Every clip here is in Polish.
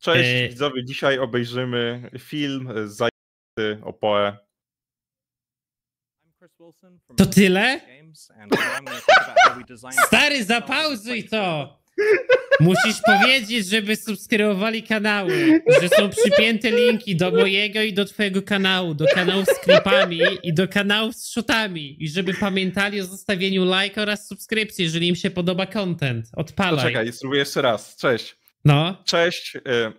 Cześć E- widzowie, dzisiaj obejrzymy film zajęty o Poe. To tyle? Stary, zapauzuj to! Musisz powiedzieć, żeby subskrybowali kanały, że są przypięte linki do mojego i do twojego kanału, do kanałów z klipami i do kanałów z shotami i żeby pamiętali o zostawieniu lajka oraz subskrypcji, jeżeli im się podoba content. Odpalaj. Poczekaj, spróbuję jeszcze raz. Cześć. No, Cześć. e,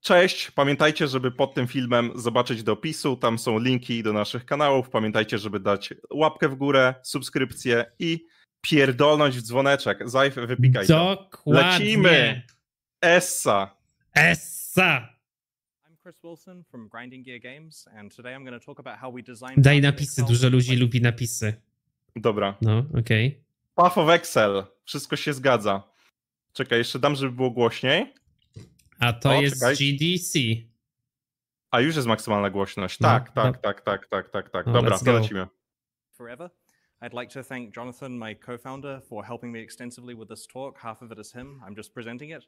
Cześć. Pamiętajcie, żeby pod tym filmem zobaczyć do opisu. Tam są linki do naszych kanałów. Pamiętajcie, żeby dać łapkę w górę, subskrypcję i pierdolnąć w dzwoneczek. Zajf, wypikaj to. dokładnie. Lecimy. Essa. Essa! I'm Chris Wilson from Grinding Gear Games, and today I'm going to talk about how we design. Daj napisy, dużo ludzi lubi napisy. Dobra. No, okej. Path of Excel. Wszystko się zgadza. Czekaj, jeszcze dam, żeby było głośniej. A to O, jest czekaj. GDC. A już jest maksymalna głośność. No, Tak, tak, no. tak, tak, tak, tak, tak. No, Dobra, to lecimy. Forever. I'd like to thank Jonathan, my co-founder, for helping me extensively with this talk. Half of it is him. I'm just presenting it.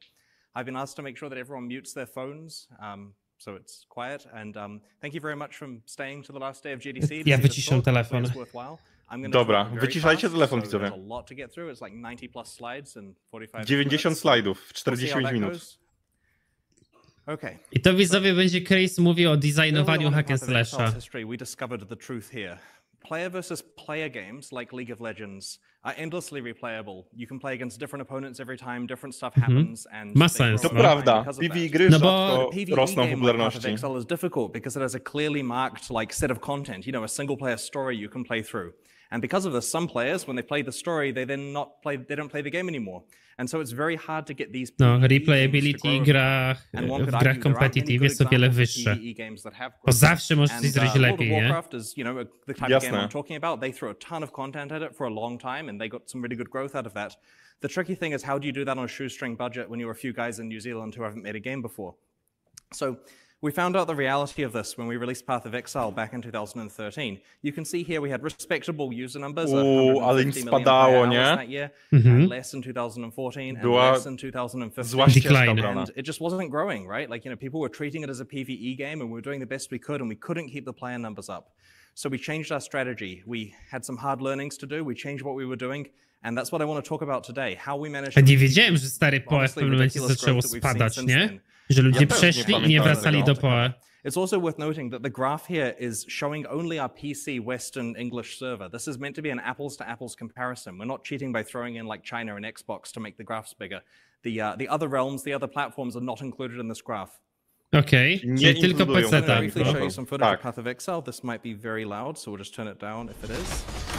I've been asked to make sure that everyone mutes their phones, um, so it's quiet. And um, thank you very much for staying to the last day of GDC. Ja wyciszam telefon. it's worthwhile. I'm gonna Dobra, wyciszajcie telefon, widzowie. there's a lot to get through. It's like 90 plus slides in 45 90 minutes. slajdów w We'll see how 45 that minut. Okay. I to widzowie będzie Chris mówił o designowaniu hack and slasha. Player versus player games like League of Legends are endlessly replayable. You can play against different opponents every time, different stuff happens, and Ma sens, To no. time prawda, PvE gry No bo- rosną w popularności. Is difficult because it has a clearly marked like set of content. You know, a single player story you can play through. And because of this, some players, when they play the story, they then not play. They don't play the game anymore. And so it's very hard to get these. No, PvE games to replayability grow w grach, and one w could grach argue there aren't many competitive good jest o wiele examples of wyższe. Games that have Bo growth. zawsze możesz And, coś uh, zrobić lepiej, nie? Warcraft is, you know, the type of game I'm talking about. They threw a ton of content at it for a long time, and they got some really good growth out of that. The tricky thing is, how do you do that on a shoestring budget when you're a few guys in New Zealand who haven't made a game before? So we found out the reality of this when we released Path of Exile back in 2013. You can see here we had respectable user numbers. 150 ale im spadało, nie? hours that year, Mhm. and less in 2014, and Była less in 2015. Zła ścieżka Decline. obrana. And it just wasn't growing, right? Like, you know, people were treating it as a PvE game and we were doing the best we could and we couldn't keep the player numbers up. So we changed our strategy. We had some hard learnings to do. We changed what we were doing. And that's what I want to talk about today. How we managed A to nie wiedziałem, że stary PoE w pewnym momencie zaczęło growth that we've seen spadać, since nie? Że ludzie Ja przeszli i nie wracali do PoE. It's also worth noting that the graph here is showing only our PC Western English server. This is meant to be an apples to apples comparison. We're not cheating by throwing in like China and Xbox to make the graphs bigger. The, uh, the other realms, the other platforms are not included in this graph. Okej, Nie czyli tylko PC I'm going to briefly show you some footage Tak. of Path of Exile. This might be very loud, so we'll just turn it down if it is.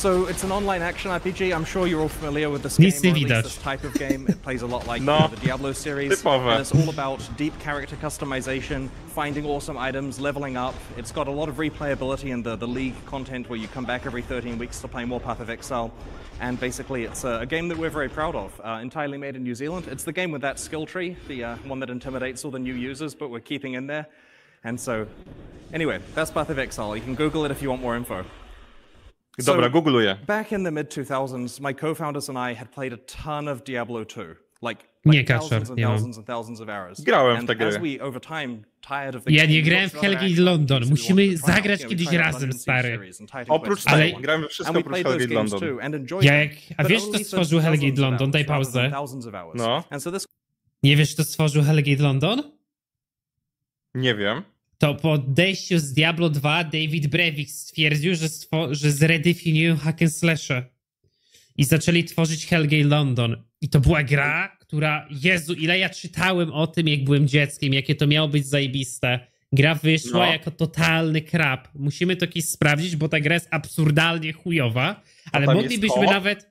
So it's an online action RPG. I'm sure you're all familiar with this game, or at least this type of game. It plays a lot like No. you know, the Diablo series. And it's all about deep character customization, finding awesome items, leveling up. It's got a lot of replayability in the, the League content where you come back every 13 weeks to play more Path of Exile. And basically, it's a, a game that we're very proud of. Uh, entirely made in New Zealand. It's the game with that skill tree, the uh, one that intimidates all the new users, but we're keeping in there. And so, anyway, that's Path of Exile. You can Google it if you want more info. Dobra, So- googluję. Back in the mid 2000s, my co-founders and I had played a ton of Diablo 2, like, Nie, like thousands and nie mam. thousands and thousands of hours. Grałem w of the Ja nie we grałem w action London. Musimy zagrać kiedyś razem, stary. series and Titan Oprócz Quest Ale- tego, grałem wszystko oprócz played those Hellgate games London. too and enjoyed Ja them, jak- a but wiesz, kto stworzył of London? Daj pauzę. No. Nie wiesz, kto stworzył Hellgate London? Nie wiem. To po odejściu z Diablo 2 David Brevik stwierdził, że, stwo- że zredefiniują hack and slashe. I zaczęli tworzyć Hellgate London. I to była gra, która, Jezu, ile ja czytałem o tym, jak byłem dzieckiem, jakie to miało być zajebiste. Gra wyszła No. jako totalny krap. Musimy to kiedyś sprawdzić, bo ta gra jest absurdalnie chujowa, ale moglibyśmy nawet...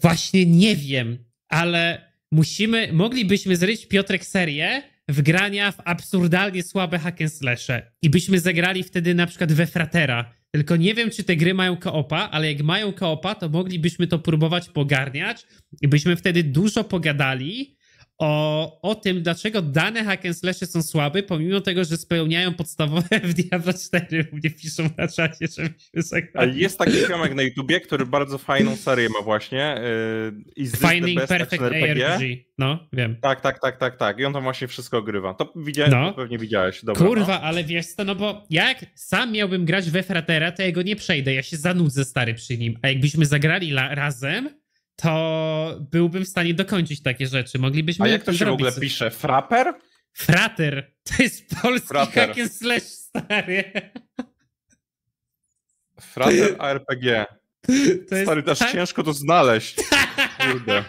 Właśnie nie wiem, ale musimy, moglibyśmy zrobić Piotrek serię wgrania w absurdalnie słabe hack and slashe i byśmy zagrali wtedy na przykład we Fratera. Tylko nie wiem, czy te gry mają koopa, ale jak mają koopa, to moglibyśmy to próbować pogarniać i byśmy wtedy dużo pogadali o, o tym, dlaczego dane hack and slashy są słabe, pomimo tego, że spełniają podstawowe w Diablo 4. Mnie piszą na czacie, żebyśmy Ale zagrali. jest taki filmek na YouTubie, który bardzo fajną serię ma właśnie. Yy, Is Finding Perfect? ARG. No, wiem. Tak, tak, tak, tak, tak. I on tam właśnie wszystko ogrywa. To widziałem, No. to pewnie widziałeś. Dobra, Kurwa, No. ale wiesz co, no bo jak sam miałbym grać we Fratera, to ja go nie przejdę, ja się zanudzę stary przy nim. A jakbyśmy zagrali razem, to byłbym w stanie dokończyć takie rzeczy. Moglibyśmy A jak to się w ogóle coś. pisze? Frapper? Frater, to jest polski Frater. hack and slash stary. Frater ARPG. To jest Stary, aż tak- ciężko to znaleźć. Kurde.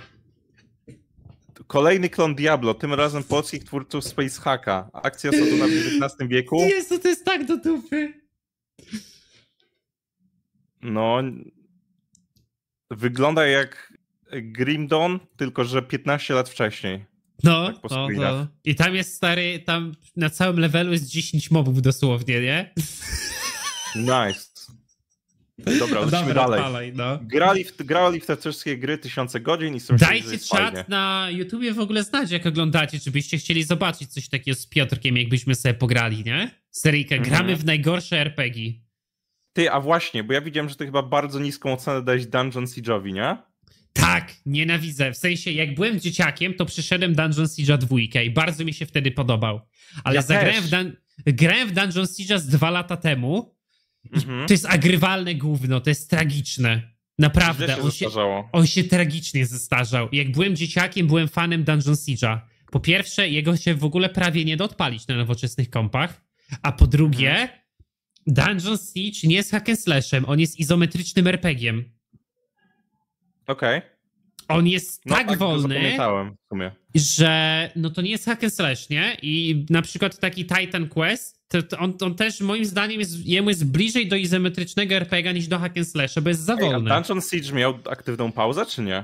Kolejny klon Diablo, tym razem polskich twórców Space Hacka. Akcja osadzona w XIX wieku. Jezu, to jest tak do dupy. No. Wygląda jak Grim Dawn, tylko że 15 lat wcześniej. No, Tak no, no. I tam jest stary, tam na całym levelu jest 10 mobów dosłownie, nie? Nice. Dobra, lecimy Dobra, dalej. odpalaj, no. Grali w, grali w te wszystkie gry tysiące godzin i są Dajcie czat na YouTubie w ogóle znać, jak oglądacie, czy byście chcieli zobaczyć coś takiego z Piotrkiem, jakbyśmy sobie pograli, nie? Seryjkę, Mhm. gramy w najgorsze RPG. Ty, a właśnie, bo ja widziałem, że ty chyba bardzo niską ocenę dałeś Dungeon Siege'owi, nie? Tak, nienawidzę. W sensie, jak byłem dzieciakiem, to przyszedłem Dungeon Siege'a dwójkę i bardzo mi się wtedy podobał. Ale Ja zagrałem w, grałem w Dungeon Siege'a z dwa lata temu. Mhm. To jest agrywalne gówno, to jest tragiczne. Naprawdę, się on się, on się tragicznie zestarzał. Jak byłem dzieciakiem, byłem fanem Dungeon Siege'a. Po pierwsze, jego się w ogóle prawie nie da odpalić na nowoczesnych kompach. A po drugie, Mhm. Dungeon Siege nie jest hack slashem, on jest izometrycznym RPG-iem. Okej. On jest No, tak, go wolny, że no to nie jest hack and slash, nie? I na przykład taki Titan Quest, to, to on, on też moim zdaniem jest, jemu jest bliżej do izometrycznego RPG niż do hack and slasha, bo jest za Ej, a wolny. Dungeon Siege miał aktywną pauzę, czy nie?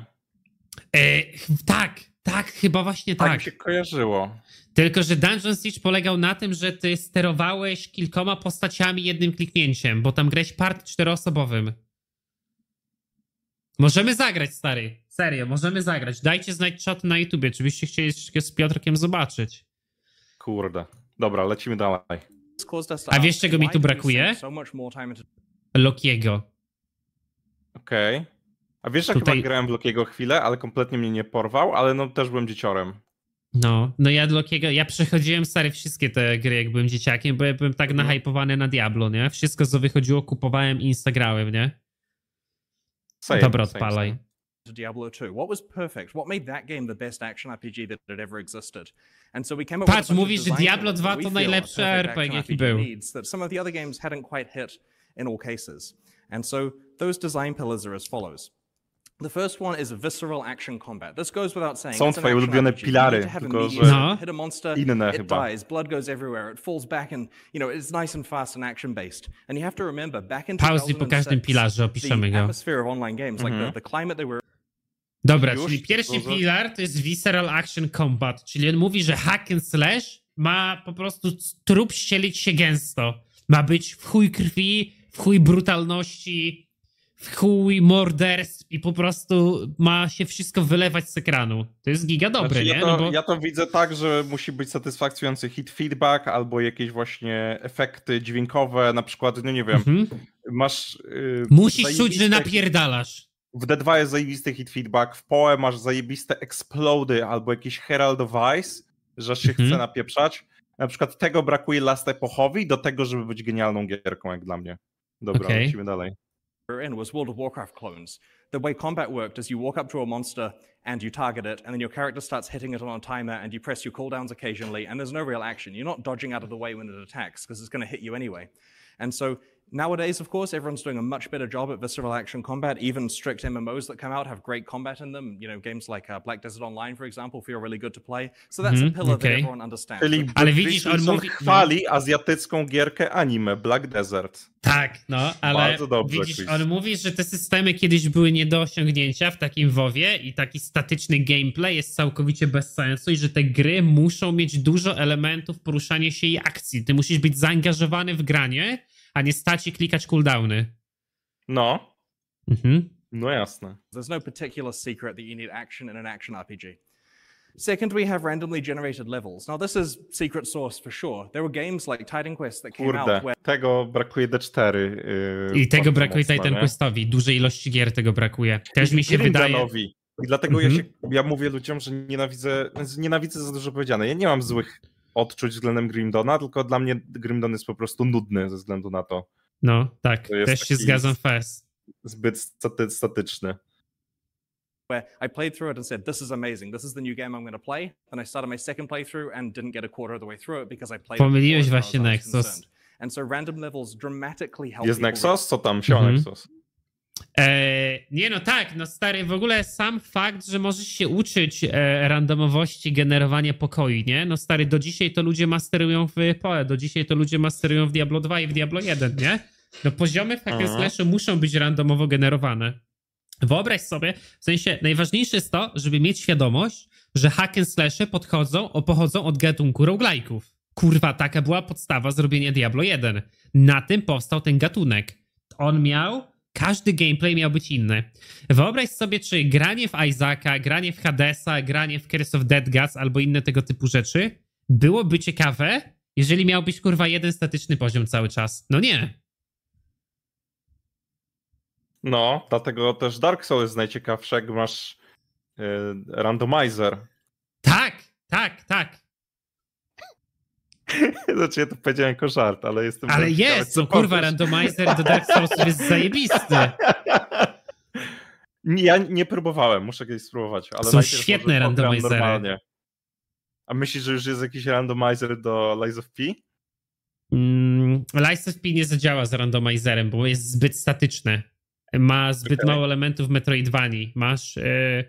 E, tak, tak, chyba właśnie Tak, tak. się kojarzyło. Tylko, że Dungeon Siege polegał na tym, że ty sterowałeś kilkoma postaciami jednym kliknięciem, bo tam grałeś part czteroosobowym. Możemy zagrać, stary. Serio, możemy zagrać. Dajcie znać czat na YouTubie, czy byście chcieli coś z Piotrkiem zobaczyć. Kurde. Dobra, lecimy dalej. A wiesz, czego mi tu brakuje? Lokiego. Okej. A wiesz, że Tutaj- chyba grałem w Lokiego chwilę, ale kompletnie mnie nie porwał, ale no też byłem dzieciorem. No, no ja Lokiego, ja przechodziłem stary wszystkie te gry, jak byłem dzieciakiem, bo ja byłem tak Mhm. nahypowany na Diablo, nie? Wszystko, co wychodziło, kupowałem i instagrałem, nie? Same, Dobra, same, odpalaj. same. Diablo 2. What was perfect? What made that game the best action RPG that had ever existed? And so we came up Patrz, with a bunch mówisz, że design Diablo pillars 2 that we to najlepszy RPG, jaki był. needs that some of the other games hadn't quite hit in all cases. And so those design pillars are as follows. Są twoje action ulubione pilary, tylko że No. hit a monster, inne it chyba. dies, blood goes everywhere, it falls back, and you know it's nice and fast and action based. And you have to remember, back in Pauzy po każdym 2006, pilarze, opiszemy the go. atmosphere of online games, like Mhm. the, the climate they were Dobra, Już? czyli pierwszy filar to jest Visceral Action Combat, czyli on mówi, że hack and slash ma po prostu trup ścielić się gęsto. Ma być w chuj krwi, w chuj brutalności, chuj morderstw i po prostu ma się wszystko wylewać z ekranu. To jest giga dobre, Znaczy, nie? ja, to, No bo... ja to widzę tak, że musi być satysfakcjonujący hit feedback albo jakieś właśnie efekty dźwiękowe, na przykład, no nie wiem, Mhm. masz... Yy, Musisz czuć, zajebiste- że napierdalasz. W D2 jest zajebisty hit feedback, w PoE masz zajebiste explody albo jakiś Herald of Ice, że się Mhm. chce napieprzać. Na przykład tego brakuje Last Epochowi do tego, żeby być genialną gierką, jak dla mnie. Dobra, Okej. lecimy dalej. Were in was World of Warcraft clones. The way combat worked is you walk up to a monster and you target it, and then your character starts hitting it on a timer, and you press your cooldowns occasionally, and there's no real action. You're not dodging out of the way when it attacks because it's going to hit you anyway. And so nowadays, of course, everyone's doing a much better job at visceral action combat. Even strict MMOs that come out have great combat in them. You know, games like uh, Black Desert Online, for example, feel really good to play. So that's Mhm, a pillar okay. that everyone understands. Czyli Ale widzisz, on mówi- no. chwali azjatycką gierkę anime Black Desert. Tak, no, ale Bardzo dobrze, widzisz, Chris. on mówi, że te systemy kiedyś były nie do osiągnięcia w takim WoWie i taki statyczny gameplay jest całkowicie bez sensu i że te gry muszą mieć dużo elementów poruszania się i akcji. Ty musisz być zaangażowany w granie, a nie stać i klikać cooldowny. No, Mhm. no jasne. There's no particular secret that you need action in an action RPG. Second, we have randomly generated levels. Now, this is secret source for sure. There were games like Titan Quest that came Kurde, out where tego brakuje D4. Yy, I tego brakuje mocno, Titan nie? Questowi. Dużej ilości gier tego brakuje. Też mi się wydaje. I dlatego Mhm. ja, się, ja mówię ludziom, że nienawidzę, znaczy nienawidzę za dużo powiedziane. Ja nie mam złych odczuć względem Grimdona, tylko dla mnie Grimdon jest po prostu nudny ze względu na to. No, tak. To jest Też się zgadzam fest. Zbyt staty, statyczny. where I played through it and said, "This is amazing. This is the new game I'm going to play." And I started my second playthrough and didn't get a quarter of the way through it because I played. Pomyliłeś właśnie Nexus. And so random levels dramatically help. Jest Nexus? Co tam? Siema Mhm. Nexus. E, nie no tak, no stary, w ogóle sam fakt, że możesz się uczyć e, randomowości generowania pokoi, nie? No stary, do dzisiaj to ludzie masterują w PoE, do dzisiaj to ludzie masterują w Diablo 2 i w Diablo 1, nie? No poziomy w hack and Mhm. muszą być randomowo generowane. Wyobraź sobie, w sensie najważniejsze jest to, żeby mieć świadomość, że hack and podchodzą, pochodzą od gatunku roguelike'ów. Kurwa, taka była podstawa zrobienia Diablo 1. Na tym powstał ten gatunek. On miał, każdy gameplay miał być inny. Wyobraź sobie, czy granie w Isaaca, granie w Hadesa, granie w Curse of Dead Gods albo inne tego typu rzeczy byłoby ciekawe, jeżeli miał być kurwa jeden statyczny poziom cały czas. No nie. No, dlatego też Dark Souls jest najciekawsze, jak masz yy, randomizer. Tak, tak, tak. Znaczy ja to powiedziałem jako żart, ale jestem... Ale jest, co no kurwa, powiesz. randomizer do Dark Soulsów jest zajebisty. Nie, Ja nie próbowałem, muszę kiedyś spróbować. Ale Są świetne randomizery. A myślisz, że już jest jakiś randomizer do Lies of P? Mm, Lies of P nie zadziała z randomizerem, bo jest zbyt statyczne. Ma zbyt Okej. mało elementów Metroidvanii. Masz, e,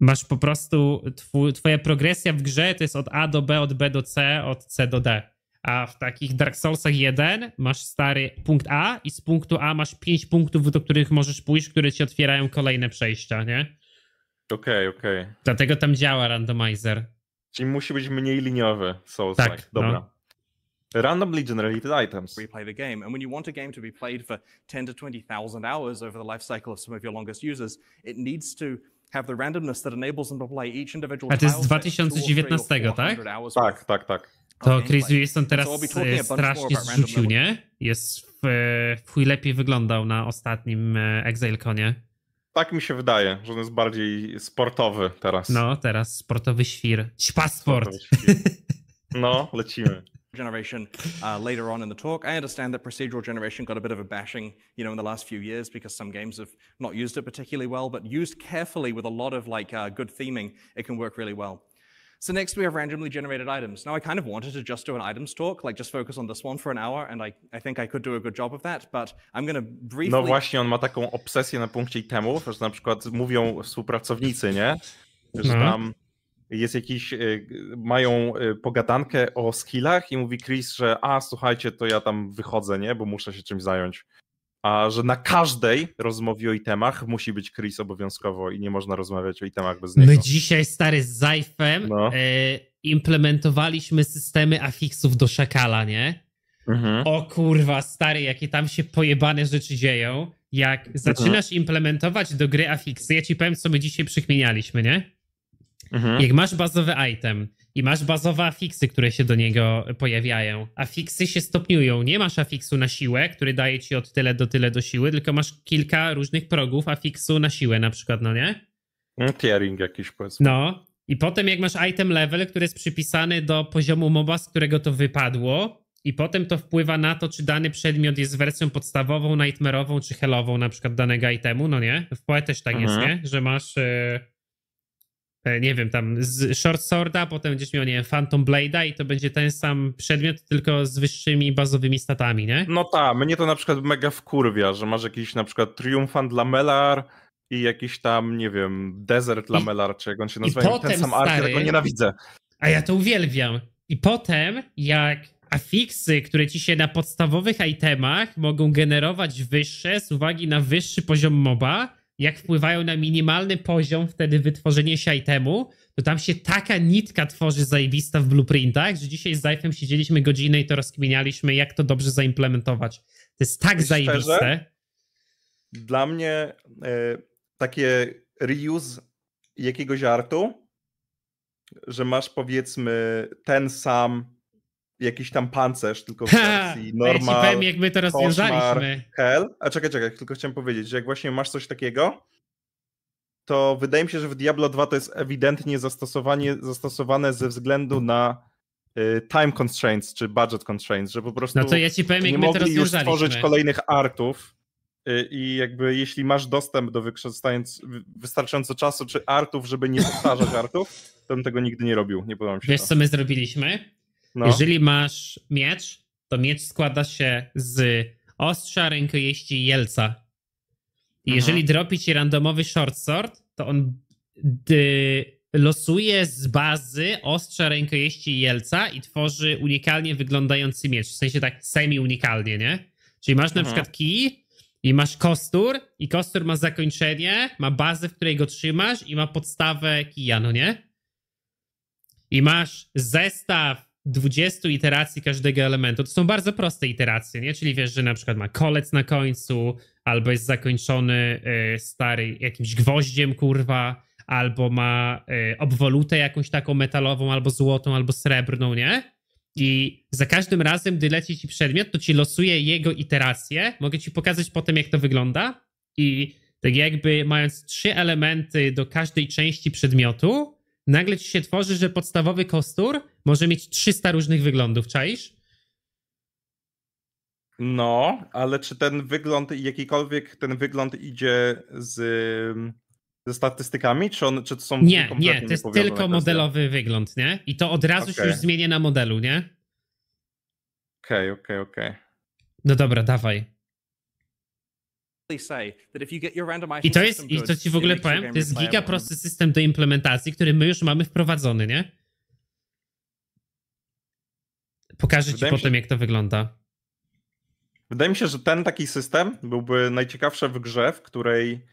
masz po prostu, twój, twoja progresja w grze to jest od A do B, od B do C, od C do D. A w takich Dark Soulsach 1 masz stary punkt A i z punktu A masz 5 punktów, do których możesz pójść, które ci otwierają kolejne przejścia, nie? Okej, okej. Dlatego tam działa randomizer. Czyli musi być mniej liniowy Souls Tak, like. Dobra. no. Randomly generated items. replay the game. And when you want a game to be played for 10 to 20,000 hours over the life cycle of some of your longest users, it needs to have the randomness that enables them to play each individual A to jest tile set two or three or 2019, tak? 400 hours Tak, tak, tak. To. Chris Wilson teraz e, strasznie zrzucił, nie? Jest w, e, w chuj lepiej wyglądał na ostatnim e, ExileConie. Tak mi się wydaje, że on jest bardziej sportowy teraz. No, teraz sportowy świr. Ćpasport. Sportowy świr. No, lecimy. generation uh, later on in the talk. I understand that procedural generation got a bit of a bashing, you know, in the last few years because some games have not used it particularly well, but used carefully with a lot of like uh, good theming, it can work really well. So next we have randomly generated items. Now I kind of wanted to just do an items talk, like just focus on this one for an hour, and I, I think I could do a good job of that, but I'm going to briefly No właśnie, on ma taką obsesję na punkcie itemów, że na przykład mówią współpracownicy, nie? Że No. tam jest jakiś, y, mają y, pogadankę o skillach i mówi Chris, że a słuchajcie, to ja tam wychodzę, nie? Bo muszę się czymś zająć. A że na każdej rozmowie o itemach musi być Chris obowiązkowo i nie można rozmawiać o itemach bez niego. My dzisiaj, stary, z Zaifem No. e, implementowaliśmy systemy afiksów do Szakala, nie? Mhm. O kurwa, stary, jakie tam się pojebane rzeczy dzieją. Jak zaczynasz implementować do gry afiksy, ja ci powiem, co my dzisiaj przykminialiśmy, nie? Mhm. Jak masz bazowy item i masz bazowe afiksy, które się do niego pojawiają, afiksy się stopniują. Nie masz afiksu na siłę, który daje ci od tyle do tyle do siły, tylko masz kilka różnych progów afiksu na siłę na przykład, no nie? Tiering jakiś powiedzmy. No. I potem jak masz item level, który jest przypisany do poziomu moba, z którego to wypadło, i potem to wpływa na to, czy dany przedmiot jest wersją podstawową, nightmare'ową, czy hellową na przykład danego itemu, no nie? W PoE też tak jest, Mhm. nie? Że masz, e, nie wiem, tam z short sworda, potem będziesz miał, nie wiem, phantom blade'a i to będzie ten sam przedmiot, tylko z wyższymi bazowymi statami, nie? No tak, mnie to na przykład mega wkurwia, że masz jakiś na przykład Triumphant Lamellar i jakiś tam, nie wiem, Desert Lamellar, czy jak on się nazywa, ten sam stary, którego nienawidzę. A ja to uwielbiam. I potem, jak afiksy, które ci się na podstawowych itemach mogą generować wyższe z uwagi na wyższy poziom moba, jak wpływają na minimalny poziom wtedy wytworzenia się itemu, to tam się taka nitka tworzy zajebista w blueprintach, że dzisiaj z Zajfem siedzieliśmy godzinę i to rozkminialiśmy, jak to dobrze zaimplementować. To jest tak Szczerze? zajebiste. Dla mnie e, takie reuse jakiegoś artu że masz powiedzmy ten sam jakiś tam pancerz, tylko w wersji normal, ja ci powiem, jak my to rozwiązaliśmy. hell. A czekaj, czekaj, tylko chciałem powiedzieć, że jak właśnie masz coś takiego, to wydaje mi się, że w Diablo 2 to jest ewidentnie zastosowanie, zastosowane ze względu na y, time constraints czy budget constraints, że po prostu no to ja ci powiem, jak nie my mogli już stworzyć kolejnych artów y, i jakby jeśli masz dostęp do wykorzystając wystarczająco czasu czy artów, żeby nie powtarzać artów, to bym tego nigdy nie robił, nie podoba mi się Wiesz to. co my zrobiliśmy? No. Jeżeli masz miecz, to miecz składa się z ostrza, rękojeści i jelca. Mhm. jeżeli dropi ci randomowy short sword, to on d- losuje z bazy ostrza, rękojeści i jelca i tworzy unikalnie wyglądający miecz. W sensie tak semi-unikalnie, nie? Czyli masz na Mhm. przykład kij i masz kostur i kostur ma zakończenie, ma bazę, w której go trzymasz i ma podstawę kija, no nie? I masz zestaw 20 iteracji każdego elementu. To są bardzo proste iteracje, nie? Czyli wiesz, że na przykład ma kolec na końcu, albo jest zakończony y, stary jakimś gwoździem, kurwa, albo ma y, obwolutę jakąś taką metalową, albo złotą, albo srebrną, nie? I za każdym razem, gdy leci ci przedmiot, to ci losuje jego iterację. Mogę ci pokazać potem, jak to wygląda. I tak jakby mając trzy elementy do każdej części przedmiotu, nagle ci się tworzy, że podstawowy kostur może mieć 300 różnych wyglądów, czaisz? No, ale czy ten wygląd, jakikolwiek ten wygląd idzie z, ze statystykami, czy, on, czy to są Nie, nie, to jest tylko modelowy wygląd, nie? I to od razu się Okej. już zmienia na modelu, nie? Okej, okej, okej. No dobra, dawaj. say that if you get your randomization I to jest, i to ci w ogóle powiem, to jest giga prosty system do implementacji, który my już mamy wprowadzony, nie? Pokażę Wydaje ci mi się- potem, jak to wygląda. Wydaje mi się, że ten taki system byłby najciekawszy w grze, w której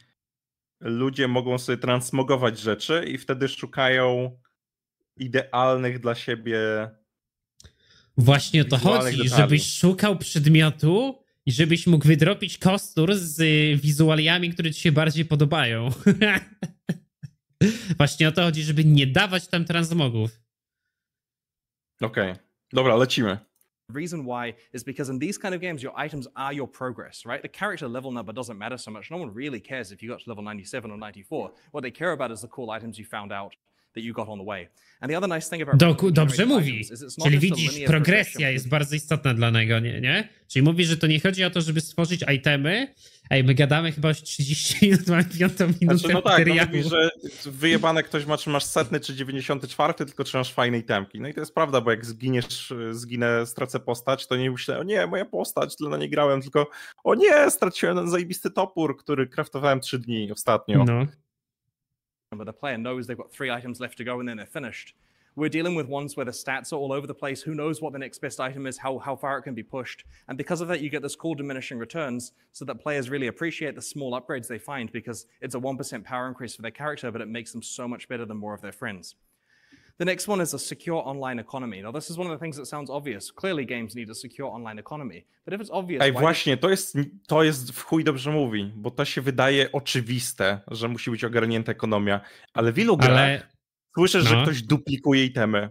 ludzie mogą sobie transmogować rzeczy i wtedy szukają idealnych dla siebie. Właśnie o to chodzi, detali. żebyś szukał przedmiotu i żebyś mógł wydropić kostur z y, wizualiami, które ci się bardziej podobają. Właśnie o to chodzi, żeby nie dawać tam transmogów. Okej, dobra, lecimy. The reason why is because in these kind of games, your items are your progress, right? The character level number doesn't matter so much. No one really cares if you got to level 97 or 94. What they care about is the cool items you found out that you got on the way. And the other nice thing about Doku, dobrze mówi. items is it's not Czyli widzisz, progresja jest bardzo istotna dla niego, nie, nie? Czyli mówi, że to nie chodzi o to, żeby stworzyć itemy. Ej, my gadamy chyba już 30 minut, mamy piątą minutę Znaczy, no tak, no mówi, że wyjebane ktoś ma, czy masz setny, czy 94, tylko czy masz fajnej temki. No i to jest prawda, bo jak zginiesz, zginę, stracę postać, to nie myślę, o nie, moja postać, tyle na nie grałem, tylko o nie, straciłem ten zajebisty topór, który kraftowałem 3 dni ostatnio. No. But the player knows they've got three items left to go and then they're finished. We're dealing with ones where the stats are all over the place. Who knows what the next best item is, how, how far it can be pushed. And because of that, you get this cool diminishing returns so that players really appreciate the small upgrades they find because it's a 1% power increase for their character, but it makes them so much better than more of their friends. The next one is a secure online economy. Now, this is one of the things that sounds obvious. Clearly, games need a secure online economy. But if it's obvious, Ej, właśnie, to jest, to jest w chuj dobrze mówi, bo to się wydaje oczywiste, że musi być ogarnięta ekonomia, ale w ilu grach Ale słyszę, że no. ktoś duplikuje itemy,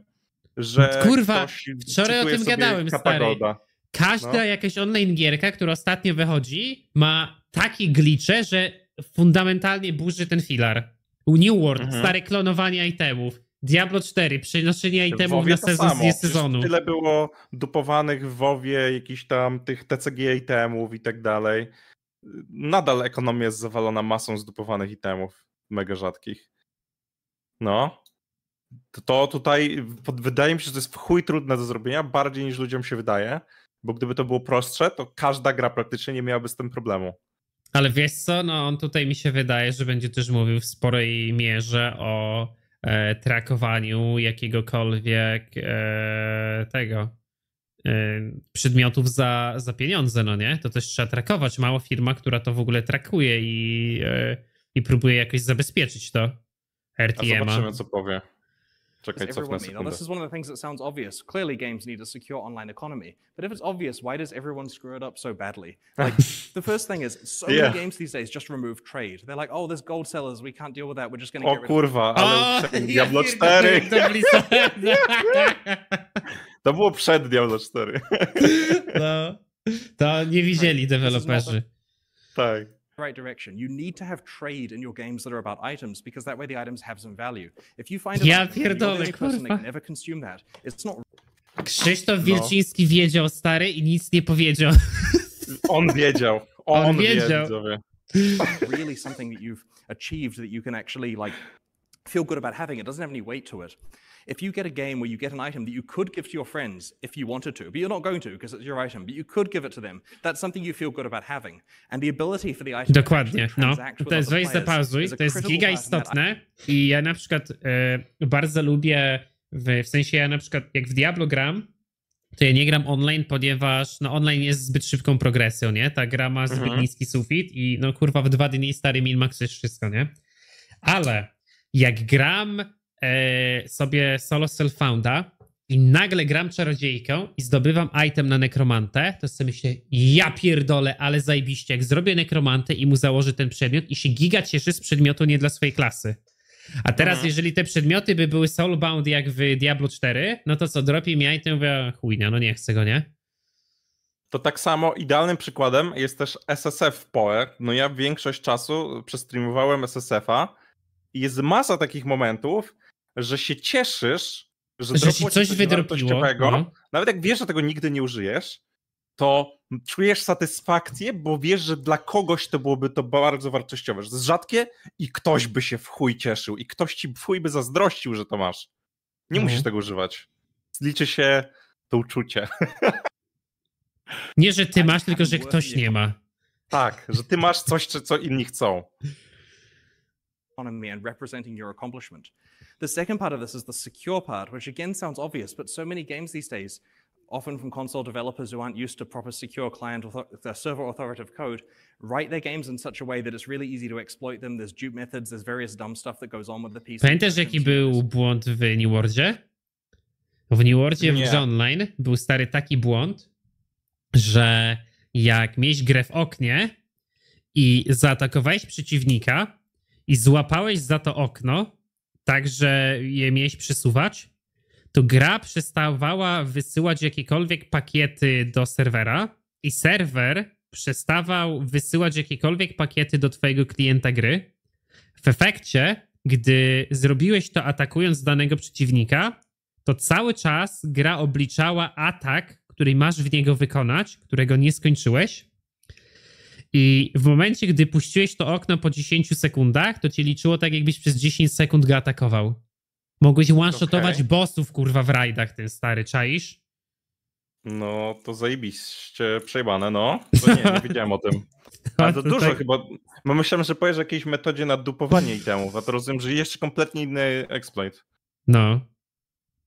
że Kurwa, wczoraj o tym gadałem, Kappa stary. Każda No. jakaś online gierka, która ostatnio wychodzi, ma takie glicze, że fundamentalnie burzy ten filar. New World, Mhm. stare klonowanie itemów. Diablo 4, przenoszenie itemów na sezon z sezonu. Tyle było dupowanych w WoWie, jakichś tam tych TCG itemów i tak dalej. Nadal ekonomia jest zawalona masą zdupowanych itemów, mega rzadkich. No. To, to tutaj wydaje mi się, że to jest w chuj trudne do zrobienia, bardziej niż ludziom się wydaje, bo gdyby to było prostsze, to każda gra praktycznie nie miałaby z tym problemu. Ale wiesz co, no on tutaj mi się wydaje, że będzie też mówił w sporej mierze o e, trakowaniu jakiegokolwiek e, tego e, przedmiotów za, za pieniądze, no nie? To też trzeba trakować. Mała firma, która to w ogóle trakuje i, e, i próbuje jakoś zabezpieczyć to A RTM-a. zobaczymy, co powie. Czekaj, Does everyone mean? Now, this is one of the things that sounds obvious. Clearly, games need a secure online economy. But if it's obvious, why does everyone screw it up so badly? Like, the first thing is, so Yeah. many games these days just remove trade. They're like, oh, there's gold sellers, we can't deal with that, we're just going to O oh, get rid of kurwa, ale O, przed ja Diablo pierdolę, 4. jak to Blizzarda. To było przed Diablo 4. No, to nie widzieli deweloperzy. tak. The right direction. You need to have trade in your games that are about items because that way the items have some value. If you find an Ja item and you're the pierdolę, only person that can ever consume that, it's not Krzysztof No. Wilczyński wiedział, stary, i nic nie powiedział. On wiedział. On, On wie, wiedział. widzowie. really something that you've achieved that you can actually like feel good about having. It doesn't have any weight to it. If you get a game where you get an item that you could give to your friends if you wanted to, but you're not going to because it's your item, but you could give it to them, that's something you feel good about having. And the ability for the item to Dokładnie, actually no. To jest players zapauzuj, to jest giga istotne i ja na przykład e, bardzo lubię, w, w sensie ja na przykład jak w Diablo gram, to ja nie gram online, ponieważ no online jest zbyt szybką progresją, nie? Ta gra ma zbyt Mhm. niski sufit i no kurwa w dwa dni stary minmax jest wszystko, nie? Ale jak gram e, sobie solo self-founda i nagle gram czarodziejką i zdobywam item na nekromantę, to sobie myślę, ja pierdolę, ale zajebiście, jak zrobię nekromantę i mu założę ten przedmiot i się giga cieszy z przedmiotu nie dla swojej klasy. A teraz, Mhm. jeżeli te przedmioty by były soulbound jak w Diablo 4, no to co, dropi mi item, mówię, chujnia, no nie chcę go, nie? To tak samo idealnym przykładem jest też SSF w PoE. No ja większość czasu przestreamowałem SSF-a i jest masa takich momentów, że się cieszysz, że, Że ci coś wydropiło. wartościowego. No. Nawet jak wiesz, że tego nigdy nie użyjesz, to czujesz satysfakcję, bo wiesz, że dla kogoś to byłoby to bardzo wartościowe, że to jest rzadkie i ktoś by się w chuj cieszył i ktoś ci w chuj by zazdrościł, że to masz. Nie Mhm. musisz tego używać. Liczy się to uczucie. Nie, że ty masz, tylko że ktoś nie ma. Tak, że ty masz coś, co inni chcą. economy and representing your accomplishment. The second part of this is the secure part, which again sounds obvious, but so many games these days, often from console developers who aren't used to proper secure client author- server authoritative code, write their games in such a way that it's really easy to exploit them. There's dupe methods, there's various dumb stuff that goes on with the PC. Pamiętasz, jaki był błąd w New Worldzie? W New Worldzie w grze online był stary taki błąd, że jak miałeś grę w oknie i zaatakowałeś przeciwnika i złapałeś za to okno, tak że je miałeś przesuwać, to gra przestawała wysyłać jakiekolwiek pakiety do serwera i serwer przestawał wysyłać jakiekolwiek pakiety do twojego klienta gry. W efekcie, gdy zrobiłeś to atakując danego przeciwnika, to cały czas gra obliczała atak, który masz w niego wykonać, którego nie skończyłeś. I w momencie, gdy puściłeś to okno po 10 sekundach, to ci liczyło tak, jakbyś przez 10 sekund go atakował. Mogłeś one-shotować Okej. bossów, kurwa, w rajdach, ten stary, czaisz? No to zajebiście przejebane, no. To nie, nie wiedziałem o tym. Ale to to dużo tak- chyba. Bo myślałem, że powiesz o jakiejś metodzie na dupowanie itemów, a to rozumiem, że jeszcze kompletnie inny exploit. No.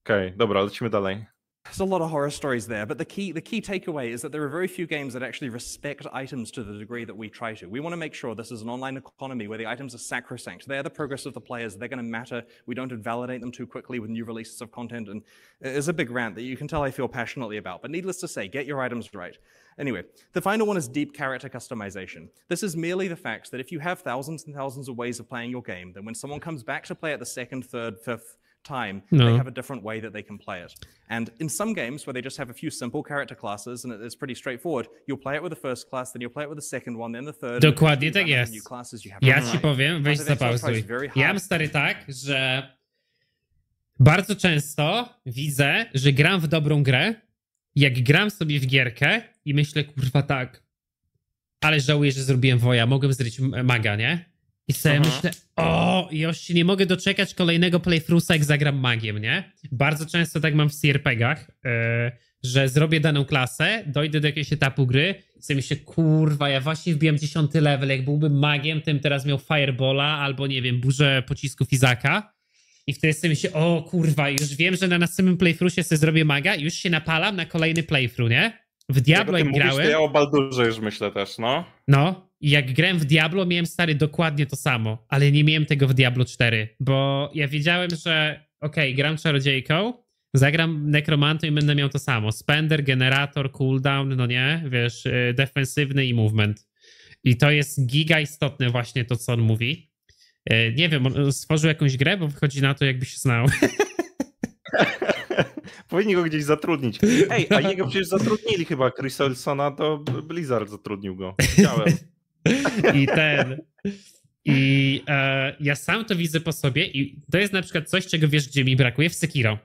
Okej, dobra, lecimy dalej. There's a lot of horror stories there, but the key the key takeaway is that there are very few games that actually respect items to the degree that we try to. We want to make sure this is an online economy where the items are sacrosanct. They're the progress of the players. They're going to matter. We don't invalidate them too quickly with new releases of content. And it's a big rant that you can tell I feel passionately about. But needless to say, get your items right. Anyway, the final one is deep character customization. This is merely the fact that if you have thousands and thousands of ways of playing your game, then when someone comes back to play it the second, third, fifth time, No. they have a different way that they can play it. And in some games where they just have a few simple character classes and it- it's pretty straightforward, you'll play it with the first class, then you'll play it with the second one, then the third. Dokładnie tak jest. Ja to ci powiem, weź zapauzuj. Ja mam stary tak, że bardzo często widzę, że gram w dobrą grę, jak gram sobie w gierkę i myślę, kurwa tak, ale żałuję, że zrobiłem woja, mogłem zrobić maga, nie? I sobie Mhm. myślę, o, już się nie mogę doczekać kolejnego playthroughsa, jak zagram magiem, nie? Bardzo często tak mam w CRPG-ach, yy, że zrobię daną klasę, dojdę do jakiegoś etapu gry i sobie myślę, kurwa, ja właśnie wbijam 10 level, jak byłbym magiem, tym teraz miał Firebola albo, nie wiem, burzę pocisków Izaka. I wtedy sobie myślę, o kurwa, już wiem, że na następnym playthroughie sobie zrobię maga i już się napalam na kolejny playthrough, nie? W Diablo Jak jak ty mówisz, grałem... to ja o Baldurze już myślę też, no. No, i jak grałem w Diablo, miałem stary dokładnie to samo, ale nie miałem tego w Diablo 4, bo ja wiedziałem, że okej, gram czarodziejką, zagram nekromantą i będę miał to samo. Spender, generator, cooldown, no nie, wiesz, y, defensywny i movement. I to jest giga istotne właśnie to, co on mówi. Y, Nie wiem, on stworzył jakąś grę, bo wychodzi na to, jakby się znał. Powinni go gdzieś zatrudnić. Ej, a jego przecież zatrudnili chyba. Chris Olsona, to Blizzard zatrudnił go. Widziałem. I ten. I e, ja sam to widzę po sobie i to jest na przykład coś, czego wiesz, gdzie mi brakuje w Sekiro.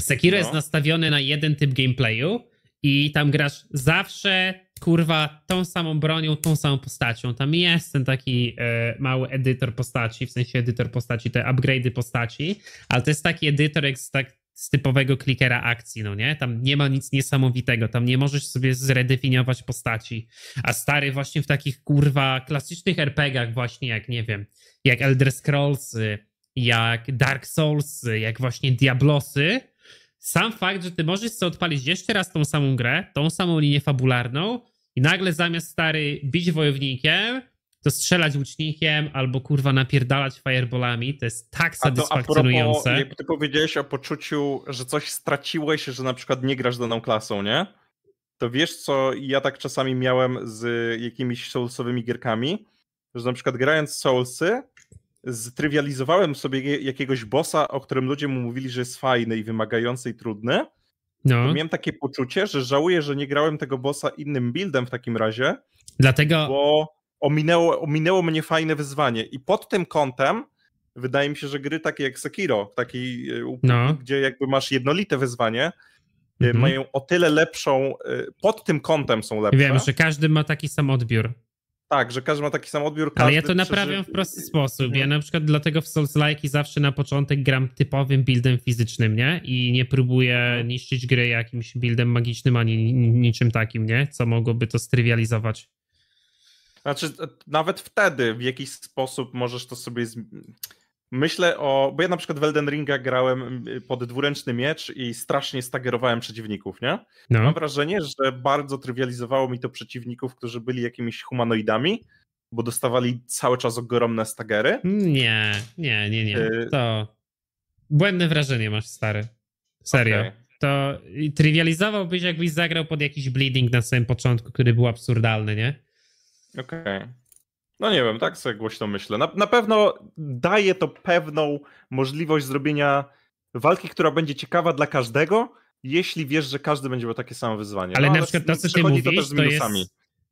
Sekiro No. jest nastawiony na jeden typ gameplayu i tam grasz zawsze, kurwa, tą samą bronią, tą samą postacią. Tam jest ten taki e, mały edytor postaci, w sensie edytor postaci, te upgrade'y postaci, ale to jest taki edytor jak z, tak, z typowego klikera akcji, no nie? Tam nie ma nic niesamowitego, tam nie możesz sobie zredefiniować postaci. A stary właśnie w takich kurwa klasycznych RPGach właśnie jak nie wiem, jak Elder Scrolls, jak Dark Souls, jak właśnie Diablosy, sam fakt, że ty możesz sobie odpalić jeszcze raz tą samą grę, tą samą linię fabularną i nagle zamiast stary bić wojownikiem, to strzelać łucznikiem albo kurwa napierdalać fireballami, to jest tak A to a propos, satysfakcjonujące. ty powiedziałeś o poczuciu, że coś straciłeś, że na przykład nie grasz daną klasą, nie? To wiesz co, ja tak czasami miałem z jakimiś soulsowymi gierkami, że na przykład grając Soulsy, ztrywializowałem sobie jakiegoś bossa, o którym ludzie mu mówili, że jest fajny i wymagający i trudny. No, To miałem takie poczucie, że żałuję, że nie grałem tego bossa innym buildem w takim razie, dlatego bo ominęło, ominęło mnie fajne wyzwanie. I pod tym kątem wydaje mi się, że gry takie jak Sekiro, takiej, e, No. gdzie jakby masz jednolite wyzwanie, e, Mhm. mają o tyle lepszą, e, pod tym kątem są lepsze. wiem, że każdy ma taki sam odbiór. Tak, że każdy ma taki sam odbiór. Ale ja to naprawiam w prosty sposób. Ja Mhm. na przykład dlatego w Souls-like zawsze na początek gram typowym buildem fizycznym, nie? I nie próbuję Mhm. niszczyć gry jakimś buildem magicznym ani ni- niczym takim, nie? Co mogłoby to strywializować. Znaczy, nawet wtedy w jakiś sposób możesz to sobie. Z... Myślę o. Bo ja na przykład w Elden Ringa grałem pod dwuręczny miecz i strasznie stagerowałem przeciwników, nie? No, Mam wrażenie, że bardzo trywializowało mi to przeciwników, którzy byli jakimiś humanoidami, bo dostawali cały czas ogromne stagery. nie, nie, nie, nie. Y- To błędne wrażenie masz, stary. Serio. Okej. To trywializowałbyś, jakbyś zagrał pod jakiś bleeding na samym początku, który był absurdalny, nie? Okej. No nie wiem, tak sobie głośno myślę. Na, na pewno daje to pewną możliwość zrobienia walki, która będzie ciekawa dla każdego, jeśli wiesz, że każdy będzie miał takie samo wyzwanie. Ale no, na przykład to, co ty mówisz, też z to jest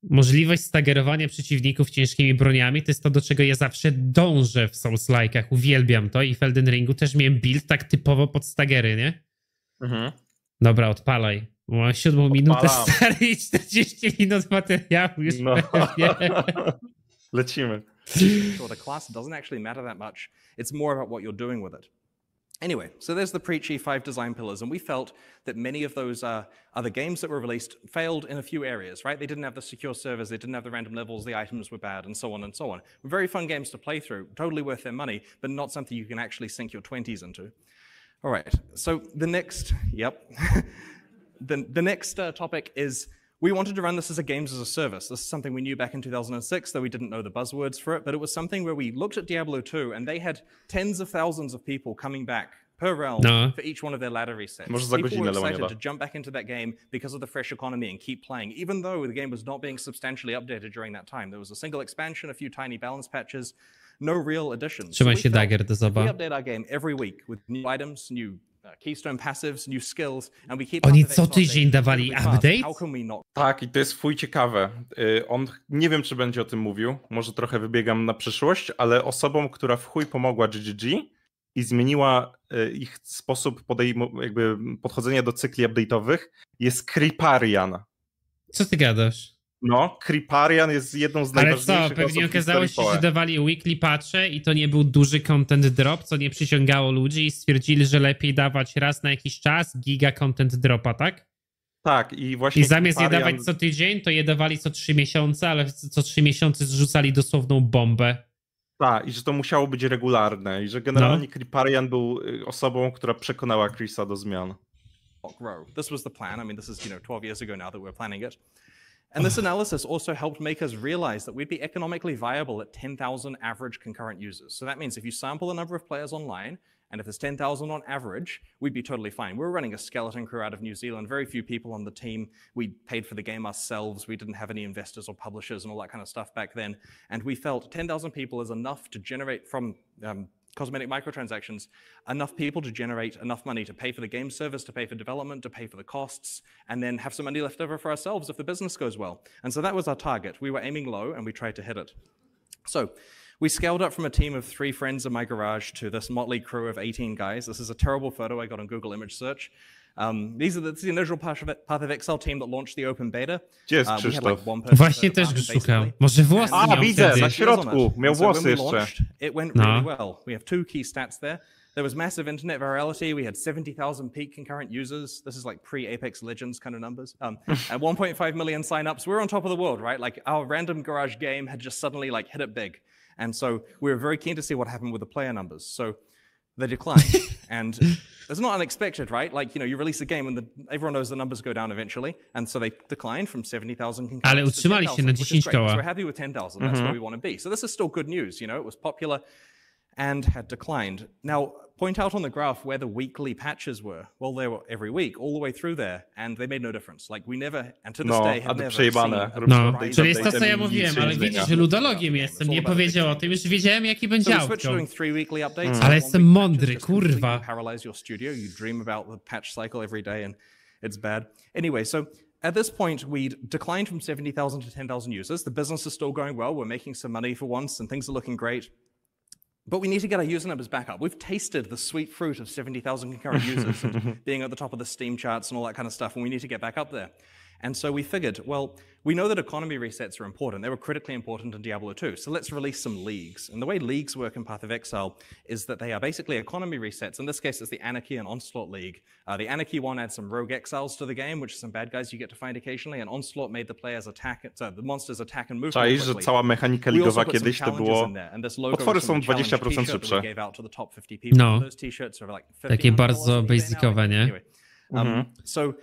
możliwość stagerowania przeciwników ciężkimi broniami. To jest to, do czego ja zawsze dążę w Souls-like'ach. Uwielbiam to i w Elden Ringu też miałem build tak typowo pod stagery, nie? Mhm. Dobra, odpalaj. Bo Mam siódmą minutę Odpalam. stary i 40 minut materiału już No. pewnie. Lecimy. sure, the class doesn't actually matter that much. It's more about what you're doing with it. Anyway, so there's the preachy five design pillars, and we felt that many of those uh, other games that were released failed in a few areas, right? They didn't have the secure servers, they didn't have the random levels, the items were bad, and so on and so on. Very fun games to play through, totally worth their money, but not something you can actually sink your 20s into. All right, so the next, yep. the, the next uh, topic is we wanted to run this as a games as a service. This is something we knew back in 2006, though we didn't know the buzzwords for it, but it was something where we looked at Diablo 2 and they had tens of thousands of people coming back per realm No. for each one of their ladder resets. Może za people were excited to jump back into that game because of the fresh economy and keep playing, even though the game was not being substantially updated during that time. There was a single expansion, a few tiny balance patches, no real additions. So Trzymaj we się felt dagger do we zoba. update our game every week with new items, new keystone passives, new skills, and we keep Oni co tydzień updates dawali update? How can we not Tak, i to jest fuj ciekawe. Y, On, nie wiem, czy będzie o tym mówił, może trochę wybiegam na przyszłość, ale osobą, która w chuj pomogła GGG i zmieniła y, ich sposób podejmu, jakby podchodzenia do cykli update'owych jest Kriparian. Co ty gadasz? No, Kriparian jest jedną z Ale najważniejszych co, pewnie okazało się, że dawali weekly patche i to nie był duży content drop, co nie przyciągało ludzi i stwierdzili, że lepiej dawać raz na jakiś czas giga content dropa, tak? Tak, i właśnie I zamiast je Kriparian- dawać co tydzień, to je dawali co trzy miesiące, ale co trzy miesiące zrzucali dosłowną bombę. Tak, i że to musiało być regularne, i że generalnie No. Kriparian był y, osobą, która przekonała Chrisa do zmian. This was the plan. I mean, this is, you know, 12 years ago now that we're planning it. And this analysis also helped make us realize that we'd be economically viable at 10,000 average concurrent users. So that means if you sample the number of players online And if there's 10,000 on average, we'd be totally fine. We were running a skeleton crew out of New Zealand, very few people on the team. We paid for the game ourselves. We didn't have any investors or publishers and all that kind of stuff back then. And we felt 10,000 people is enough to generate from um, cosmetic microtransactions, enough people to generate enough money to pay for the game service, to pay for development, to pay for the costs, and then have some money left over for ourselves if the business goes well. And so that was our target. We were aiming low and we tried to hit it. So we scaled up from a team of three friends in my garage to this motley crew of 18 guys. This is a terrible photo I got on Google image search. Um, these are the, this is the initial Path of, Path of Exile team that launched the open beta. Gdzie jest Uh, we had like Krzysztof? one person Właśnie też go department, szukał. basically. Może włosy A, miał widzę, wtedy. na środku. Miał so when włosy we jeszcze. launched, It went No. really well. We have two key stats there. There was massive internet virality. We had 70,000 peak concurrent users. This is like pre Apex Legends kind of numbers. Um, and 1.5 million signups. We're on top of the world, right? Like our random garage game had just suddenly like hit it big. And so we were very keen to see what happened with the player numbers. So they declined. and it's not unexpected, right? Like, you know, you release a game and the, everyone knows the numbers go down eventually. And so they declined from 70,000 concurrents Ale to utrzymali się 10,000, na 10 great, 'cause koła. We're happy with 10,000. That's where we want to be. So this is still good news. You know, it was popular and had declined. Now, point out on the graph where the weekly patches were. Well, they were every week, all the way through there, and they made no difference. Like we never, and to this No, day, a have to never przejebane. seen a No, Update, czyli jest to, co ja mówiłem, ale widzisz, zmienia. że ludologiem jestem, nie powiedział o tym, już wiedziałem, jaki będzie So we switched outcome. doing three weekly updates. Mm. Ale One jestem week mądry, patches just kurwa. Paralyze your studio. You dream about the patch cycle every day, and it's bad. Anyway, so at this point, we'd declined from 70,000 to 10,000 users. The business is still going well. We're making some money for once, and things are looking great. But we need to get our user numbers back up. We've tasted the sweet fruit of 70,000 concurrent users and being at the top of the Steam charts and all that kind of stuff, and we need to get back up there. And so we figured, well, we know that economy resets are important. They were critically important in Diablo 2. So let's release some leagues. And the way leagues work in Path of Exile is that they are basically economy resets. In this case, it's the Anarchy and Onslaught League. Uh, the Anarchy one adds some rogue exiles to the game, which are some bad guys you get to find occasionally. And Onslaught made the players attack, so the monsters attack and move more Czaisz, że cała mechanika ligowa kiedyś to było... in and this logo Potwory są the challenge 20% szybsze. we gave out to the top 50 people. No. Those t-shirts are like Takie $50 bardzo on eBay now. basicowe, nie? Anyway, um, so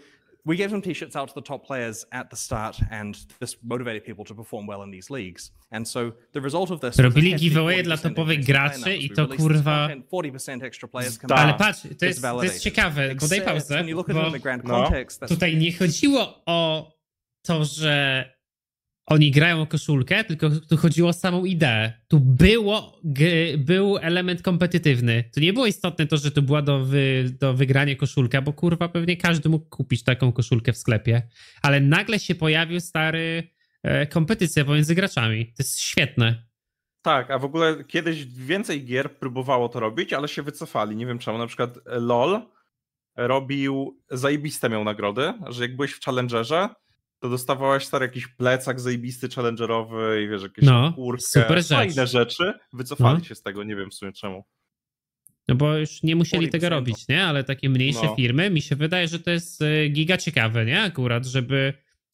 we gave some t-shirts out to the top players at the start, and this motivated people to perform well in these leagues. And so the result of this Robili giveaway dla 40% topowych graczy i to kurwa- content, 40% extra players come. Ale patrz, to jest, to jest ciekawe, podaj pauzę, when you look at it bo in the grand No. tutaj nie chodziło o to, że oni grają o koszulkę, tylko tu chodziło o samą ideę. Tu było, był element kompetytywny. Tu nie było istotne to, że to była do, wy, do wygrania koszulka, bo kurwa pewnie każdy mógł kupić taką koszulkę w sklepie. Ale nagle się pojawił stary e, kompetycja pomiędzy graczami. To jest świetne. Tak, a w ogóle kiedyś więcej gier próbowało to robić, ale się wycofali. Nie wiem czemu. Na przykład LOL robił, zajebiste miał nagrody, że jak byłeś w Challengerze, to dostawałeś stary jakiś plecak zajebisty challengerowy i wiesz, jakieś No, kurtkę, super rzecz. fajne rzeczy. Wycofali No. się z tego, nie wiem w sumie czemu. No bo już nie musieli 40%. tego robić, nie? Ale takie mniejsze No. firmy, mi się wydaje, że to jest e, giga ciekawe, nie? Akurat, żeby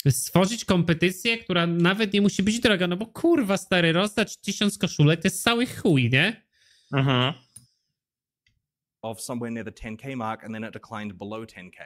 stworzyć kompetycję, która nawet nie musi być droga, no bo kurwa stary, rozdać tysiąc koszulek to jest cały chuj, nie? Mhm. of somewhere near the 10k mark, and then it declined below 10k.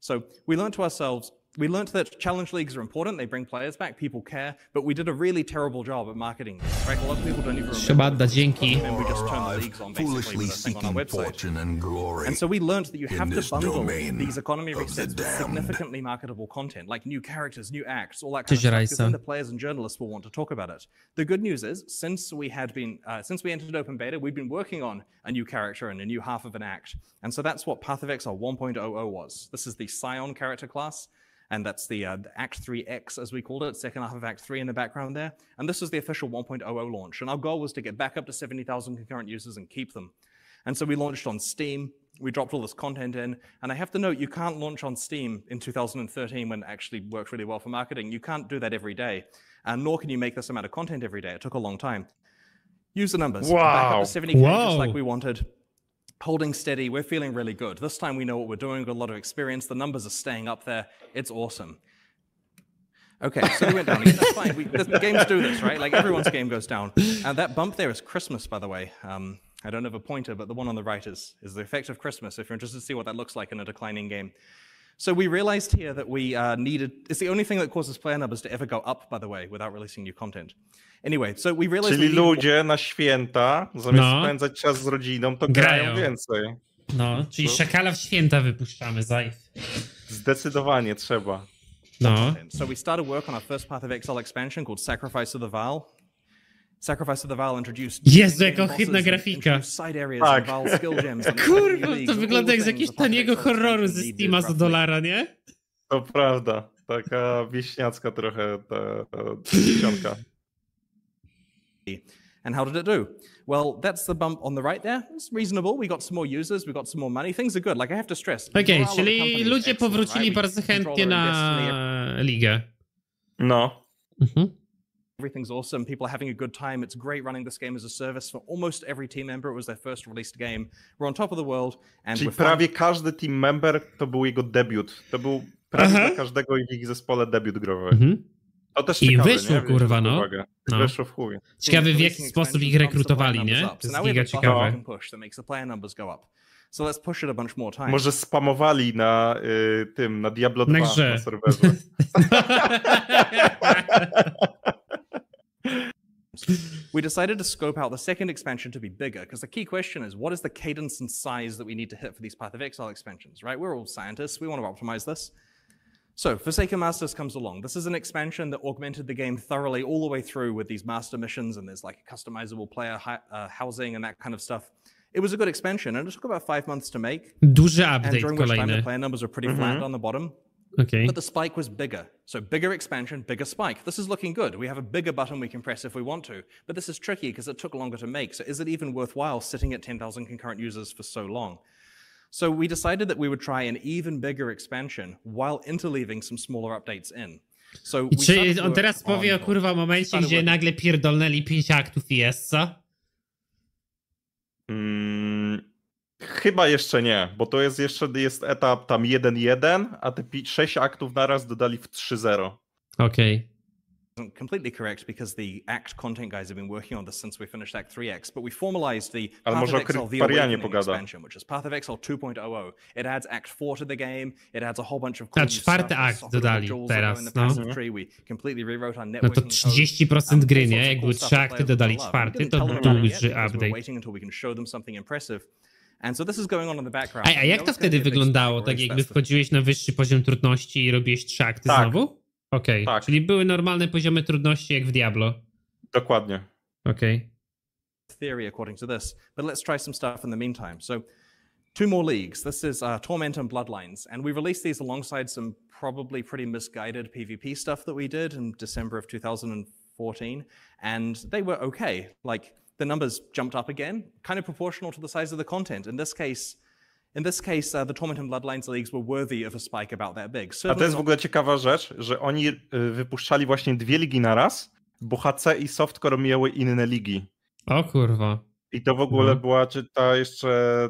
So we learned to ourselves, we learned that challenge leagues are important. They bring players back, people care, but we did a really terrible job at marketing. Right? A lot of people don't even remember. Szabadda, dzięki. And we just turned the leagues on basically foolishly with a thing on our seeking website. fortune and glory. And so we learned that you in have to this bundle these economy of the resets with significantly marketable content, like new characters, new acts, all that kind of stuff. Because then the players and journalists will want to talk about it. The good news is, since we had been, uh, since we entered open beta, we've been working on a new character and a new half of an act. And so that's what Path of Exile 1.00 was. This is the Scion character class. And that's the, uh, the Act 3X, as we called it, second half of Act 3 in the background there. And this was the official 1.00 launch. And our goal was to get back up to 70,000 concurrent users and keep them. And so we launched on Steam. We dropped all this content in. And I have to note, you can't launch on Steam in 2013 when it actually worked really well for marketing. You can't do that every day. And nor can you make this amount of content every day. It took a long time. User numbers. Wow. Back up to 70K, just like we wanted. Holding steady. We're feeling really good. This time we know what we're doing. We've got a lot of experience. The numbers are staying up there. It's awesome. Okay, so we went down again. That's fine. We, the games do this, right? Like everyone's game goes down. And that bump there is Christmas, by the way. Um, I don't have a pointer, but the one on the right is, is the effect of Christmas, if you're interested to see what that looks like in a declining game. So we realized here that we uh, needed, it's the only thing that causes player numbers to ever go up, by the way, without releasing new content. Anyway, so we realized Czyli we ludzie na święta, zamiast No. spędzać czas z rodziną, to grają, Grają. więcej. No, czyli Co? szakala w święta wypuszczamy, zaj. Zdecydowanie trzeba. No. So we started work on our first Path of Exile expansion called Sacrifice of the Val. Sacrifice of the Val introduced Jezu, jaka ohydna grafika. introduced side areas Tak. and Val skill gems. and Kurwa, to wygląda jak z jakiegoś taniego horroru ze Steama za dolara, nie? To prawda. Taka wieśniacka trochę ta, ta. And how did it do? Well, that's the bump on the right there. It's reasonable. We got some more users. We got some more money. Things are good. Like I have to stress. Okej, morale of the czyli company is ludzie excellent, powrócili right? Bardzo chętnie our own destiny. na ligę. No. Mhm. Everything's awesome. People are having a good time. It's great running this game as a service for almost every team member. It was their first released game. We're on top of the world, and Czyli we're fun- każdy team member to był jego debiut. To był prawie Aha. dla każdego w ich zespole debiut growy. Mhm. To też I ciekawe, wyszło, kurwa, no. No. Wyszło w chuj. Ciekawy w jaki sposób ich rekrutowali, nie? To jest now we giga have a button we ciekawe. can push that makes the player numbers go up. So let's push it a bunch more times. Może spamowali na y, tym, na Diablo Na 2 grze. na serwerze. we decided to scope out the second expansion to be bigger because the key question is what is the cadence and size that we need to hit for these Path of Exile expansions, right? We're all scientists, we want to optimize this. So, Forsaken Masters comes along. This is an expansion that augmented the game thoroughly all the way through with these master missions and there's like customizable player uh, housing and that kind of stuff. It was a good expansion and it took about five months to make. Duży And during which time the player numbers were pretty flat on the bottom. Okej. But the spike was bigger. So bigger expansion, bigger spike. This is looking good. We have a bigger button we can press if we want to. But this is tricky because it took longer to make. So is it even worthwhile sitting at 10,000 concurrent users for so long? So we decided that we would try an even bigger expansion while interleaving some smaller updates in. So I we czy on teraz powie o on- kurwa momencie, gdzie work- nagle pierdolnęli pięć aktów i jest, co? Mm, chyba jeszcze nie, bo to jest jeszcze jest etap tam 1-1, a te 6 aktów naraz dodali w 3-0. Okej. isn't Ale Path może of o Exile The Kryptarianie Awakening pogada. expansion, which is Path of Exile 2.00. It adds Act 4 to the game, it adds a whole bunch of A cool czwarty stuff, akt dodali teraz, no. passive tree. We completely rewrote our No to code. 30% Um, gry, nie? sorts of Jak cool były stuff trzy akty, dodali czwarty, to duży update. waiting until we can show them something impressive. And so this is going on in the background. A, a jak to wtedy wyglądało? Tak jakby wchodziłeś na wyższy poziom trudności i robiłeś trzy akty Tak. znowu? Okej, Tak. czyli były normalne poziomy trudności jak w Diablo. Dokładnie. Okej. theory according to this. But let's try some stuff in the meantime. So, two more leagues. This is uh, Torment and Bloodlines, and we released these alongside some probably pretty misguided PvP stuff that we did in December of 2014, and they were okay. Like the numbers jumped up again, kind of proportional to the size of the content. In this case. In this case, uh, the Torment and Bloodlines leagues were worthy of a spike about that big. A to Certainly jest w ogóle ciekawa rzecz, że oni y, wypuszczali właśnie dwie ligi naraz, bo HC i Softcore miały inne ligi. O kurwa. I to w ogóle Mhm. była czy ta jeszcze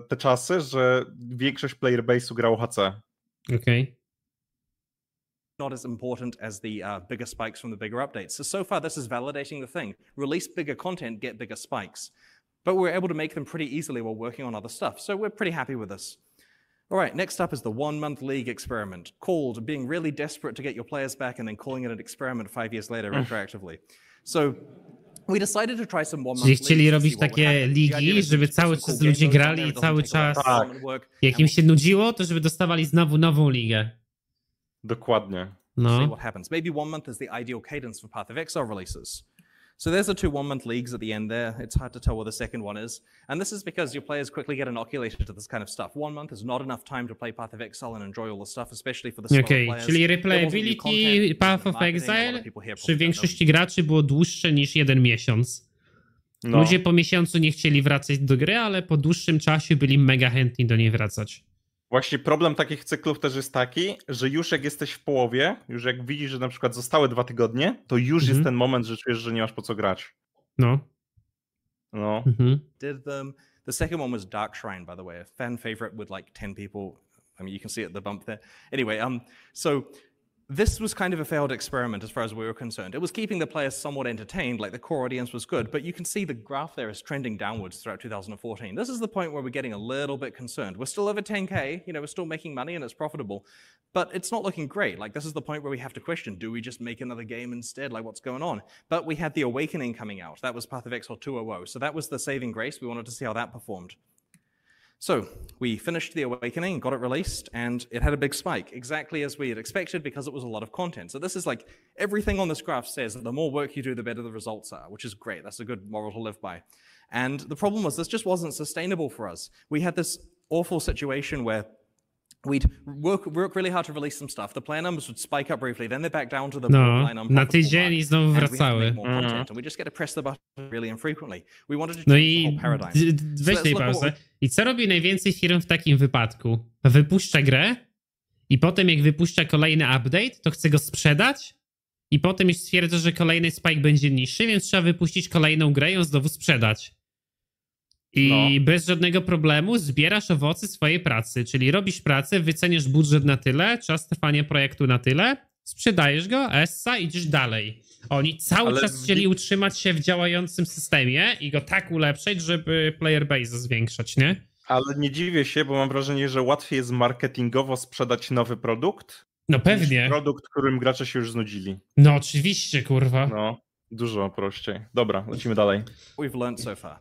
te czasy, że większość player base'u grało HC. Okej. not as important as the uh, bigger spikes from the bigger updates. So, so far, this is validating the thing. Release bigger content, get bigger spikes. But we're able to make them pretty easily while working on other stuff. So we're pretty happy with this. All right, next up is the one month league experiment, called being really desperate to get your players back and then calling it an experiment five years later mm. retroactively. So we decided to try some one month Czyli chcieli leagues to robić see what would takie. The idea ligi, żeby cały czas ludzie game modes on grali i cały take a lot of czas- time Jak im się nudziło, to żeby dostawali znowu nową ligę. Dokładnie. see No. what happens. Maybe one month is the ideal cadence for Path of Exile releases. So there's the two one month leagues at the end there. It's hard to tell what the second one is. And this is because your players quickly get inoculated to this kind of stuff. One month is not enough time to play Path of Exile and enjoy all the stuff, especially for the Okej, players. czyli replayability Path of Exile przy większości graczy było dłuższe niż jeden miesiąc. No. Ludzie po miesiącu nie chcieli wracać do gry, ale po dłuższym czasie byli mega chętni do niej wracać. Właśnie problem takich cyklów też jest taki, że już jak jesteś w połowie, już jak widzisz, że na przykład zostały dwa tygodnie, to już Mhm. jest ten moment, że czujesz, że nie masz po co grać. No. No. Mhm. did them. The second one was Dark Shrine, by the way, a fan favorite with like 10 people. I mean, you can see it at the bump there. Anyway, um, so this was kind of a failed experiment as far as we were concerned. It was keeping the players somewhat entertained, like the core audience was good, but you can see the graph there is trending downwards throughout 2014. This is the point where we're getting a little bit concerned. We're still over 10K, you know, we're still making money and it's profitable, but it's not looking great. Like, this is the point where we have to question do we just make another game instead? Like, what's going on? But we had The Awakening coming out. That was Path of Exile 2.0. So that was the saving grace. We wanted to see how that performed. So we finished The Awakening, got it released, and it had a big spike, exactly as we had expected because it was a lot of content. So this is like everything on this graph says that the more work you do, the better the results are, which is great. That's a good moral to live by. And the problem was this just wasn't sustainable for us. We had this awful situation where work, work really hard to release some stuff. The player numbers would spike up briefly, then they're back down to the No, na tydzień i znowu wracały. make more content, and we just get to press the button really infrequently. We wanted to No i weź tej pauzę. I co robi najwięcej firm w takim wypadku? Wypuszcza grę i potem jak wypuszcza kolejny update, to chce go sprzedać i potem już stwierdza, że kolejny spike będzie niższy, więc trzeba wypuścić kolejną grę i ją znowu sprzedać. I No. bez żadnego problemu zbierasz owoce swojej pracy, czyli robisz pracę, wyceniasz budżet na tyle, czas trwania projektu na tyle, sprzedajesz go, essa, idziesz dalej. Oni cały Ale czas w- chcieli utrzymać się w działającym systemie i go tak ulepszyć, żeby player base zwiększać, nie? Ale nie dziwię się, bo mam wrażenie, że łatwiej jest marketingowo sprzedać nowy produkt, No niż pewnie. produkt, którym gracze się już znudzili. No oczywiście, kurwa. No, dużo prościej. Dobra, lecimy dalej. we've learned so far.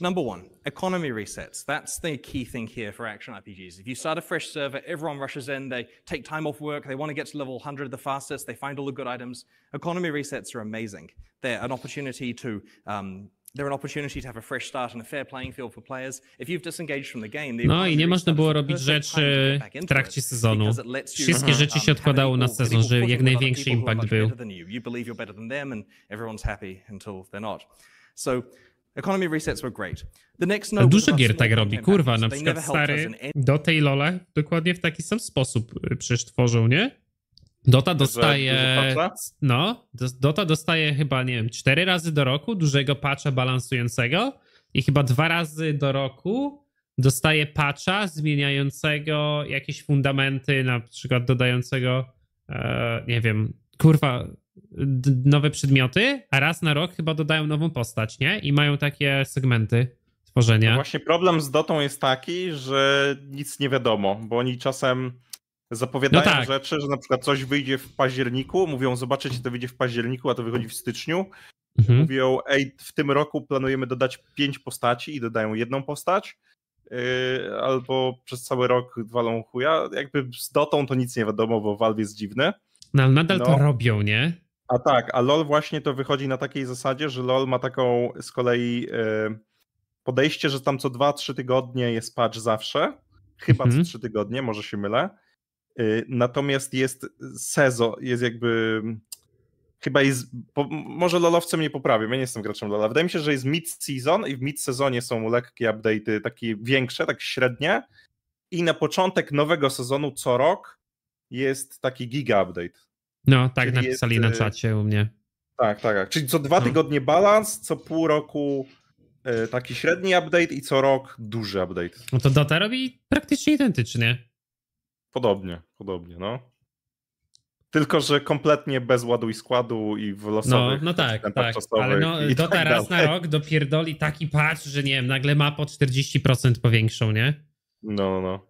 Number one, economy resets. That's the key thing here for action RPGs. If you start a fresh server, everyone rushes in, they take time off work, they want to get to level 100 the fastest, they find all the good items. Economy resets are amazing. They're an opportunity to um, they're an opportunity to have a fresh start and a fair playing field for players. If you've disengaged from the game, the No i nie można było robić perfect time to rzeczy w trakcie sezonu. because it lets you, Wszystkie um, rzeczy się an odkładało na sezon, footing jak największy people who are impact był. better than you. You believe you're better than them, and everyone's happy until they're not. So economy resets were great. The next note was Dużo gier tak robi, kurwa, na przykład stary do tej lole dokładnie w taki sam sposób y, przecież tworzą, nie? Dota dostaje, no, Dota dostaje chyba, nie wiem, cztery razy do roku dużego patcha balansującego i chyba dwa razy do roku dostaje patcha zmieniającego jakieś fundamenty, na przykład dodającego, e, nie wiem, kurwa, nowe przedmioty, a raz na rok chyba dodają nową postać, nie? I mają takie segmenty tworzenia. Właśnie problem z Dotą jest taki, że nic nie wiadomo, bo oni czasem zapowiadają No tak. rzeczy, że na przykład coś wyjdzie w październiku, mówią zobaczycie, to wyjdzie w październiku, a to wychodzi w styczniu. Mhm. Mówią, ej, w tym roku planujemy dodać pięć postaci i dodają jedną postać, yy, albo przez cały rok walą chuja. Jakby z Dotą to nic nie wiadomo, bo Valve jest dziwny. No ale nadal to No. robią, nie? A tak, a LOL właśnie to wychodzi na takiej zasadzie, że LOL ma taką z kolei e, podejście, że tam co 2-3 tygodnie jest patch zawsze. Chyba Mhm. co 3 tygodnie, może się mylę. E, Natomiast jest sezon, jest jakby. Chyba jest. Po, może LOLowcy mnie poprawią, ja nie jestem graczem LOLa. Wydaje mi się, że jest mid-season i w mid-sezonie są lekkie update'y, takie większe, tak średnie. I na początek nowego sezonu co rok jest taki giga update. No, tak Czyli napisali jest, na y, czacie u mnie. Tak, tak, tak. Czyli co dwa No. tygodnie balans, co pół roku e, taki średni update i co rok duży update. No to Dota robi praktycznie identycznie. Podobnie, podobnie, no. Tylko, że kompletnie bez ładu i składu i w No, losowych no tak, akcentach tak. czasowych Ale no, Dota tak raz na dalej. rok dopierdoli taki patch, że nie wiem, nagle ma po 40% powiększą, nie? No, no, no.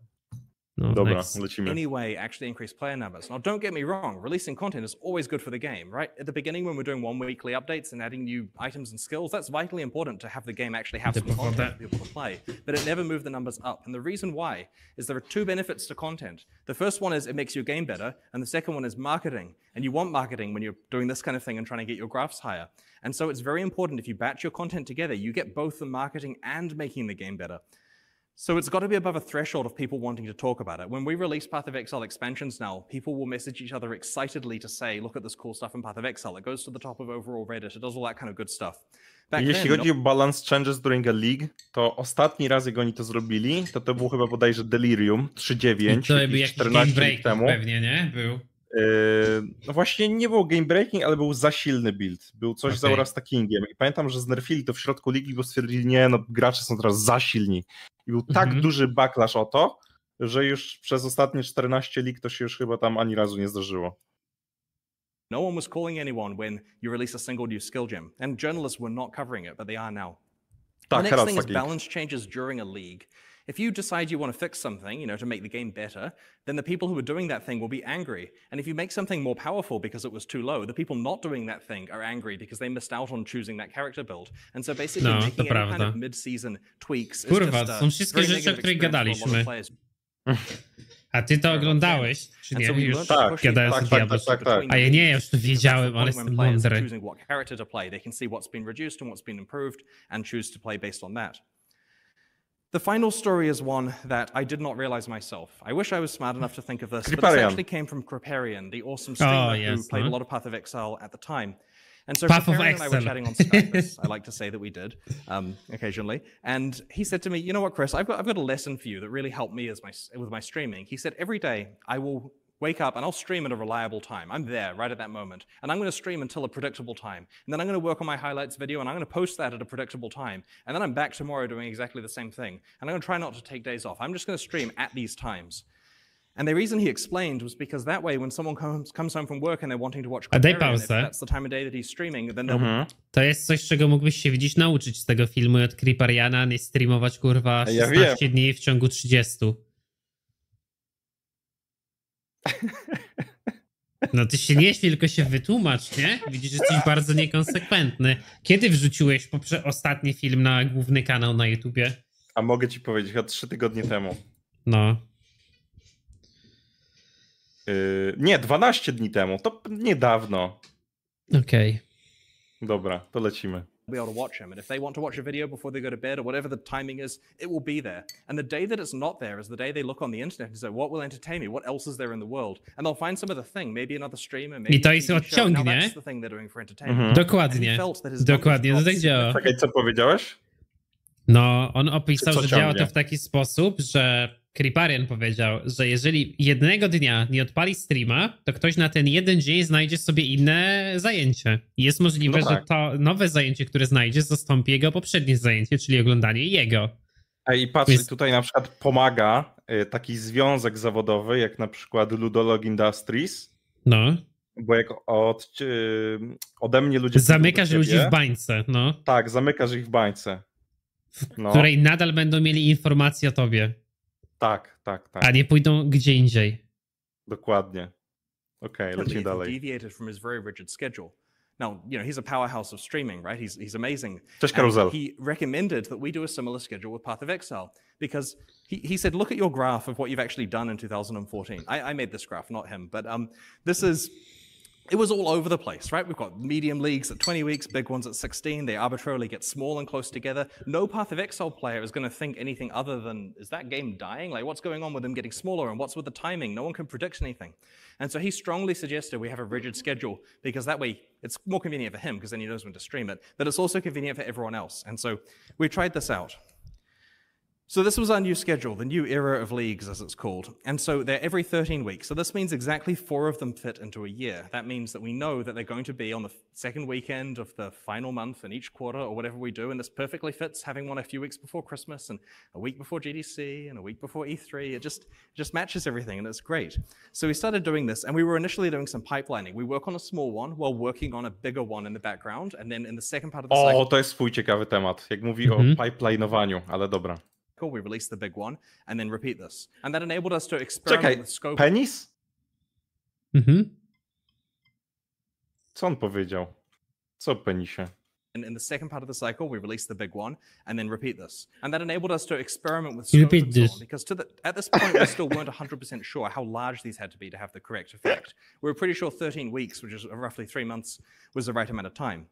No, Dobra, next. lecimy. anyway actually increase player numbers. Now, don't get me wrong, releasing content is always good for the game, right? At the beginning, when we're doing one weekly updates and adding new items and skills, that's vitally important to have the game actually have The some content that. for people to play. But it never moved the numbers up. And the reason why is there are two benefits to content. The first one is it makes your game better, and the second one is marketing. And you want marketing when you're doing this kind of thing and trying to get your graphs higher. And so it's very important if you batch your content together, you get both the marketing and making the game better. So it's got to be above a threshold of people wanting to talk about it. When we release Path of Exile expansions now, people will message each other excitedly to say, look at this cool stuff in Path of Exile. It goes to the top of overall Reddit. It does all that kind of good stuff. Back Jeśli then, chodzi o balance changes during a league, to ostatni raz, jak oni to zrobili, to to było chyba bodajże Delirium 3.9, I to by 14 lat temu. pewnie, nie? Był. Yy, No właśnie nie był game breaking, ale był za silny build. Był coś Okej. za Urastackingiem. I pamiętam, że znerfili to w środku ligi, bo stwierdzili, nie, no gracze są teraz za silni. I był tak Mhm. duży backlash o to, że już przez ostatnie 14 lig to się już chyba tam ani razu nie zdarzyło. No one was calling anyone when you release a single new skill gem, and journalists were not covering it, but they are now. Tak, the next thing is balance changes during a league. If you decide you want to fix something, you know, to make the game better, then the people who are doing that thing will be angry. And if you make something more powerful because it was too low, the people not doing that thing are angry because they missed out on choosing that character build. And so basically No, making any kind of mid-season tweaks is Kurwa, just, uh, są wszystkie very rzeczy, o negative których experience for a lot of gadaliśmy. players. A ty to oglądałeś, czy And nie? so we Już learned to Tak, push gadałem the z tak, Diablo. tak, tak, tak. between A ja nie, ja leagues. już to wiedziałem, That's ale the point jestem when players are mądry. choosing what character to play. They can see what's been reduced and what's been improved and choose to play based on that. The final story is one that I did not realize myself. I wish I was smart enough to think of this, but this actually came from Kriparian, the awesome streamer Oh, yes, who played a lot of Path of Exile at the time. And so Path and I were chatting on Skype, I like to say that we did um, occasionally. And he said to me, "You know what, Chris? I've got I've got a lesson for you that really helped me as my with my streaming." He said, "Every day I will." Wake up and I'll stream at a reliable time. I'm there right at that moment. And I'm going to stream until a predictable time. And then I'm going to work on my highlights video and I'm going to post that at a predictable time. And then I'm back tomorrow doing exactly the same thing. And I'm going to try not to take days off. I'm just going to stream at these times. And the reason he explained was because that way, when someone comes, comes home from work and they're wanting to watch A daj Criterion, pauzę. that's the time of day that he's streaming, then they'll Mhm. To jest coś, czego mógłbyś się widzieć nauczyć z tego filmu i od Creeperiana, nie streamować kurwa Ja 16 dni w ciągu 30. No ty się nie śmiej, tylko się wytłumacz, nie? Widzisz, że jesteś bardzo niekonsekwentny. Kiedy wrzuciłeś poprze ostatni film na główny kanał na YouTubie? A mogę ci powiedzieć, chyba trzy tygodnie temu. No. Yy, nie, 12 dni temu. To niedawno. Okej. Dobra, to lecimy. Be able to watch him. And if they want to watch a video before they go to bed or whatever the timing is, it will be there. And the day that it's not there is the day they look on the internet and say, what will entertain me? What else is there in the world? And they'll find some other thing, maybe another streamer, maybe I to a ich TV show. Now odciągnie. that's the thing they're doing for entertainment. Mhm. And he Dokładnie. felt that his Dokładnie, to numbers tak dropped działa. Czekaj, co powiedziałeś? No, on opisał, Co że działa ciągnie? to w taki sposób, że Kriparian powiedział, że jeżeli jednego dnia nie odpali streama, to ktoś na ten jeden dzień znajdzie sobie inne zajęcie. Jest możliwe, No że tak. to nowe zajęcie, które znajdzie, zastąpi jego poprzednie zajęcie, czyli oglądanie jego. A i patrz, Jest- tutaj na przykład pomaga y, taki związek zawodowy, jak na przykład Ludolog Industries, No. bo jak od, y, ode mnie ludzie... Zamykasz ludzi ciebie- w bańce, no. Tak, zamykasz ich w bańce. W No. której nadal będą mieli informacje o tobie, Tak, tak, tak, a nie pójdą gdzie indziej. dokładnie. Okej, lecimy completely dalej. deviated from his very rigid schedule. Now, you know, he's a powerhouse of streaming, right? He's, he's amazing. Cześć Karuzel. he recommended that we do a similar schedule with Path of Exile because he, he said, look at your graph of what you've actually done in 2014. I, I made this graph, not him, but um, this is, it was all over the place, right? We've got medium leagues at 20 weeks, big ones at 16. They arbitrarily get small and close together. No Path of Exile player is going to think anything other than, is that game dying? Like, what's going on with them getting smaller and what's with the timing? No one can predict anything. And so he strongly suggested we have a rigid schedule because that way it's more convenient for him because then he knows when to stream it, but it's also convenient for everyone else. And so we tried this out. So this was our new schedule, the new era of leagues, as it's called. And so they're every 13 weeks. So this means exactly four of them fit into a year. That means that we know that they're going to be on the second weekend of the final month in each quarter or whatever we do. And this perfectly fits having one a few weeks before Christmas and a week before GDC and a week before E3. It just, it just matches everything and it's great. So we started doing this and we were initially doing some pipelining. We work on a small one while working on a bigger one in the background. And then in the second part of the cycle, O, to jest swój ciekawy temat, jak mówi Mhm. o pipelinowaniu, ale dobra. We release the big one and then repeat this. And that enabled us to experiment Czekaj, with scope. penis? Mhm. Co on powiedział? Co o penisie? And in the second part of the cycle, we release the big one and then repeat this. And that enabled us to experiment with scope repeat and so on, this. because to the, at this point, we still weren't 100% sure how large these had to be to have the correct effect. We were pretty sure 13 weeks, which is roughly three months, was the right amount of time.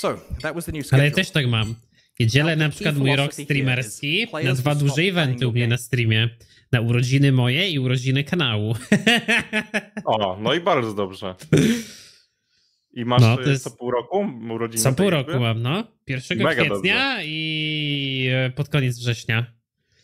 So that was the new Ale schedule. ja też tak mam. Niedzielę No, na przykład mój rok streamerski nazywa will duże eventy u mnie na streamie. Na urodziny moje i urodziny kanału. O, no i bardzo dobrze. I masz No, to y, jest- co pół roku urodziny? Co pół roku mam, no. 1 Mega kwietnia i e, pod koniec września.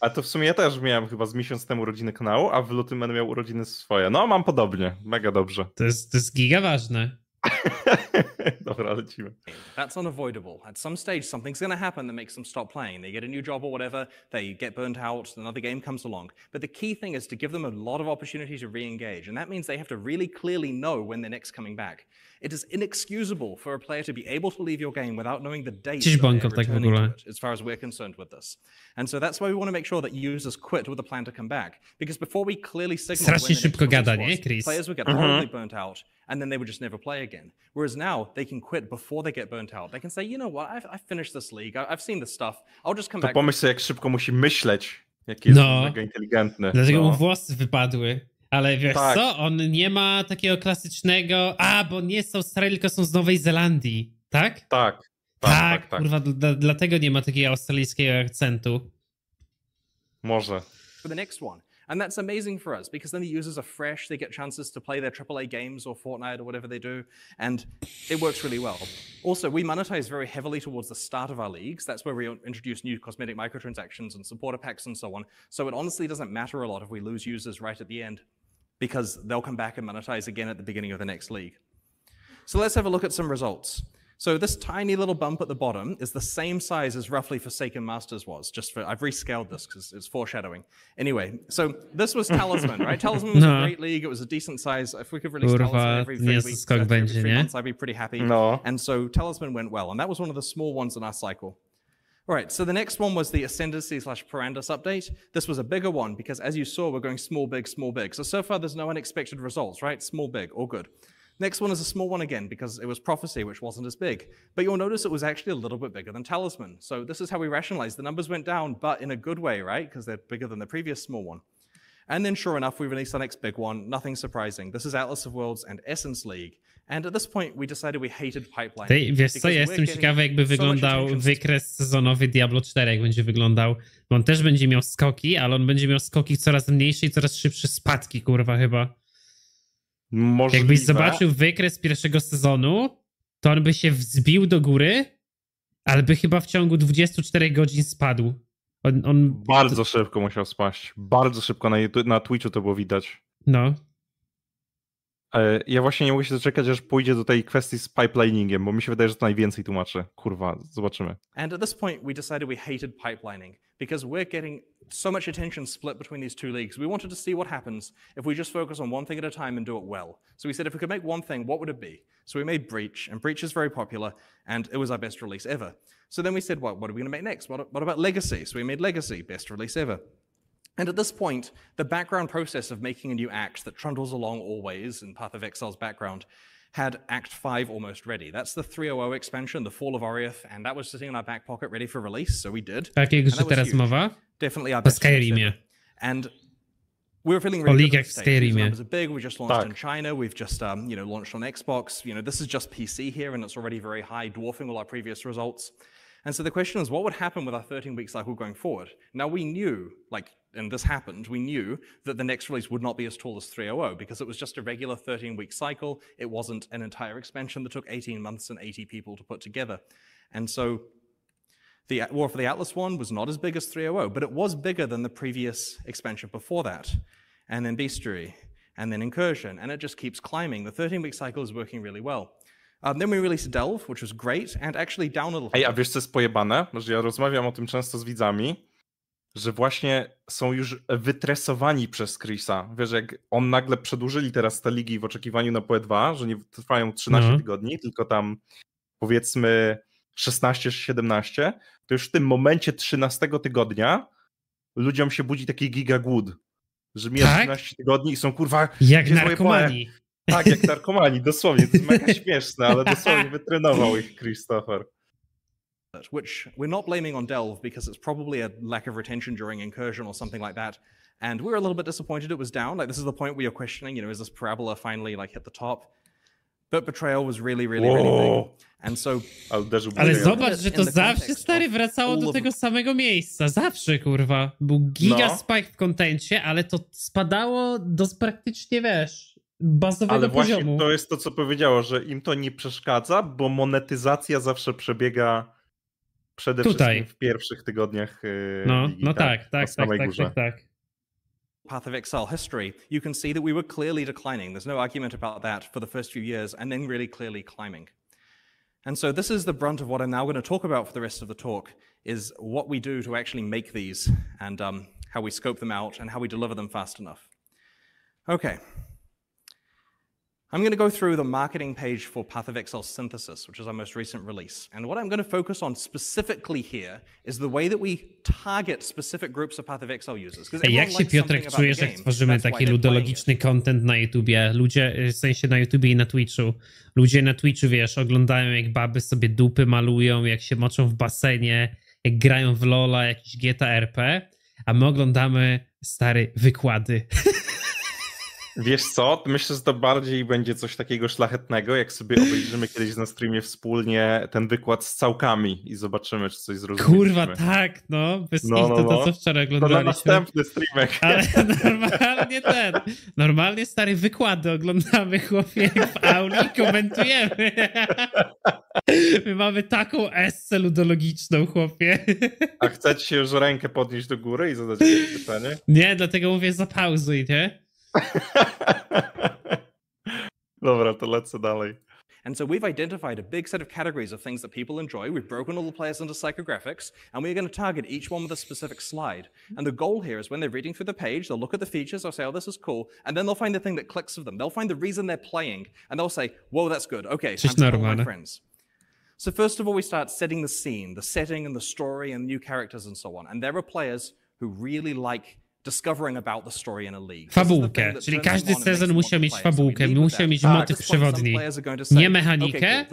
A to w sumie ja też miałem chyba z miesiąc temu urodziny kanału, a w lutym będę miał urodziny swoje. No, mam podobnie. Mega dobrze. To jest, to jest giga ważne. Dobra, lecimy. That's unavoidable. At some stage, something's going to happen that makes them stop playing. They get a new job or whatever, they get burnt out, another game comes along. But the key thing is to give them a lot of opportunity to re engage. And that means they have to really clearly know when they're next coming back. It is inexcusable for a player to be able to leave your game without knowing the date Gdzieś that they're bunker tak w returning to ogóle. it, as far as we're concerned with this. And so that's why we want to make sure that users quit with a plan to come back. Because before we clearly signal when Strasznie the next szybko release gada, nie, Chris? players would get horribly burnt out and then they would just never play again. Whereas now they can quit before they get burnt out. They can say, you know what, I've, I've finished this league, I've seen this stuff, I'll just come To back. pomyśl sobie, jak szybko musi myśleć, jaki jest No. mega inteligentny. Dlatego no. mu włosy wypadły. Ale wiesz Tak. co, on nie ma takiego klasycznego, a bo nie z Australii, tylko są z Nowej Zelandii, tak? Tak, tak, Tak, tak, tak. kurwa, dla, dlatego nie ma takiego australijskiego akcentu. Może. for the next one. And that's amazing for us because then the users are fresh, they get chances to play their AAA games or Fortnite or whatever they do, and it works really well. Also, we monetize very heavily towards the start of our leagues. That's where we introduce new cosmetic microtransactions and supporter packs and so on. So it honestly doesn't matter a lot if we lose users right at the end because they'll come back and monetize again at the beginning of the next league. So let's have a look at some results. So this tiny little bump at the bottom is the same size as roughly Forsaken Masters was. Just for I've rescaled this because it's foreshadowing. Anyway, so this was Talisman, right? Talisman was No. a great league. It was a decent size. If we could release Kurwa, Talisman every three niezły weeks, uh, every three months, I'd be pretty happy. No. And so Talisman went well, and that was one of the small ones in our cycle. All right, so the next one was the Ascendancy slash Parandus update. This was a bigger one because, as you saw, we're going small, big, small, big. So, so far, there's no unexpected results, right? Small, big, all good. Next one is a small one again because it was Prophecy, which wasn't as big. But you'll notice it was actually a little bit bigger than Talisman. So, this is how we rationalize. The numbers went down, but in a good way, right? Because they're bigger than the previous small one. And then, sure enough, we released our next big one. Nothing surprising. This is Atlas of Worlds and Essence League. And at this point, we decided we hated pipeline. Wiesz co, ja jestem ciekawy, jakby so wyglądał wykres sezonowy Diablo 4, jak będzie wyglądał. Bo on też będzie miał skoki, ale on będzie miał skoki coraz mniejsze i coraz szybsze spadki, kurwa, chyba. Możliwe. Jakbyś zobaczył wykres pierwszego sezonu, to on by się wzbił do góry, ale by chyba w ciągu 24 godzin spadł. On, on Bardzo szybko musiał spaść. Bardzo szybko na, YouTube- na Twitchu to było widać. no. E, Ja właśnie nie mogę się doczekać, aż pójdzie do tej kwestii z pipeliningiem, bo mi się wydaje, że to najwięcej tłumaczy. Kurwa, zobaczymy. And at this point, we decided we hated pipelining because we're getting so much attention split between these two leagues. We wanted to see what happens if we just focus on one thing at a time and do it well. So we said, if we could make one thing, what would it be? So we made Breach, and Breach is very popular, and it was our best release ever. So then we said, what, what are we going to make next? What, what about Legacy? So we made Legacy, best release ever. And at this point, the background process of making a new act that trundles along always in Path of Exile's background had Act 5 almost ready. That's the 300 expansion, the Fall of Oriath, and that was sitting in our back pocket ready for release, so we did. Takiej And grze teraz huge. mowa? Definitely our O best release Skyrimie. And we were feeling O really League good jak at w this stage. The Skyrimie. numbers are big. We just launched Tak. in China. We've just, um, you know, launched on Xbox. You know, this is just PC here, and it's already very high, dwarfing all our previous results. And so the question is, what would happen with our 13-week cycle going forward? Now we knew, like, and this happened, we knew that the next release would not be as tall as 300 because it was just a regular 13-week cycle. It wasn't an entire expansion that took 18 months and 80 people to put together. And so the War for the Atlas one was not as big as 300, but it was bigger than the previous expansion before that. And then Bestiary, and then Incursion, and it just keeps climbing. The 13 week cycle is working really well. Um, then we released Delve, which was great, and actually down a little. Ej, a wiesz co jest pojebane? Że ja rozmawiam o tym często z widzami, że właśnie są już wytresowani przez Chrisa. Wiesz, jak on nagle przedłużyli teraz te ligi w oczekiwaniu na PoE2, że nie trwają 13 No. tygodni, tylko tam powiedzmy 16-17, to już w tym momencie 13 tygodnia ludziom się budzi taki gigagłód, że mija Tak? 13 tygodni i są kurwa, Jak narkomani. tak jak narkomani, dosłownie, to jest mega śmieszne, ale dosłownie wytrenował ich Christopher. It, which we're not blaming on Delve because it's probably a lack of retention during incursion or something like that. And we were a little bit disappointed it was down. Like this is the point where you're questioning, you know, is this parabola finally like hit the top? But betrayal was really, really, really Whoa. big. And so Ale zobacz, że to zawsze stary wracało do tego samego miejsca. Zawsze, kurwa. Był giga No. spike w kontencie, ale to spadało do praktycznie, wiesz, bazowego Ale właśnie poziomu. to jest to, co powiedziało, że im to nie przeszkadza, bo monetyzacja zawsze przebiega przede Tutaj. wszystkim w pierwszych tygodniach No, ligi, no tak, tak, tak, tak, tak, tak, tak. Path of Exile history, you can see that we were clearly declining. There's no argument about that for the first few years, and then really clearly climbing. And so this is the brunt of what I'm now going to talk about for the rest of the talk, is what we do to actually make these and um, how we scope them out and how we deliver them fast enough. Okay. I'm going to go through the marketing page for Path of Exile Synthesis, which is our most recent release. And what I'm going to focus on specifically here is the way that we target specific groups of Path of Exile users. Ej, jak się Piotrek czujesz, jak tworzymy taki ludologiczny content na YouTubie? Ludzie, w sensie na YouTubie i na Twitchu. Ludzie na Twitchu, wiesz, oglądają jak baby sobie dupy malują, jak się moczą w basenie, jak grają w Lola, jakiś GTA RP, a my oglądamy, stary, wykłady. Wiesz co? Myślę, że to bardziej będzie coś takiego szlachetnego, jak sobie obejrzymy kiedyś na streamie wspólnie ten wykład z całkami i zobaczymy, czy coś zrozumieliśmy. Kurwa, tak, no, bez No, no, to, to no. co wczoraj To na oglądaliśmy. następny streamek. Ale normalnie ten, normalnie stary wykłady oglądamy chłopie w auli i komentujemy. My mamy taką essę ludologiczną chłopie. A chcecie już rękę podnieść do góry i zadać pytanie? Nie, dlatego mówię zapauzuj, nie? Dobra, to lecę dalej. And so we've identified a big set of categories of things that people enjoy. We've broken all the players into psychographics, and we're going to target each one with a specific slide. And the goal here is when they're reading through the page, they'll look at the features, they'll say, oh, this is cool, and then they'll find the thing that clicks with them. They'll find the reason they're playing, and they'll say, whoa, that's good. Okay, time Cześć, to tell my friends. So first of all, we start setting the scene, the setting and the story and new characters and so on. And there are players who really like discovering about the story in a league. This is the Fabułkę, czyli każdy sezon musiał mieć fabułkę, musiał mieć motyw przewodni. Nie Okay, mechanikę. Okay.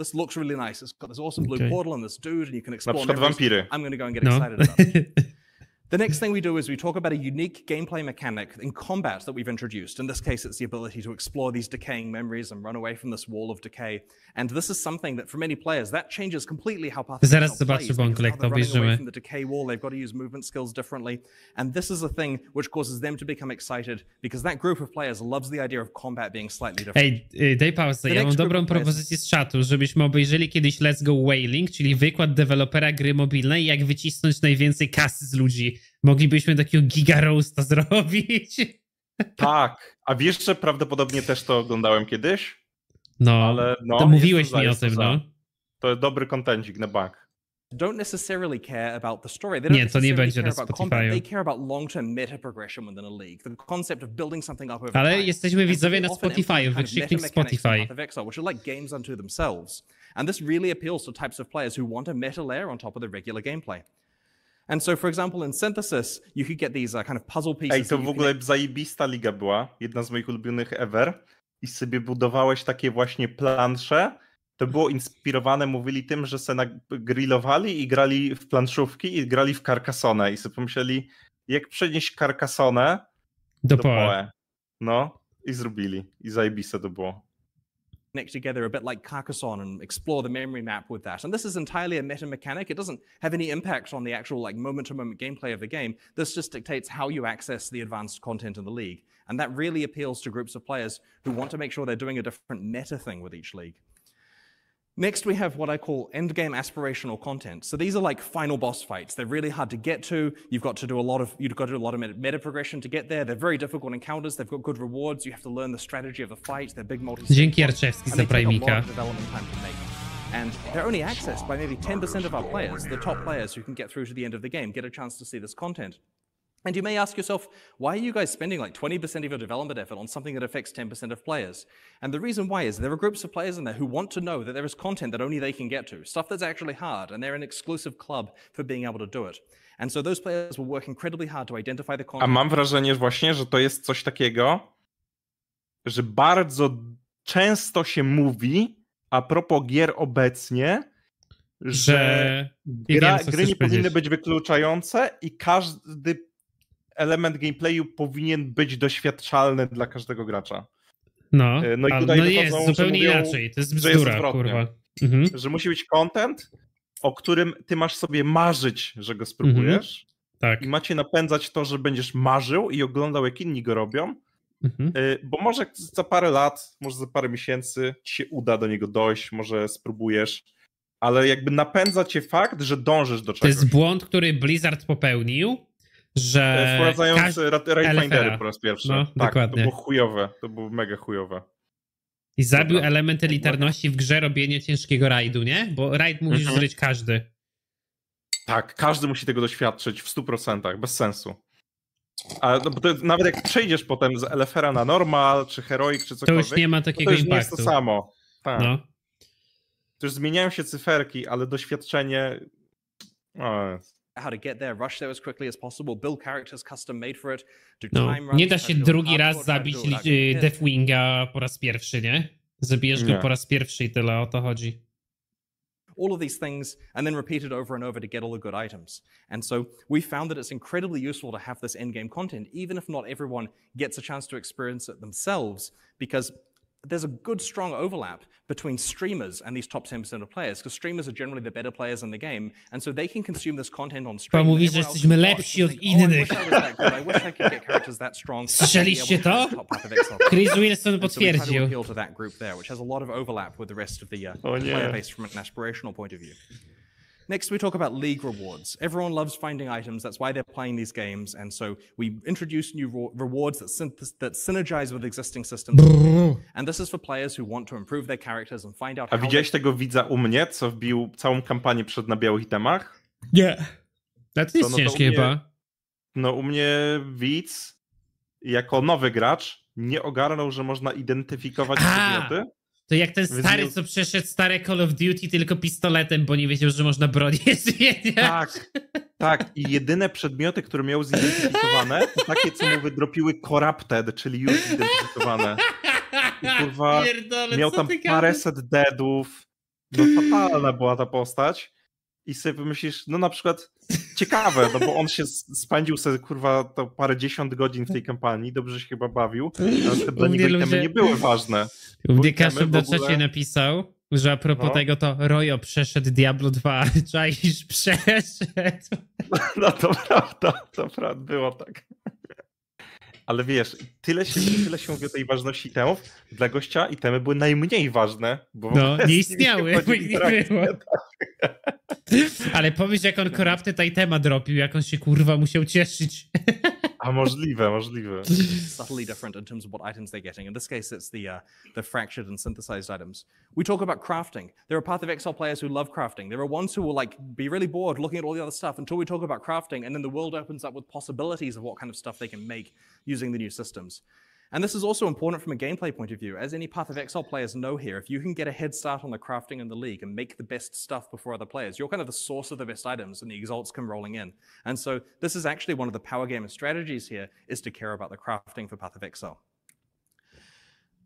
explore przykład wampiry. I'm going to go and get No. The next thing we do is we talk about a unique gameplay mechanic in combat that we've introduced. In this case, it's the ability to explore these decaying memories and run away from this wall of decay. And this is something that for many players, that changes completely how Path of Zaraz Exile zobaczę, plays, running away from the decay wall, they've got to use movement skills differently. And this is a thing which causes them to become excited because that group of players loves the idea of combat being slightly different. Ej, y, daj pauzę. The Ja mam dobrą propozycję z czatu, żebyśmy obejrzeli kiedyś Let's Go Whaling, czyli wykład dewelopera gry mobilnej, jak wycisnąć najwięcej kasy z ludzi. Moglibyśmy takiego giga roasta zrobić. Tak. A wiesz, że prawdopodobnie też to oglądałem kiedyś? No, Ale no, to mówiłeś mi o tym, za. no. To jest dobry kontencik na bank. don't necessarily care about the story. They Nie, don't to nie będzie na. Spotify'u. They care about long-term meta progression within a league. The concept of building something up over Ale time. jesteśmy widzowie na of wykrzyknik Spotify. Exile, which are like games unto themselves. And this really appeals to types of players who want a meta layer on top of the regular gameplay. And so, for example, in Synthesis, you could get these uh, kind of puzzle pieces. Ej, to w ogóle zajebista liga była. Jedna z moich ulubionych ever. I sobie budowałeś takie właśnie plansze. To było inspirowane, mówili tym, że se na- grillowali i grali w planszówki i grali w Carcassonne. I sobie pomyśleli, jak przenieść Carcassonne Do do poe. Poe. No, i zrobili. I zajebiste to było. Connect together a bit like Carcassonne and explore the memory map with that. And this is entirely a meta mechanic. It doesn't have any impact on the actual like moment to moment gameplay of the game. This just dictates how you access the advanced content in the league. And that really appeals to groups of players who want to make sure they're doing a different meta thing with each league. Next, we have what I call endgame aspirational content. So these are like final boss fights. They're really hard to get to. You've got to do a lot of you've got to do a lot of meta, meta progression to get there. They're very difficult encounters. They've got good rewards. You have to learn the strategy of the fight. They're big multi. Dzięki Arczewski za they take a lot Primika. of development time to make. And they're only accessed by maybe 10% of our players, the top players who can get through to the end of the game, get a chance to see this content. And you may ask yourself, why are you guys spending like 20% of your development effort on something that affects 10% of players? And the reason why is there are groups of players in there who want to know that there is content that only they can get to, stuff that's actually hard, and they're an exclusive club for being able to do it. And so those players will work incredibly hard to identify the A content. mam wrażenie właśnie, że to jest coś takiego, że bardzo często się mówi a propos gier obecnie, że, Że... Gra, wiem, gry nie powinny powiedzieć. być wykluczające i każdy element gameplayu powinien być doświadczalny dla każdego gracza. No, E, no i ale tutaj no wychodzą, jest zupełnie mówią, inaczej. To jest jest bzdura, odwrotnie. kurwa. Mhm. Że musi być content, o którym ty masz sobie marzyć, że go spróbujesz Tak. i macie napędzać to, że będziesz marzył i oglądał, jak inni go robią, Mhm. Y, Bo może za parę lat, może za parę miesięcy ci się uda do niego dojść, może spróbujesz, ale jakby napędza cię fakt, że dążysz do To czegoś. jest błąd, który Blizzard popełnił, że... Wprowadzając każ- LFR-a. po raz pierwszy. No, tak, dokładnie. to było chujowe, to było mega chujowe. I zabił Dobra. element elitarności w grze robienia ciężkiego rajdu, nie? Bo rajd musisz Mhm. zrobić każdy. Tak, każdy musi tego doświadczyć w 100%, bez sensu. A no, to, nawet jak przejdziesz potem z LFR na normal, czy heroic, czy To cokolwiek, już nie ma to, takiego już nie jest to samo. Tak. No. To już zmieniają się cyferki, ale doświadczenie... O, how to get there, rush there as quickly as possible, build characters custom made for it, do No. time runs. Nie da się drugi raz zabić do like li- hit. Deathwinga po raz pierwszy, nie? Zabijesz go Nie. po raz pierwszy i tyle o to chodzi. all of these things and then repeat it over and over to get all the good items. And so we found that it's incredibly useful to have this end game content, even if not everyone gets a chance to experience it themselves, because there's a good strong overlap between streamers and these top 10% of players, because streamers are generally the better players in the game, and so they can consume this content on stream. that mówisz, że jesteśmy lepsi od think, "Oh, I innych." I was that good. I wish I could get characters that strong. Słyszeliście to be able to? top Path of Exile. Chris Wilson And so we try to potwierdził. appeal to that group there, which has a lot of overlap with the rest of the uh, Oh, yeah. player base from an aspirational point of view. Next, we talk about league rewards. Everyone loves finding items. That's why they're playing these games. And so we introduce new rewards that, synth- that synergize with existing systems. and this is for players who want to improve their characters and find out A how widziałeś tego widza u mnie, co wbił całą kampanię przed na białych itemach? Nie. To jest To no to ciężkie u mnie- chyba. No u mnie widz, jako nowy gracz, nie ogarnął, że można identyfikować A! przedmioty. To jak ten stary, co przeszedł stare Call of Duty tylko pistoletem, bo nie wiedział, że można bronię zmieniać. Tak, tak. I jedyne przedmioty, które miał zidentyfikowane, to takie, co mu wydropiły corrupted, czyli już zidentyfikowane. I kurwa, Pierdolę, Miał tam paręset deadów. No fatalna była ta postać. I sobie pomyślisz, no na przykład ciekawe, no bo on się spędził sobie kurwa to parę dziesiąt godzin w tej kampanii, dobrze się chyba bawił, ale te dla niego itemy ludzie- nie były ważne. U mnie Kaszub na ogóle- napisał, że a propos No. tego to Rojo przeszedł Diablo 2, czaisz przeszedł. No to prawda, to prawda, było tak. Ale wiesz, tyle się, tyle się mówi o tej ważności itemów. Dla gościa itemy były najmniej ważne, bo No, nie istniały, nie było. Ale powiedz, jak on Corrupted itema dropił, jak on się kurwa musiał cieszyć. A możliwe, możliwe. subtly different in terms of what items they're getting. In this case, it's the uh, the fractured and synthesized items. We talk about crafting. There are Path of Exile players who love crafting. There are ones who will like be really bored looking at all the other stuff until we talk about crafting, and then the world opens up with possibilities of what kind of stuff they can make using the new systems. And this is also important from a gameplay point of view. As any Path of Exile players know here, if you can get a head start on the crafting in the league and make the best stuff before other players, you're kind of the source of the best items and the exalts come rolling in. And so this is actually one of the power gamer strategies here is to care about the crafting for Path of Exile.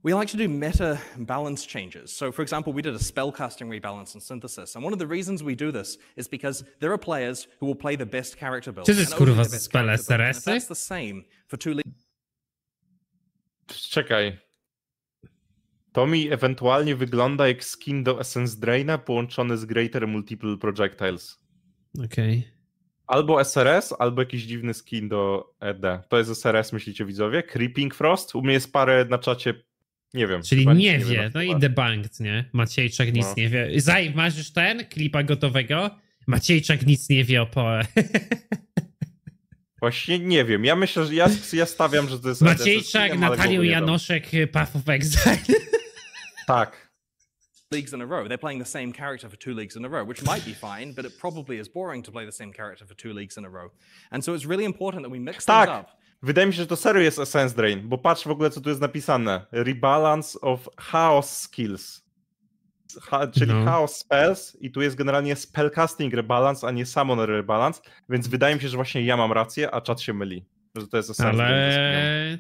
We like to do meta balance changes. So, for example, we did a spellcasting rebalance and synthesis. And one of the reasons we do this is because there are players who will play the best character build. Co to jest, kurwa, spell character build. And if SRS-y? That's the same for two leagues. Czekaj. To mi ewentualnie wygląda jak skin do Essence Draina połączony z Greater Multiple Projectiles. Okej. Albo SRS, albo jakiś dziwny skin do ED. To jest SRS, myślicie widzowie? Creeping Frost? U mnie jest parę na czacie, nie wiem. Czyli nie wie, na no i debunked, nie? Maciejczak nic No. nie wie. Zaj, masz już ten, klipa gotowego? Maciejczak nic nie wie o PoE. Właśnie nie wiem. Ja myślę, że ja, ja stawiam, że to jest Maciejczak, Natalią. Janoszek, Path of Exile. Tak. leagues in a row. They're playing the same character for two leagues in a row, which might be fine, but it probably is boring to play the same character for two leagues in a row. And so it's really important that we mix things Tak. up. Wydaje mi się, że to serio jest Essence Drain, bo patrz w ogóle, co tu jest napisane. Rebalance of Chaos Skills. Ha, czyli No. Chaos Spells i tu jest generalnie Spellcasting Rebalance, a nie Summon Rebalance, więc wydaje mi się, że właśnie ja mam rację, a czat się myli. Że to jest. Ale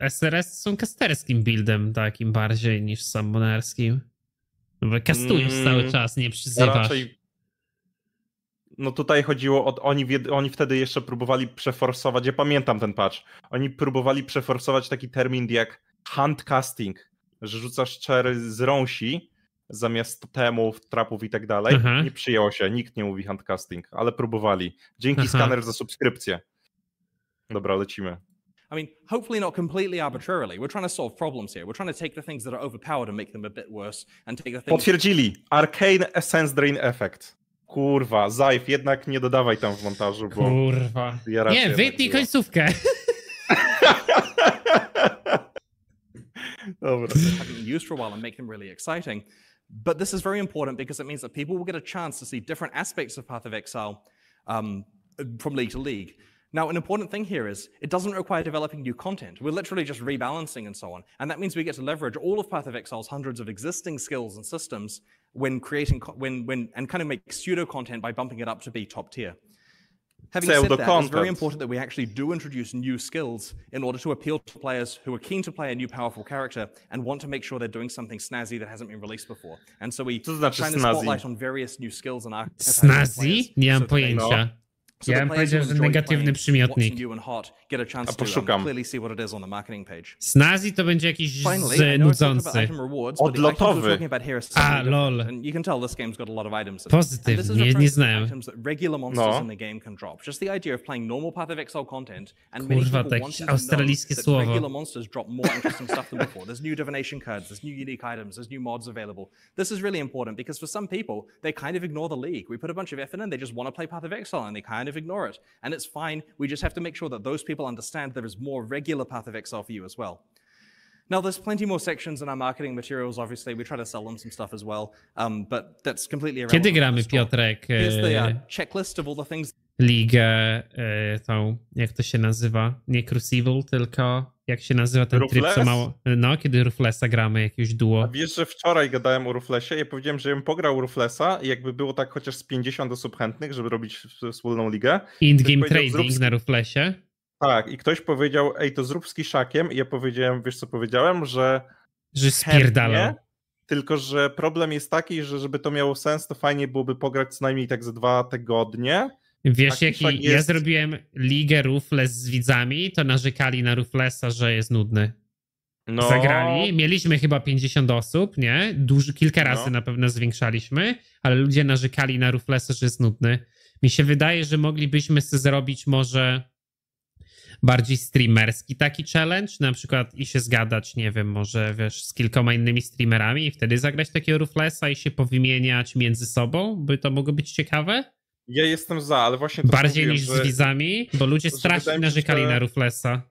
SRS są kasterskim buildem takim bardziej niż summonerskim. No bo kastujesz Mm, cały czas, nie przyzywasz. raczej... No tutaj chodziło o... Oni, oni wtedy jeszcze próbowali przeforsować, ja pamiętam ten patch, oni próbowali przeforsować taki termin jak handcasting, że rzucasz czery z rąsi zamiast totemów, trapów i tak dalej. Aha. Nie przyjęło się, nikt nie mówi handcasting, ale próbowali. Dzięki Aha. skaner za subskrypcję. Dobra, lecimy. I mean, hopefully not completely arbitrarily. We're trying to solve problems here. We're trying to take the things that are overpowered and make them a bit worse, and take the things. Potwierdzili. Arcane Essence Drain Effect. Kurwa, Zaif, jednak nie dodawaj tam w montażu, bo... Kurwa. Ja Nie, tak wytnij końcówkę. Dobra. haven't been used for a while and make them really exciting. But this is very important because it means that people will get a chance to see different aspects of Path of Exile um, from league to league. Now, an important thing here is it doesn't require developing new content. We're literally just rebalancing and so on. And that means we get to leverage all of Path of Exile's hundreds of existing skills and systems when creating, when, when, and kind of make pseudo content by bumping it up to be top tier. Having said that, it's very important that we actually do introduce new skills in order to appeal to players who are keen to play a new powerful character and want to make sure they're doing something snazzy that hasn't been released before. And so we shine a spotlight on various new skills and archetypes. Snazzy? Nie mam pojęcia. So ja bym powiedział, że negatywny przymiotnik. A poszukam. Snazzy to będzie jakiś nudzący. Odlotowy. A, lol. Pozytywny, nie, nie znałem. No. Kurwa, to jakieś australijskie słowo. Regular monsters drop more interesting stuff before. There's new divination cards, there's new unique items, there's new mods available. This is really important because for some people, they kind of ignore the league. We put a bunch of effort in, they just want to play Path of Exile and they kind of of ignore it. And it's fine. We just have to make sure that those people understand there is more regular Path of Exile for you as well. Now, there's plenty more sections in our marketing materials. Obviously, we try to sell them some stuff as well, um, but that's completely irrelevant. Kiedy gramy, Piotrek? Here's the uh, checklist of all the things. Ligę tą, jak to się nazywa? Nie Crucible, tylko jak się nazywa ten Rufles? tryb, co mało... No, kiedy Ruflesa gramy, jakieś duo. A wiesz, że wczoraj gadałem o Ruflesie i powiedziałem, że bym pograł Ruflesa i jakby było tak chociaż z 50 osób chętnych, żeby robić wspólną ligę. In-game trading zrób... na Ruflesie. Tak, i ktoś powiedział, ej, to zrób z Kiszakiem i ja powiedziałem, wiesz co powiedziałem, że... Że spierdala. Tylko, że problem jest taki, że żeby to miało sens, to fajnie byłoby pograć co najmniej tak za dwa tygodnie, Wiesz, jaki jest... ja zrobiłem ligę Rufles z widzami, to narzekali na Ruflesa, że jest nudny. No. Zagrali, mieliśmy chyba 50 osób, nie? Kilka razy no. na pewno zwiększaliśmy, ale ludzie narzekali na Ruflesa, że jest nudny. Mi się wydaje, że moglibyśmy sobie zrobić może bardziej streamerski taki challenge, na przykład i się zgadać, nie wiem, może wiesz, z kilkoma innymi streamerami i wtedy zagrać takiego Ruflesa i się powymieniać między sobą, by to mogło być ciekawe? Ja jestem za, ale właśnie. Bardziej mówię, niż że, z widzami, bo ludzie strasznie narzekali na Ruflesa.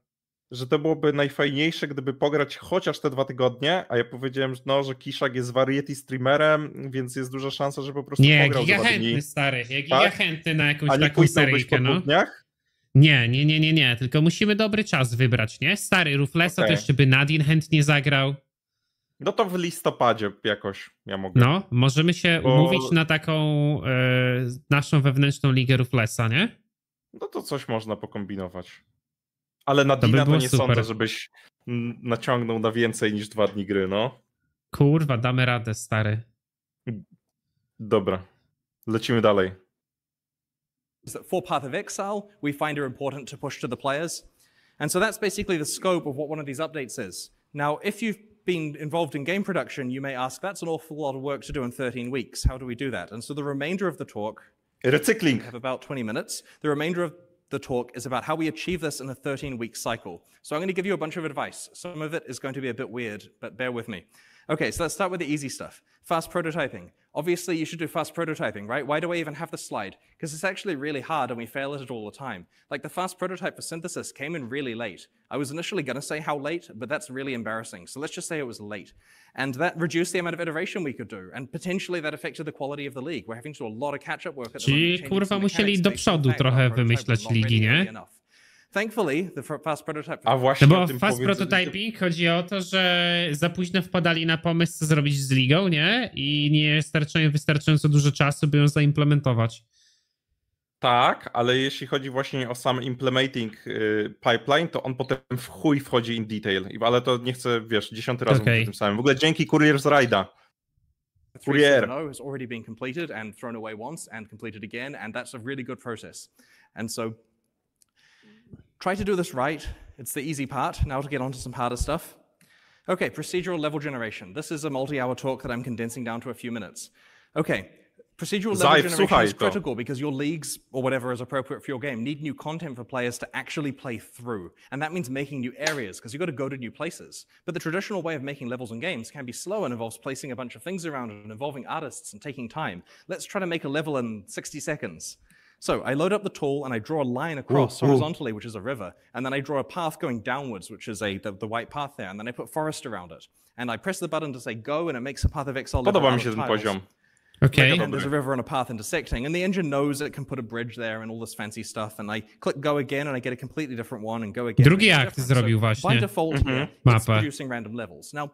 Że to byłoby najfajniejsze, gdyby pograć chociaż te dwa tygodnie, a ja powiedziałem, no, że Kiszak jest variety streamerem, więc jest duża szansa, że po prostu nie, pograł giga chętny, stary, ja giga tak? chętny na jakąś a taką seryjkę, no. Nie, nie, nie, nie, nie, tylko musimy dobry czas wybrać, nie? Stary Ruflesa okay. to jeszcze by Nadine chętnie zagrał. No to w listopadzie jakoś ja mogę. No, możemy się Bo... umówić na taką e, naszą wewnętrzną ligę Ruflesa, nie? No to coś można pokombinować. Ale na to Dina by to nie super. sądzę, żebyś naciągnął na więcej niż dwa dni gry, no. Kurwa, damy radę, stary. Dobra, lecimy dalej. For Path of Exile, we find it important to push to the players. And so that's basically the scope of what one of these updates is. Now, if you've been involved in game production, you may ask, that's an awful lot of work to do in 13 weeks. How do we do that? And so the remainder of the talk, Recykling. We have about 20 minutes. The remainder of the talk is about how we achieve this in a 13 week cycle. So I'm going to give you a bunch of advice. Some of it is going to be a bit weird, but bear with me. Okay, so let's start with the easy stuff. Fast prototyping. Obviously, you should do fast prototyping, right? Why do I even have the slide? Because it's actually really hard and we fail at it all the time. Like the fast prototype for synthesis came in really late. I was initially going to say how late, but that's really embarrassing. So let's just say it was late. And that reduced the amount of iteration we could do. And potentially that affected the quality of the league. We're having to do a lot of catch-up work at the Czyli moment. kurwa musieli do przodu trochę wymyślać ligi, nie? Thankfully, the fast prototype. A właśnie no bo fast prototyping chodzi o to, że za późno wpadali na pomysł, co zrobić z ligą, nie? I nie starczają wystarczająco dużo czasu, by ją zaimplementować. Tak, ale jeśli chodzi właśnie o sam implementing y, pipeline, to on potem w chuj wchodzi in detail. Ale to nie chcę, wiesz, dziesiąty raz okay. mówić o tym samym. W ogóle dzięki Courier's Ride'a. Courier has already been completed and thrown away once and completed again, and that's a really good process. And so Try to do this right. It's the easy part. Now to get onto some harder stuff. Okay, procedural level generation. This is a multi-hour talk that I'm condensing down to a few minutes. Okay, procedural level generation is critical because your leagues or whatever is appropriate for your game need new content for players to actually play through. And that means making new areas because you've got to go to new places. But the traditional way of making levels in games can be slow and involves placing a bunch of things around and involving artists and taking time. Let's try to make a level in 60 seconds. So I load up the tool and I draw a line across ooh. horizontally, which is a river, and then I draw a path going downwards, which is a the, the white path there, and then I put forest around it. And I press the button to say go, and it makes a path of exile. level Podoba mi się of ten poziom. Okej. And there's a river and a path intersecting, and the engine knows it can put a bridge there and all this fancy stuff. And I click go again, and I get a completely different one, and go again. Drugi akt different. zrobił So właśnie. By default, here, it's Mapę. producing random levels. Now,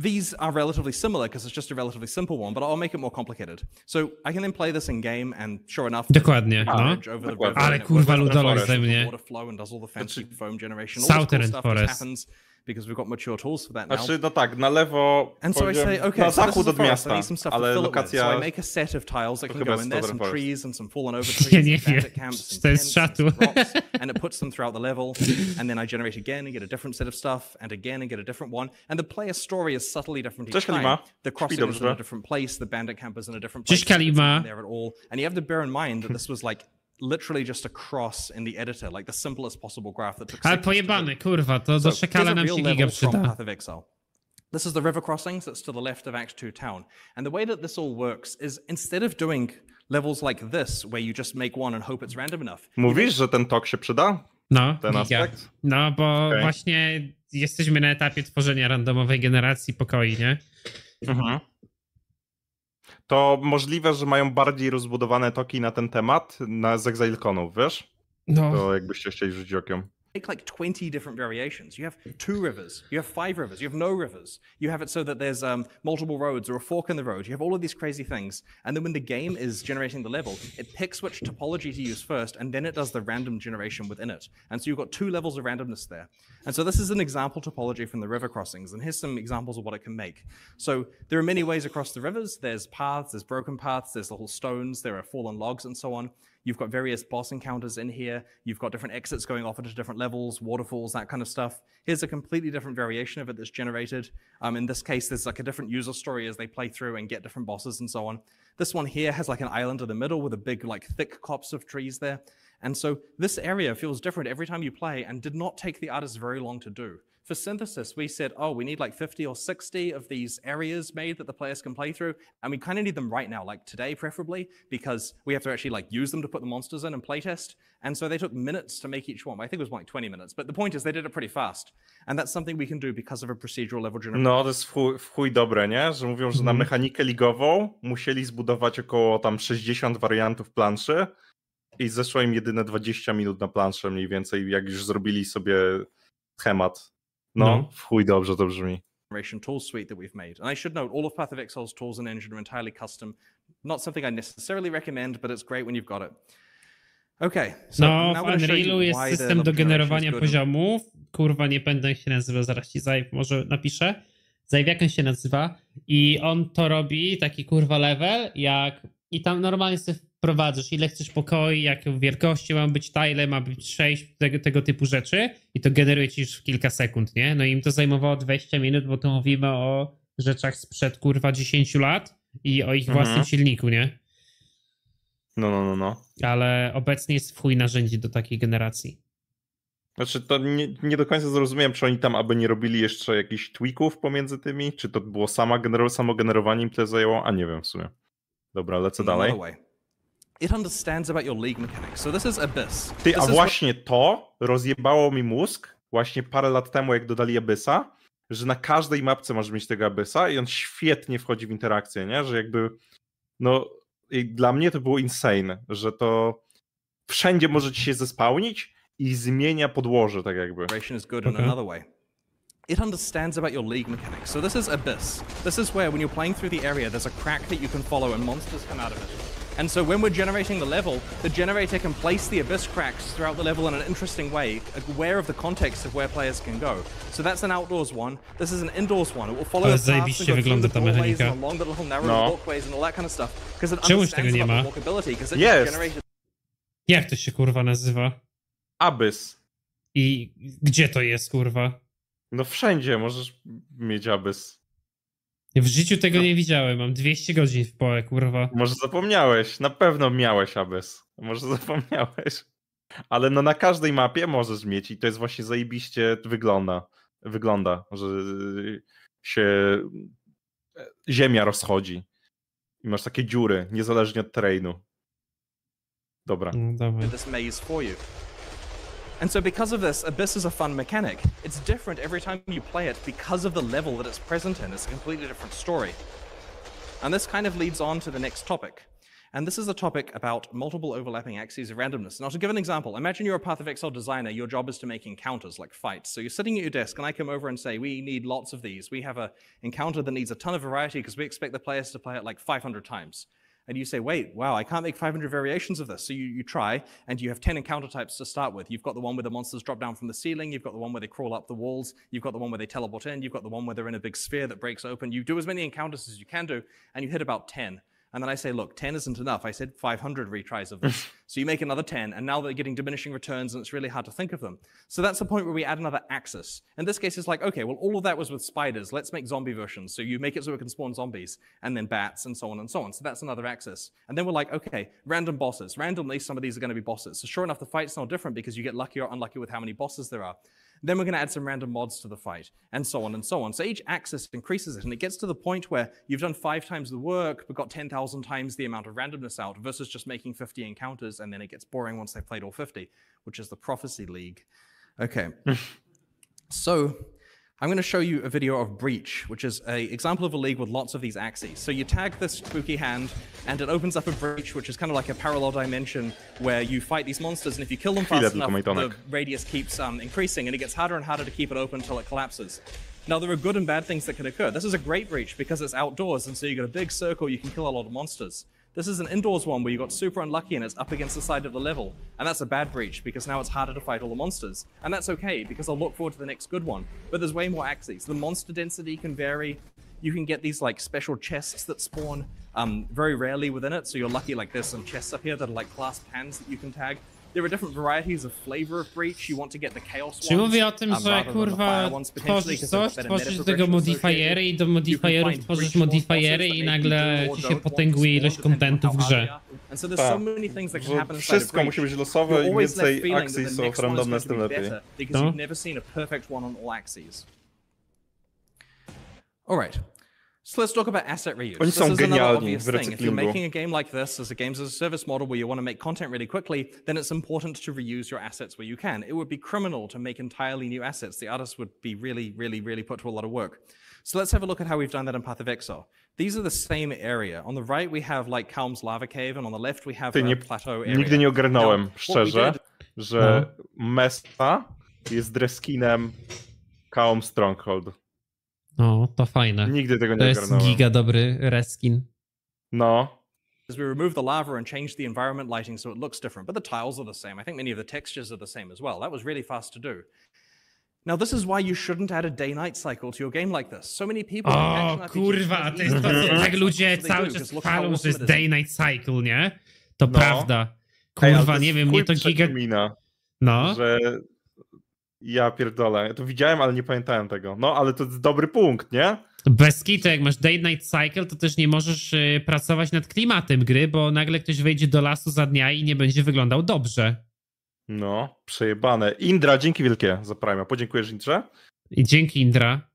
these are relatively similar because it's just a relatively simple one, but I'll make it more complicated. So I can then play this in game, and sure enough, Dokładnie, there's no. bridge over the river, Ale and it kurwa works with the ludolość forest, ze with the mnie. water flow and does all the fancy Znaczy- foam generation. All this Southern cool stuff just Forest. happens because we've got mature tools for that now. Znaczy, no tak, na lewo And so I say, okay, na so this is zachód a od forest. I need some stuff to ale fill it with. So. I make a set of tiles that can go in there, some Forest. trees and some fallen over trees, nie some bandit camps, some tents, and some rocks, and it puts them throughout the level. And then I generate again and get a different set of stuff, and again and get a different one. And the player story is subtly different each Cześć, time. Kalima. The Śpi crossing is in a different place, the bandit camp is in a different place. it's Kalima. There at all. And you have to bear in mind that this was like literally just a cross in the editor, like the simplest possible graph that took Ale pojebane, kurwa, to do So, szekala here's a nam real się level giga from przyda. Path of Exile. This is the river crossings that's to the left of Act 2 town. And the way that this all works is instead of doing levels like this, where you just make one and hope it's random enough, Mówisz, że ten tok się przyda? No, Ten giga. aspekt? No, bo Okej. właśnie jesteśmy na etapie tworzenia randomowej generacji pokoi, nie? Mhm. To możliwe, że mają bardziej rozbudowane toki na ten temat na, z ExileConów, wiesz? No, To jakbyście chcieli rzucić okiem. Make like 20 different variations. You have two rivers, you have five rivers, you have no rivers. You have it so that there's um, multiple roads or a fork in the road. You have all of these crazy things. And then when the game is generating the level, it picks which topology to use first, and then it does the random generation within it. And so you've got two levels of randomness there. And so this is an example topology from the river crossings. And here's some examples of what it can make. So there are many ways across the rivers. There's paths, there's broken paths, there's little stones, there are fallen logs, and so on. You've got various boss encounters in here. You've got different exits going off into different levels, waterfalls, that kind of stuff. Here's a completely different variation of it that's generated. Um, in this case, there's like a different user story as they play through and get different bosses and so on. This one here has like an island in the middle with a big, like, thick copse of trees there. And so this area feels different every time you play and did not take the artists very long to do. For synthesis, we said, oh, we need like 50 or 60 of these areas made that the players can play through. And we kind of need them right now, like today preferably, because we have to actually like use them to put the monsters in and playtest. And so they took minutes to make each one. I think it was like 20 minutes. But the point is they did it pretty fast. And that's something we can do because of a procedural level generation. No, to jest w chuj, w chuj dobre, nie? Że mówią, że na Mhm. mechanikę ligową musieli zbudować około tam 60 wariantów planszy i zeszło im jedyne 20 minut na planszę mniej więcej, jak już zrobili sobie schemat. No, No. w chuj dobrze to brzmi. generation tool suite that we've made. And I should note, all of Path of Exile's tools and engine are entirely custom. Not something I necessarily recommend, but it's great when you've got it. Okay, so no now w Unrealu jest system do generowania poziomów. Kurwa, nie będę się nazywa, zaraz ci Zajw może napiszę. Zajw, jak on się nazywa? I on to robi, taki kurwa level, jak... I tam normalnie sobie wprowadzasz, ile chcesz pokoi, jaką wielkości ma być ta, ile ma być 6, tego, tego typu rzeczy i to generuje ci już w kilka sekund, nie? No i im to zajmowało 20 minut, bo tu mówimy o rzeczach sprzed kurwa 10 lat i o ich Mhm. własnym silniku, nie? No, no, no, no. Ale obecnie jest w chuj narzędzi do takiej generacji. Znaczy, to nie, nie do końca zrozumiałem, czy oni tam aby nie robili jeszcze jakichś tweaków pomiędzy tymi, czy to było sama genero- samo generowanie im tyle zajęło, a nie wiem w sumie. Dobra, lecę dalej. way. It understands about your league mechanics. So this is Abyss. Ty, This a is właśnie to rozjebało mi mózg właśnie parę lat temu, jak dodali Abyssa, że na każdej mapce możesz mieć tego Abyssa i on świetnie wchodzi w interakcję, nie? Że jakby, no, i dla mnie to było insane, że to wszędzie może ci się zespałnić i zmienia podłoże, tak jakby. is good in Okay. another way. It understands about your league mechanics. So this is Abyss. This is where when you're playing through the area, there's a crack that you can follow and monsters come out of it. And so when we're generating the level, the generator can place the Abyss cracks throughout the level in an interesting way, aware of the context of where players can go. So that's an outdoors one. This is an indoors one. It will follow Ale the paths and go through the ta doorways and along the little narrow No. walkways and all that kind of stuff. Because it Czemuś tego understands nie about ma? the walkability, because it Jest. just generated Jak to się kurwa nazywa? Abyss. I gdzie to jest kurwa? No wszędzie możesz mieć Abyss. W życiu tego nie widziałem, mam 200 godzin w połę kurwa. Może zapomniałeś, na pewno miałeś Abyss. Może zapomniałeś. Ale no na każdej mapie możesz mieć i to jest właśnie zajebiście wygląda. Wygląda, że się ziemia rozchodzi. I masz takie dziury, niezależnie od terenu. Dobra. No, dawaj. And so, because of this, Abyss is a fun mechanic. It's different every time you play it because of the level that it's present in. It's a completely different story. And this kind of leads on to the next topic. And this is a topic about multiple overlapping axes of randomness. Now, to give an example, imagine you're a Path of Exile designer. Your job is to make encounters like fights. So you're sitting at your desk, and I come over and say, We need lots of these. We have an encounter that needs a ton of variety because we expect the players to play it like 500 times. And you say, Wait, wow, I can't make 500 variations of this. So you, you try, and you have 10 encounter types to start with. You've got the one where the monsters drop down from the ceiling, you've got the one where they crawl up the walls, you've got the one where they teleport in, you've got the one where they're in a big sphere that breaks open. You do as many encounters as you can do, and you hit about 10. And then I say, look, 10 isn't enough. I said 500 retries of this. so you make another 10, and now they're getting diminishing returns, and it's really hard to think of them. So that's the point where we add another axis. In this case, it's like, okay, well, all of that was with spiders. Let's make zombie versions. So you make it so it can spawn zombies, and then bats, and so on and so on. So that's another axis. And then we're like, okay, random bosses. Randomly, some of these are going to be bosses. So sure enough, the fight's no different because you get lucky or unlucky with how many bosses there are. Then we're going to add some random mods to the fight, and so on and so on. So each axis increases it, and it gets to the point where you've done five times the work, but got 10,000 times the amount of randomness out, versus just making 50 encounters, and then it gets boring once they've played all 50, which is the Prophecy League. Okay. so I'm going to show you a video of Breach, which is an example of a league with lots of these axes. So you tag this spooky hand, and it opens up a breach, which is kind of like a parallel dimension where you fight these monsters, and if you kill them fast enough, the radius keeps um, increasing, and it gets harder and harder to keep it open until it collapses. Now, there are good and bad things that can occur. This is a great breach because it's outdoors, and so you got a big circle, you can kill a lot of monsters. This is an indoors one where you got super unlucky and it's up against the side of the level. And that's a bad breach because now it's harder to fight all the monsters. And that's okay because I'll look forward to the next good one. But there's way more axes. The monster density can vary. You can get these like special chests that spawn um, very rarely within it. So you're lucky like there's some chests up here that are like clasp hands that you can tag. There are different varieties of flavor of breach. You want to get the chaos Czy ones, mówię o tym, um, że kurwa tworzysz coś, tworzysz tego modifiery i do modifierów tworzysz modifiery i nagle ci się don't want to potęguje ilość kontentu w grze. they are. And so there's Tak. so many things that can Że happen inside of wszystko musi być losowe, left więcej akcji są randomne, tym lepiej. No. you've So let's talk about asset reuse. This is another obvious thing. If you're making a game like this as a games as a service model where you want to make content really quickly, then it's important to reuse your assets where you can. It would be criminal to make entirely new assets. The artists would be really, really, really put to a lot of work. So let's have a look at how we've done that in Path of Exile. These are the same area. On the right, we have like Calm's lava cave, and on the left, we have Ty a nie, plateau area. nigdy nie ogarnąłem, Now, what we szczerze, did- że Mesta jest dreskinem Kaom Stronghold. No, to fajne. Nigdy tego To nie jest ogarnąłem. giga dobry reskin. No, is we remove the lava and change the environment lighting so it looks different, but the tiles are the same. I think many of the textures are the same as well. That was really fast to do. Now, this is why you shouldn't add a day-night cycle to your game like this. So many people. O kurwa, to jest to, co tak ludzie cały czas chwalą, że jest day-night cycle, nie? To No. prawda. Ej, Kurwa, to nie jest wiem, mnie to giga... przekmina, No, że ja pierdolę. Ja to widziałem, ale nie pamiętałem tego. No, ale to jest dobry punkt, nie? bez kitu, jak masz day-night cycle, to też nie możesz y, pracować nad klimatem gry, bo nagle ktoś wejdzie do lasu za dnia i nie będzie wyglądał dobrze. No, przejebane. Indra, dzięki wielkie za Prima. Podziękujesz Indrze? I dzięki Indra.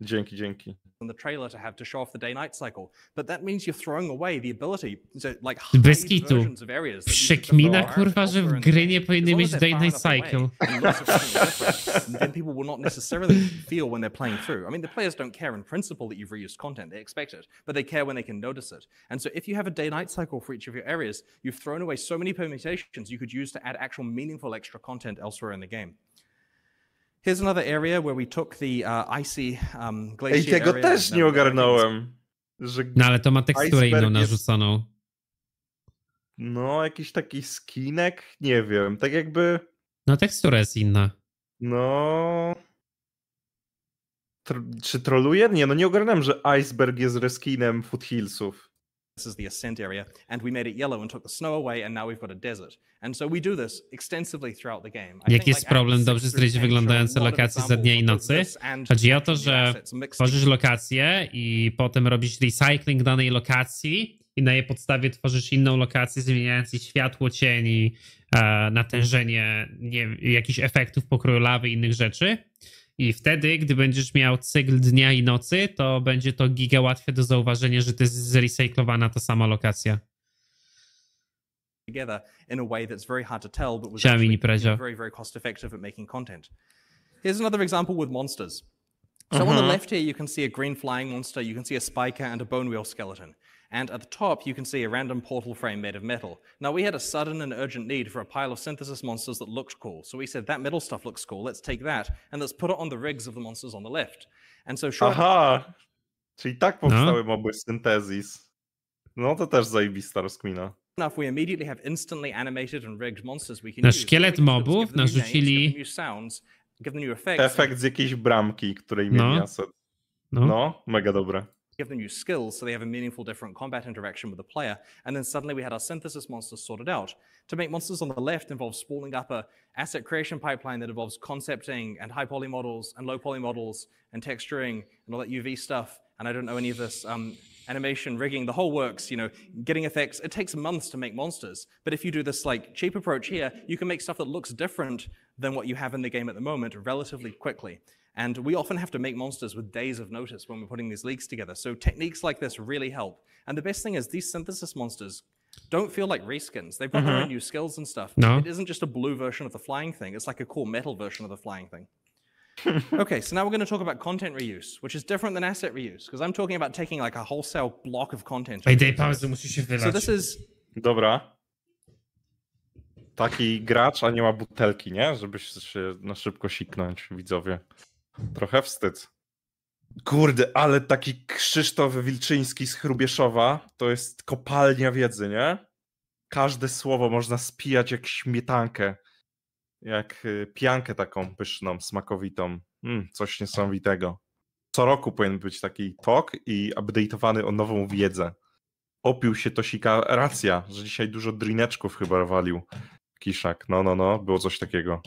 Dzięki, dzięki. The trailer to have to show off the day-night cycle, but that means you're throwing away the ability to like Bez kitu. versions of areas. that you Przekmina, kurwa, że w gry nie powinny mieć as they're far day-night cycle. and looks something different, then people will not necessarily feel when they're playing through. I mean, the players don't care in principle that you've reused content; they expect it, but they care when they can notice it. And so, if you have a day-night cycle for each of your areas, you've thrown away so many permutations you could use to add actual meaningful extra content elsewhere in the game. Here's another area where we took the uh, icy um, glacier Ej, tego area też nie ogarnąłem. Że No ale to ma teksturę inną jest- narzuconą. no, jakiś taki skinek, nie wiem, tak jakby, No tekstura jest inna. no... Tr- czy troluje? Nie, no nie ogarnąłem, że Iceberg jest reskinem Foothillsów. This is the ascent area, and we made it yellow and took the snow away, and now we've got a desert. And so we do this extensively throughout the game. Jaki jest problem dobrze 6 zdjęć through 10 wyglądające lokacje za dnia i nocy? Chodzi o to, że tworzysz lokację i potem robisz recycling danej lokacji i na jej podstawie tworzysz inną lokację, zmieniając jej światło, cieni, e, natężenie, nie, jakichś efektów pokroju lawy i innych rzeczy. I wtedy, gdy będziesz miał cykl dnia i nocy, to będzie to giga łatwe do zauważenia, że to jest zrecyklowana ta sama lokacja. together in a way that's very hard to tell, but was actually you know, very, very cost effective at making content. Here's another example with monsters. So on the Mhm. left here, you can see a green flying monster, you can see a spiker and a bone wheel skeleton. And at the top, you can see a random portal frame made of metal. Now, we had a sudden and urgent need for a pile of synthesis monsters that looked cool. So we said, that metal stuff looks cool, let's take that, and let's put it on the rigs of the monsters on the left. And so sure Aha! Czyli tak powstały moby Syntezis. No to też zajebista rozkmina. enough, we immediately have instantly animated and rigged monsters we can Na use. szkielet All we need to mobów give them new narzucili- give them new sounds, give them new effects, and Efekt z jakiejś bramki, której mieli No. asset. No. No, mega dobre. Give them new skills so they have a meaningful different combat interaction with the player. And then suddenly we had our synthesis monsters sorted out. To make monsters on the left involves spooling up a asset creation pipeline that involves concepting and high poly models and low poly models and texturing and all that UV stuff. And I don't know any of this um, animation rigging, the whole works, you know, getting effects. It takes months to make monsters. But if you do this like cheap approach here, you can make stuff that looks different than what you have in the game at the moment relatively quickly. And we often have to make monsters with days of notice when we're putting these leagues together. So techniques like this really help. And the best thing is these synthesis monsters don't feel like reskins. They've got their own mm-hmm. new skills and stuff. No. It isn't just a blue version of the flying thing. It's like a cool metal version of the flying thing. okay, so now we're going to talk about content reuse, which is different than asset reuse, because I'm talking about taking like a wholesale block of content. Ej, daj pauzę, musi się So this is Dobra. Taki gracz, a nie ma butelki, nie? Żeby się na szybko siknąć, widzowie. Trochę wstyd. Kurde, ale taki Krzysztof Wilczyński z Chrubieszowa to jest kopalnia wiedzy, nie? Każde słowo można spijać jak śmietankę. Jak y, piankę taką pyszną, smakowitą. Mm, coś niesamowitego. Co roku powinien być taki talk i update'owany o nową wiedzę. Opił się Tosika, racja, że dzisiaj dużo drineczków chyba walił Kiszak. No, no, no, było coś takiego.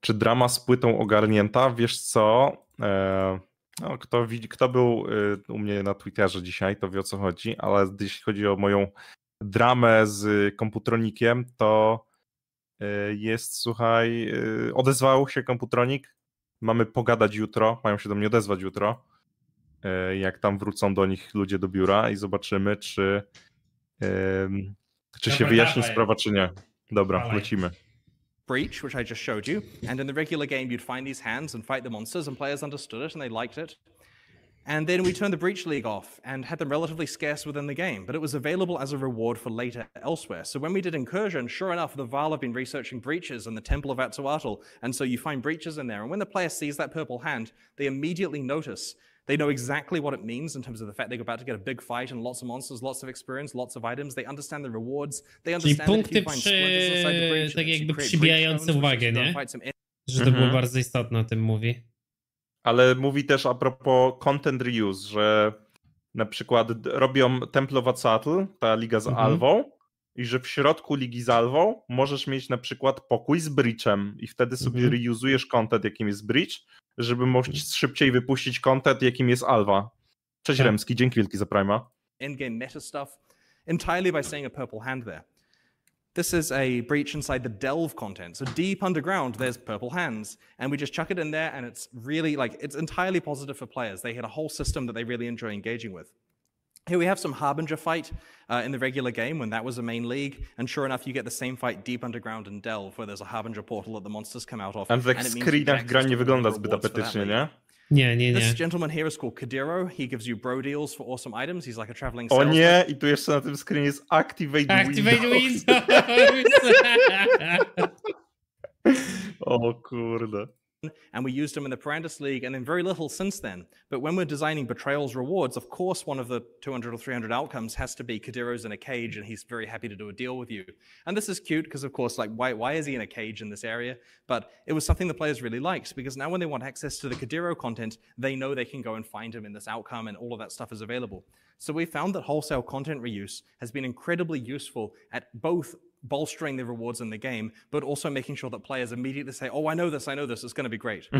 Czy drama z płytą ogarnięta? Wiesz co? E, no, kto, kto był y, u mnie na Twitterze dzisiaj, to wie o co chodzi, ale jeśli chodzi o moją dramę z komputronikiem, to y, jest, słuchaj, odezwał się komputronik. Mamy pogadać jutro, mają się do mnie odezwać jutro e, jak tam wrócą do nich ludzie do biura i zobaczymy, czy, czy się Dobra, wyjaśni dawaj. sprawa, czy nie. Dobra, Dawaj. lecimy. Breach, which I just showed you. And in the regular game, you'd find these hands and fight the monsters, and players understood it and they liked it. And then we turned the Breach League off and had them relatively scarce within the game, but it was available as a reward for later elsewhere. So when we did Incursion, sure enough, the Val have been researching breaches in the Temple of Atzuatl, and so you find breaches in there. And when the player sees that purple hand, they immediately notice. They know exactly what it means in terms of the fact they're about to get a big fight and lots of monsters, lots of experience, lots of items. They understand the rewards. They Czyli understand if punkty przy... tak jakby przybijające uwagę, nie? Że to było Mhm. bardzo istotne, o tym mówi. Ale mówi też a propos content reuse, że na przykład robią Temple of Azatl, ta liga z Mhm. Alwą, i że w środku ligi z Alwą możesz mieć na przykład pokój z Breachem i wtedy sobie Mhm. reusujesz content, jakim jest Breach, żeby móc mhm. szybciej wypuścić content, jakim jest Alwa. Cześć Tak. Remski, dzięki wielki za Prima. in-game meta stuff entirely by saying a purple hand there. This is a breach inside the delve content. So deep underground, there's purple hands, and we just chuck it in there, and it's really like it's entirely positive for players. They hit a whole system that they really enjoy engaging with. Here we have some Harbinger fight uh, in the regular game when that was a main league, and sure enough, you get the same fight deep underground in Delve, where there's a Harbinger portal that the monsters come out of. A w and it means you get screenach gra access nie to wygląda the zbyt rewards for that apetycznie, league. nie? Nie, nie, This gentleman here is called Kadiro. He gives you bro deals for awesome items. He's like a traveling O nie, i tu jeszcze na tym screenie jest Activate, Activate Windows. Windows! O kurde. And we used them in the Parandus League, and then very little since then. But when we're designing Betrayal's rewards, of course, one of the 200 or 300 outcomes has to be Kadiro's in a cage, and he's very happy to do a deal with you. And this is cute because, of course, like, why, why is he in a cage in this area? But it was something the players really liked because now when they want access to the Kadiro content, they know they can go and find him in this outcome, and all of that stuff is available. So we found that wholesale content reuse has been incredibly useful at both bolstering the rewards in the game, but also making sure that players immediately say, "Oh, I know this, I know this. It's going to be great."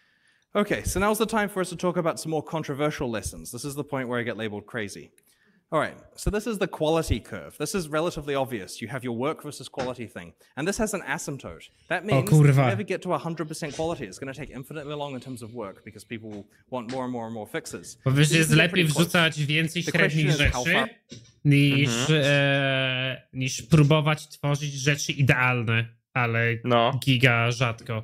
okay, so now's the time for us to talk about some more controversial lessons. This is the point where I get labeled crazy. All right, so this is the quality curve. This is relatively obvious. You have your work versus quality thing, and this has an asymptote. That means you kurwa. never get to 100% quality. It's going to take infinitely long in terms of work because people want more and more and more fixes. Powiesz, że You jest lepiej wrzucać więcej średnich rzeczy, niż, Mhm. e, niż próbować tworzyć rzeczy idealne, ale No. giga rzadko.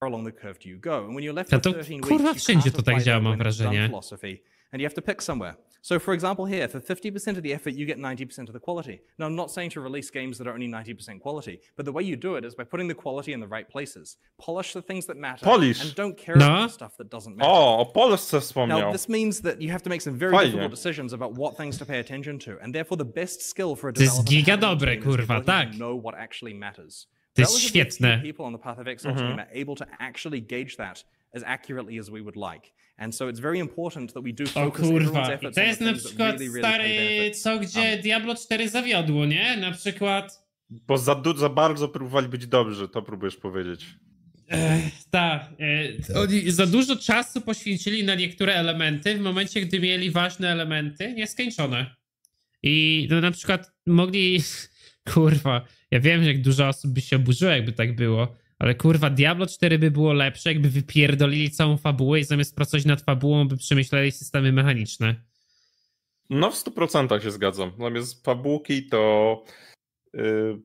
along the curve do you go? And when you're left Ja with to, 13 kurwa, weeks, you wszędzie to tak działa, mam wrażenie. philosophy, and you have to pick somewhere. So, for example, here, for 50% of the effort, you get 90% of the quality. Now, I'm not saying to release games that are only 90% quality, but the way you do it is by putting the quality in the right places. Polish the things that matter, Polish. and don't care No. about the stuff that doesn't matter. O, o Polsce Now, this means that you have to make some very Fajnie. difficult decisions about what things to pay attention to, and therefore the best skill for a To developer to giga dobre, the is kurwa, tak. to know what actually matters. To jest Relatively few świetne. people on the Path of Exile mhm. team are able to actually gauge that as accurately as we would like. And so it's very important that we do O focus everyone's kurwa, i to jest na przykład really, really stary, co gdzie Um, Diablo 4 zawiodło, nie? Na przykład Bo za, za bardzo próbowali być dobrzy, to próbujesz powiedzieć. Ech, tak. Oni za dużo czasu poświęcili na niektóre elementy w momencie, gdy mieli ważne elementy nieskończone. I no, na przykład mogli. Kurwa, ja wiem, że jak dużo osób by się oburzyło, jakby tak było, ale kurwa, Diablo 4 by było lepsze, jakby wypierdolili całą fabułę i zamiast pracować nad fabułą, by przemyśleli systemy mechaniczne. No w 100% się zgadzam. Natomiast fabułki to... Yy,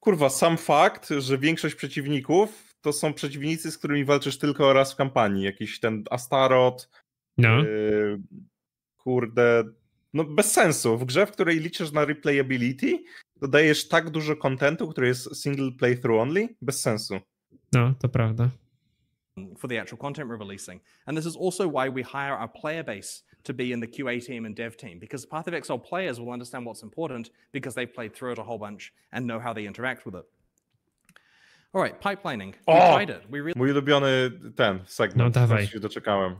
kurwa, sam fakt, że większość przeciwników to są przeciwnicy, z którymi walczysz tylko raz w kampanii. Jakiś ten Astaroth, No. Yy, kurde, no bez sensu. W grze, w której liczysz na replayability, dodajesz tak dużo kontentu, który jest single playthrough only, bez sensu. No, to prawda. for the actual content we're releasing. And this is also why we hire our player base to be in the QA team and dev team, because Path of Exile players will understand what's important because they've played through it a whole bunch and know how they interact with it. All right, pipelining. We O! tried it. We really Mój ulubiony ten segment, No, dawaj. się doczekałem.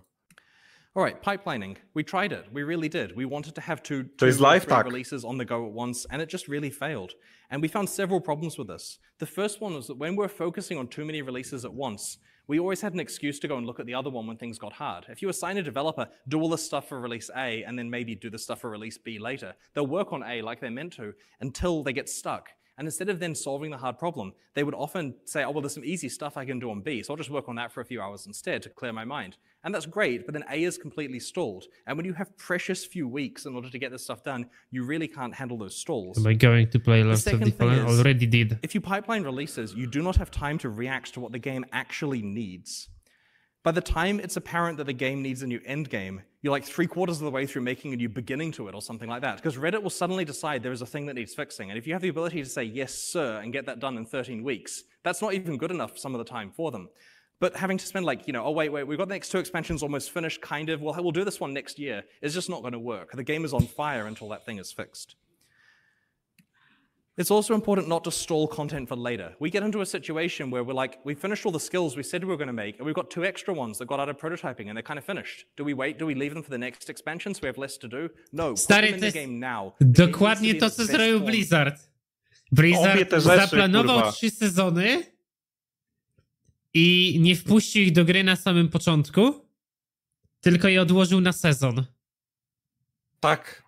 All right, pipelining. We tried it. We really did. We wanted to have two, two three releases on the go at once, and it just really failed. And we found several problems with this. The first one was that when we're focusing on too many releases at once, we always had an excuse to go and look at the other one when things got hard. If you assign a developer, do all this stuff for release A, and then maybe do the stuff for release B later, they'll work on A like they're meant to until they get stuck. And instead of then solving the hard problem, they would often say, oh, well, there's some easy stuff I can do on B, so I'll just work on that for a few hours instead to clear my mind. And that's great, but then A is completely stalled. And when you have precious few weeks in order to get this stuff done, you really can't handle those stalls. Am I going to play Lords of the Fallen? Already did. If you pipeline releases, you do not have time to react to what the game actually needs. By the time it's apparent that the game needs a new end game, you're like three quarters of the way through making a new beginning to it or something like that. Because Reddit will suddenly decide there is a thing that needs fixing. And if you have the ability to say, yes, sir, and get that done in 13 weeks, that's not even good enough some of the time for them. But having to spend like, you know, oh, wait, wait, we've got the next two expansions almost finished, kind of. Well, we'll do this one next year. It's just not going to work. The game is on fire until that thing is fixed. It's also important not to stall content for later. We get into a situation where we're like, we finished all the skills we said we were going to make, and we've got two extra ones that got out of prototyping and they're kind of finished. Do we wait? Do we leave them for the next expansion so we have less to do? No, put Stary, them in the jest game now. Dokładnie to, co zrobił. Blizzard. Blizzard rzeczy, zaplanował kurwa. trzy sezony i nie wpuścił ich do gry na samym początku, tylko je odłożył na sezon. Tak.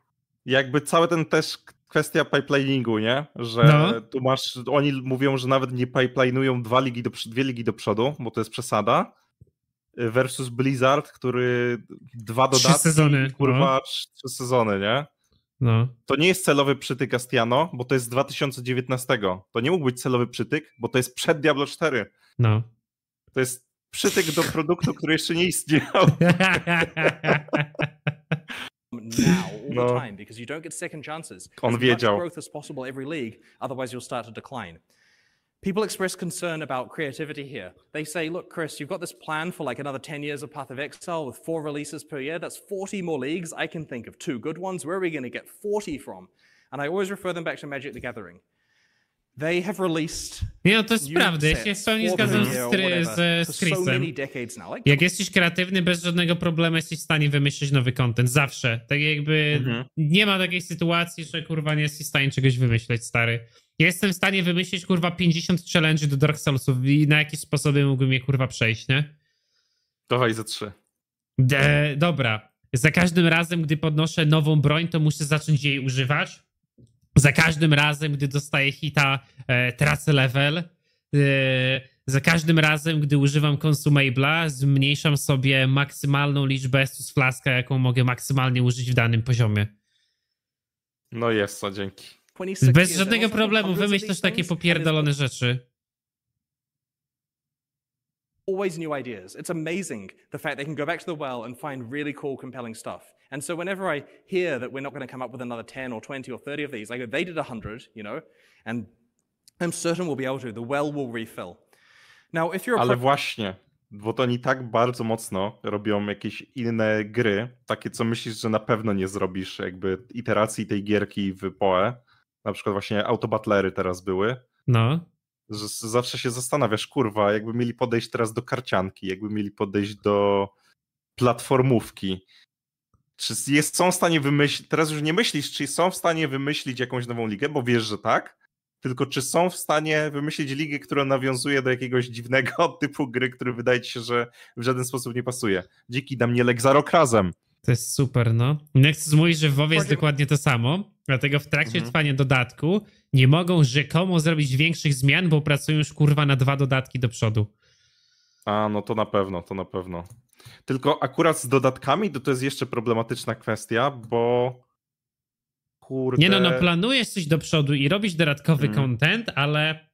Jakby cały ten też kwestia pipeliningu, nie? Że No. tu masz, oni mówią, że nawet nie pipelinują dwa ligi do, dwie ligi do przodu, bo to jest przesada. Versus Blizzard, który dwa Trzy dodatki, sezony, kurwa, no. trzy sezony, nie? No. To nie jest celowy przytyk Astiano, bo to jest z 2019. To nie mógł być celowy przytyk, bo to jest przed Diablo 4. No. To jest przytyk do produktu, który jeszcze nie istniał. now all No. the time because you don't get second chances. On As much wiedział. growth as possible every league, otherwise you'll start to decline. People express concern about creativity here. They say, look, Chris, you've got this plan for like another 10 years of Path of Exile with four releases per year. That's 40 more leagues. I can think of two good ones. Where are we going to get 40 from? And I always refer them back to Magic the Gathering. They have released Nie, no to jest prawda. Ja się w sets pełni for the zgadzam z, z, z so Chrisem. many decades now. Like, Jak jesteś kreatywny, bez żadnego problemu jesteś w stanie wymyślić nowy content. Zawsze. Tak jakby Mhm. nie ma takiej sytuacji, że kurwa nie jesteś w stanie czegoś wymyśleć, stary. Ja jestem w stanie wymyślić kurwa 50 challenge do Dark Soulsów i na jakie sposoby mógłbym je kurwa przejść, nie? Dawaj ze trzy. De, dobra. Za każdym razem, gdy podnoszę nową broń, to muszę zacząć jej używać. Za każdym razem, gdy dostaję hita, e, tracę level. E, za każdym razem, gdy używam consumable'a, zmniejszam sobie maksymalną liczbę Estus Flaska, jaką mogę maksymalnie użyć w danym poziomie. No jest, co dzięki. 26 Bez żadnego problemu wymyśl też takie popierdolone rzeczy. always new ideas. It's amazing the fact they can go back to the well and find really cool, compelling stuff. And so whenever I hear that we're not going to come up with another 10 or 20 or 30 of these, I go, they did 100, you know, and I'm certain we'll be able to. The well will refill. Now, if you're a Ale pro- właśnie, bo to oni tak bardzo mocno robią jakieś inne gry, takie co myślisz, że na pewno nie zrobisz jakby iteracji tej gierki w PoE. Na przykład właśnie autobatlery teraz były, No. że zawsze się zastanawiasz, kurwa, jakby mieli podejść teraz do karcianki, jakby mieli podejść do platformówki. Czy jest, są w stanie wymyślić, teraz już nie myślisz, czy są w stanie wymyślić jakąś nową ligę, bo wiesz, że tak, tylko czy są w stanie wymyślić ligę, która nawiązuje do jakiegoś dziwnego typu gry, który wydaje ci się, że w żaden sposób nie pasuje. Dziki da mnie Legzarokrazem. To jest super, no. Nexus mówi, że w WoWie jest dokładnie to samo, dlatego w trakcie Mhm. trwania dodatku nie mogą rzekomo zrobić większych zmian, bo pracują już kurwa na dwa dodatki do przodu. A, no to na pewno, to na pewno. Tylko akurat z dodatkami to, to jest jeszcze problematyczna kwestia, bo kurde... Nie no, no planujesz coś do przodu i robisz dodatkowy Mhm. content, ale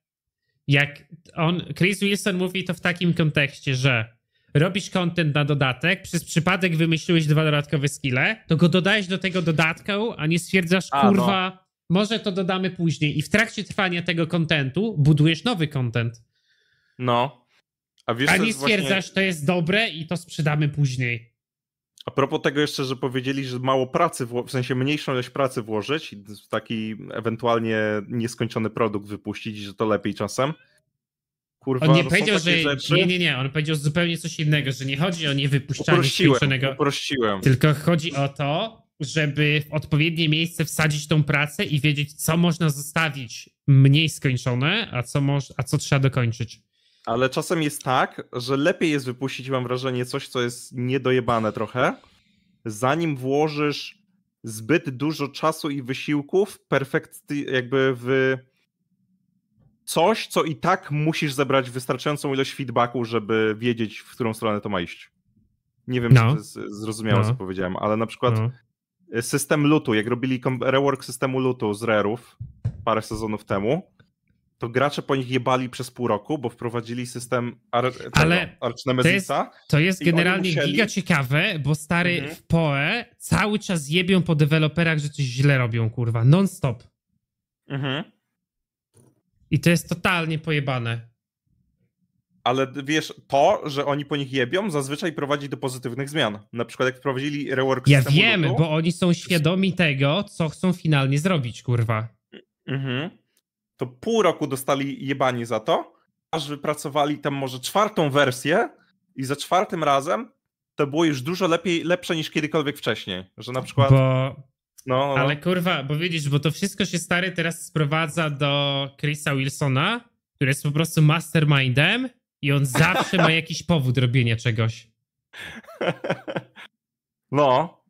jak on, Chris Wilson mówi to w takim kontekście, że robisz content na dodatek, przez przypadek wymyśliłeś dwa dodatkowe skille, to go dodajesz do tego dodatku, a nie stwierdzasz, A, no. kurwa, może to dodamy później. I w trakcie trwania tego contentu budujesz nowy content. No. A wiesz, A co nie jest właśnie- stwierdzasz, to jest dobre i to sprzedamy później. A propos tego jeszcze, że powiedzieli, że mało pracy, w sensie mniejszą ilość pracy włożyć i w taki ewentualnie nieskończony produkt wypuścić, że to lepiej czasem. Kurwa, On nie są powiedział, że. rzeczy. Nie, nie, nie. On powiedział zupełnie coś innego, że nie chodzi o niewypuszczanie Uprościłem, skończonego. uprościłem. Tylko chodzi o to, żeby w odpowiednie miejsce wsadzić tą pracę i wiedzieć, co można zostawić mniej skończone, a co, moż, a co trzeba dokończyć. Ale czasem jest tak, że lepiej jest wypuścić, mam wrażenie, coś, co jest niedojebane trochę, zanim włożysz zbyt dużo czasu i wysiłków perfekt jakby w coś, co i tak musisz zebrać wystarczającą ilość feedbacku, żeby wiedzieć, w którą stronę to ma iść. Nie wiem, No. czy to jest zrozumiałe, No. co powiedziałem, ale na przykład No. system lutu, jak robili rework systemu lutu z rerów parę sezonów temu, to gracze po nich jebali przez pół roku, bo wprowadzili system ar- tego, Ale Arch Nemesisa. To jest I oni generalnie musieli- giga ciekawe, bo stary Mhm. w PoE cały czas jebią po deweloperach, że coś źle robią, kurwa. Non-stop. Mhm. I to jest totalnie pojebane. Ale wiesz, to, że oni po nich jebią, zazwyczaj prowadzi do pozytywnych zmian. Na przykład jak wprowadzili rework Ja wiem, lutu, bo oni są świadomi tego, co chcą finalnie zrobić, kurwa. Mhm. To pół roku dostali jebani za to, aż wypracowali tam może czwartą wersję i za czwartym razem to było już dużo lepiej, lepsze niż kiedykolwiek wcześniej. Że na przykład. Bo no, no, no. Ale kurwa, bo widzisz, bo to wszystko się stary teraz sprowadza do Chrisa Wilsona, który jest po prostu mastermindem i on zawsze ma jakiś powód robienia czegoś. No.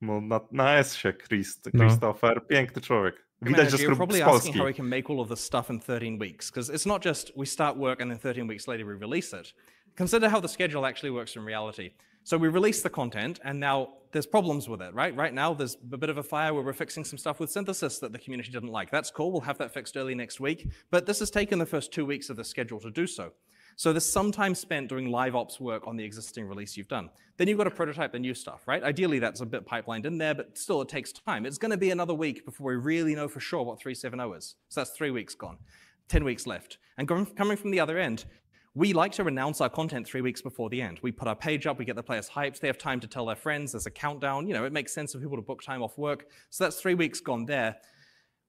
No, na, na S się Christ, No. Christopher, piękny człowiek. Widać, że Manager, z, you're z probably Polski. asking how we can make all of this stuff in 13 weeks, because it's not just we start work and then 13 weeks later we release it. Consider how the schedule actually works in reality. So we release the content, and now there's problems with it, right? Right now, there's a bit of a fire where we're fixing some stuff with synthesis that the community didn't like. That's cool. We'll have that fixed early next week. But this has taken the first two weeks of the schedule to do so. So there's some time spent doing live ops work on the existing release you've done. Then you've got to prototype the new stuff, right? Ideally, that's a bit pipelined in there, but still, it takes time. It's going to be another week before we really know for sure what 370 is. So that's three weeks gone, 10 weeks left. And coming from the other end, we like to announce our content three weeks before the end. We put our page up, we get the players hyped, they have time to tell their friends, there's a countdown. You know, it makes sense for people to book time off work. So that's three weeks gone there.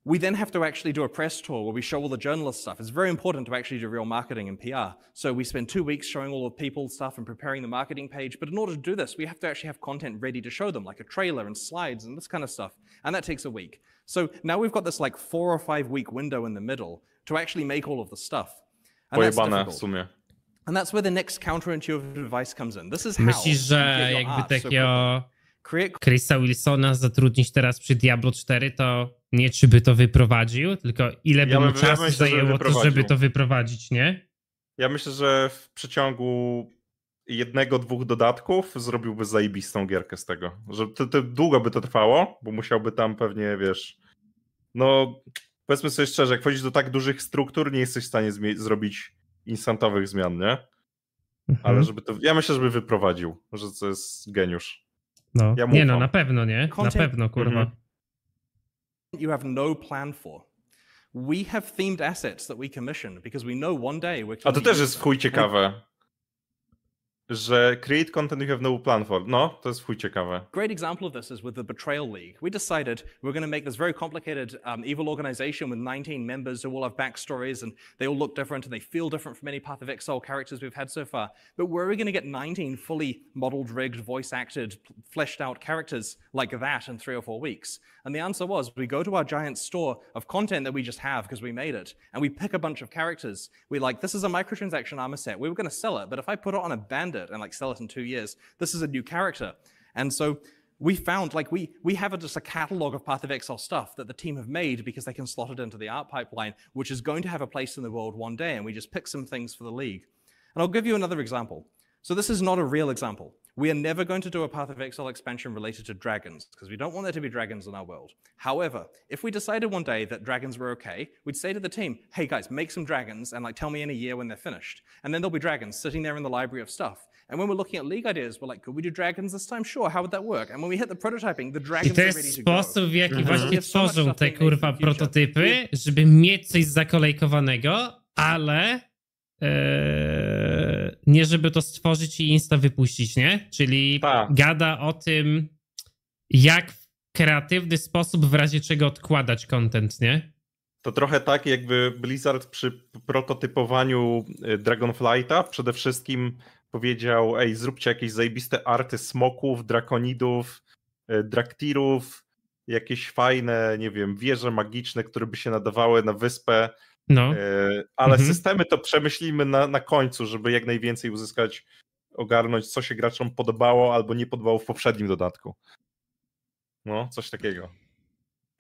We then have to actually do a press tour where we show all the journalist stuff. It's very important to actually do real marketing and PR. So we spend two weeks showing all the people stuff and preparing the marketing page. But in order to do this, we have to actually have content ready to show them, like a trailer and slides and this kind of stuff. And that takes a week. So now we've got this like four or five week window in the middle to actually make all of the stuff. And that's Pojebane w difficult. And that's where the next counterintuitive device comes in. This is how Myślisz, you że get your jakby art so quickly. takiego create Chrisa Wilsona zatrudnić teraz przy Diablo 4, to nie czy by to wyprowadził, tylko ile by Ja mu bym- ja czasu że zajęło to, żeby to wyprowadzić, nie? Ja myślę, że w przeciągu jednego, dwóch dodatków zrobiłby zajebistą gierkę z tego. Że to, to długo by to trwało, bo musiałby tam pewnie, wiesz, no powiedzmy sobie szczerze, jak wchodzisz do tak dużych struktur, nie jesteś w stanie zrobić instantowych zmian, nie? Mhm. Ale żeby to, ja myślę, żeby wyprowadził, że to jest geniusz. No, ja nie no, na pewno nie, Content... na pewno, kurwa. Mhm. You have no plan for. We have themed assets that we commission because we know one day we're A to też jest chuj ciekawe że create content you have no plan for. No, to jest chuj ciekawe. Great example of this is with the Betrayal League. We decided we're going to make this very complicated um, evil organization with 19 members who all have backstories and they all look different and they feel different from any Path of Exile characters we've had so far. But where are we going to get 19 fully modeled, rigged, voice acted, fleshed out characters like that in three or four weeks? And the answer was we go to our giant store of content that we just have because we made it and we pick a bunch of characters. We like, this is a microtransaction armor set. We were going to sell it, but if I put it on a bandit, it and like sell it in two years. This is a new character. And so we found like we we have a, just a catalog of Path of Exile stuff that the team have made because they can slot it into the art pipeline, which is going to have a place in the world one day. And we just pick some things for the league. And I'll give you another example. So this is not a real example. We are never going to do a Path of Exile expansion related to dragons, because we don't want there to be dragons in our world. However, if we decided one day that dragons were okay, we'd say to the team, hey guys, make some dragons and like tell me in a year when they're finished. And then there'll be dragons sitting there in the library of stuff. And when we're looking at league ideas, we're like, could we do dragons this time? Sure, how would that work? And when we hit the prototyping, the dragons I to jest sposób, w jaki właśnie tworzą te kurwa prototypy, żeby mieć coś zakolejkowanego, ale e, nie żeby to stworzyć i insta wypuścić, nie? Czyli Ta. gada o tym, jak w kreatywny sposób w razie czego odkładać content, nie? To trochę tak, jakby Blizzard przy prototypowaniu e, Dragonflighta przede wszystkim powiedział, ej, zróbcie jakieś zajebiste arty smoków, drakonidów, e, draktirów, jakieś fajne, nie wiem, wieże magiczne, które by się nadawały na wyspę. No. E, ale mhm. systemy to przemyślimy na, na końcu, żeby jak najwięcej uzyskać, ogarnąć, co się graczom podobało albo nie podobało w poprzednim dodatku. No, coś takiego.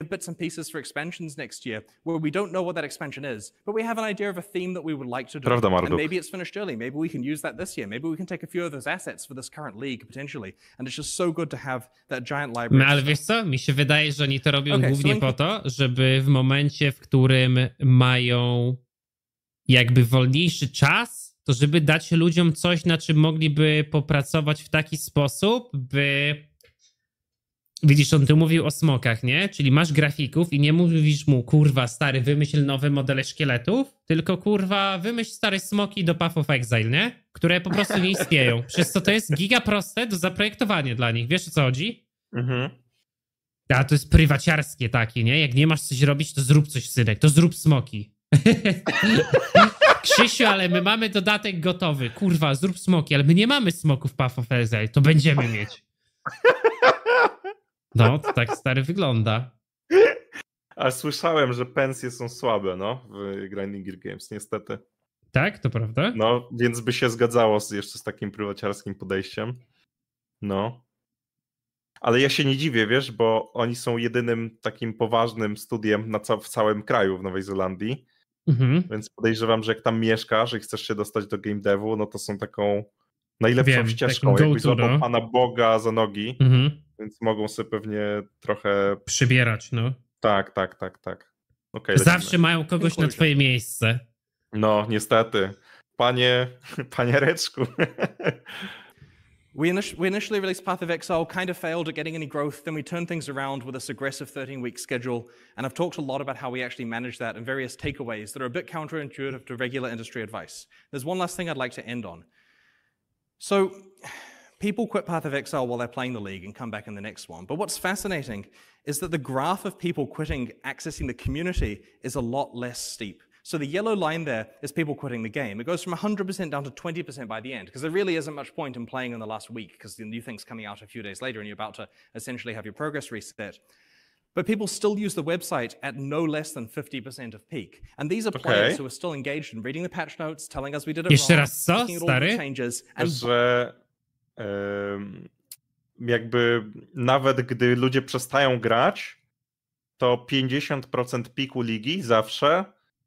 Bits and pieces for expansions next year where we don't know what that expansion is, but we have an idea of a theme that we would like to do. Prawda, and maybe it's finished early. Maybe we can use that this year. Maybe we can take a few of those assets for this current league potentially. And it's just so good to have that giant library. No, ale wiesz co? Mi się wydaje, że oni to robią okay, głównie so po to, żeby w momencie, w którym mają jakby wolniejszy czas, to żeby dać ludziom coś, na czym mogliby popracować w taki sposób, by Widzisz, on tu mówił o smokach, nie? Czyli masz grafików i nie mówisz mu, kurwa, stary, wymyśl nowe modele szkieletów, tylko kurwa, wymyśl stare smoki do Path of Exile, nie? Które po prostu nie istnieją. Przez co to jest giga proste do zaprojektowania dla nich. Wiesz o co chodzi? Mhm. A to jest prywaciarskie takie, nie? Jak nie masz coś robić, to zrób coś, synek. To zrób smoki. Krzysiu, ale my mamy dodatek gotowy. Kurwa, zrób smoki, ale my nie mamy smoków Path of Exile. To będziemy mieć. No, to tak stary wygląda. A słyszałem, że pensje są słabe, no, w Grinding Gear Games, niestety. Tak, to prawda? No, więc by się zgadzało z, jeszcze z takim prywaciarskim podejściem. No. Ale ja się nie dziwię, wiesz, bo oni są jedynym takim poważnym studiem na ca w całym kraju w Nowej Zelandii. Mhm. Więc podejrzewam, że jak tam mieszkasz i chcesz się dostać do game devu, no to są taką najlepszą Wiem, ścieżką, jakbyś złapał no. Pana Boga za nogi. Mhm więc mogą sobie pewnie trochę. Przybierać, no. Tak, tak, tak, tak. Okay, Zawsze lecimy. mają kogoś na twoje miejsce. No, niestety. Panie, panie Reczku. We, init we, initially released Path of Exile, kind of failed at getting any growth. Then we turned things around with this aggressive 13 week schedule. And I've talked a lot about how we actually manage that and various takeaways that are a bit counterintuitive to regular industry advice. There's one last thing I'd like to end on. So, people quit Path of Exile while they're playing the league and come back in the next one. But what's fascinating is that the graph of people quitting, accessing the community, is a lot less steep. So the yellow line there is people quitting the game. It goes from 100% down to 20% by the end, because there really isn't much point in playing in the last week, because the new thing's coming out a few days later and you're about to essentially have your progress reset. But people still use the website at no less than 50% of peak. And these are players okay. who are still engaged in reading the patch notes, telling us we did it Jeszcze wrong, raz co, stary? changes, and jakby nawet gdy ludzie przestają grać, to 50% piku ligi zawsze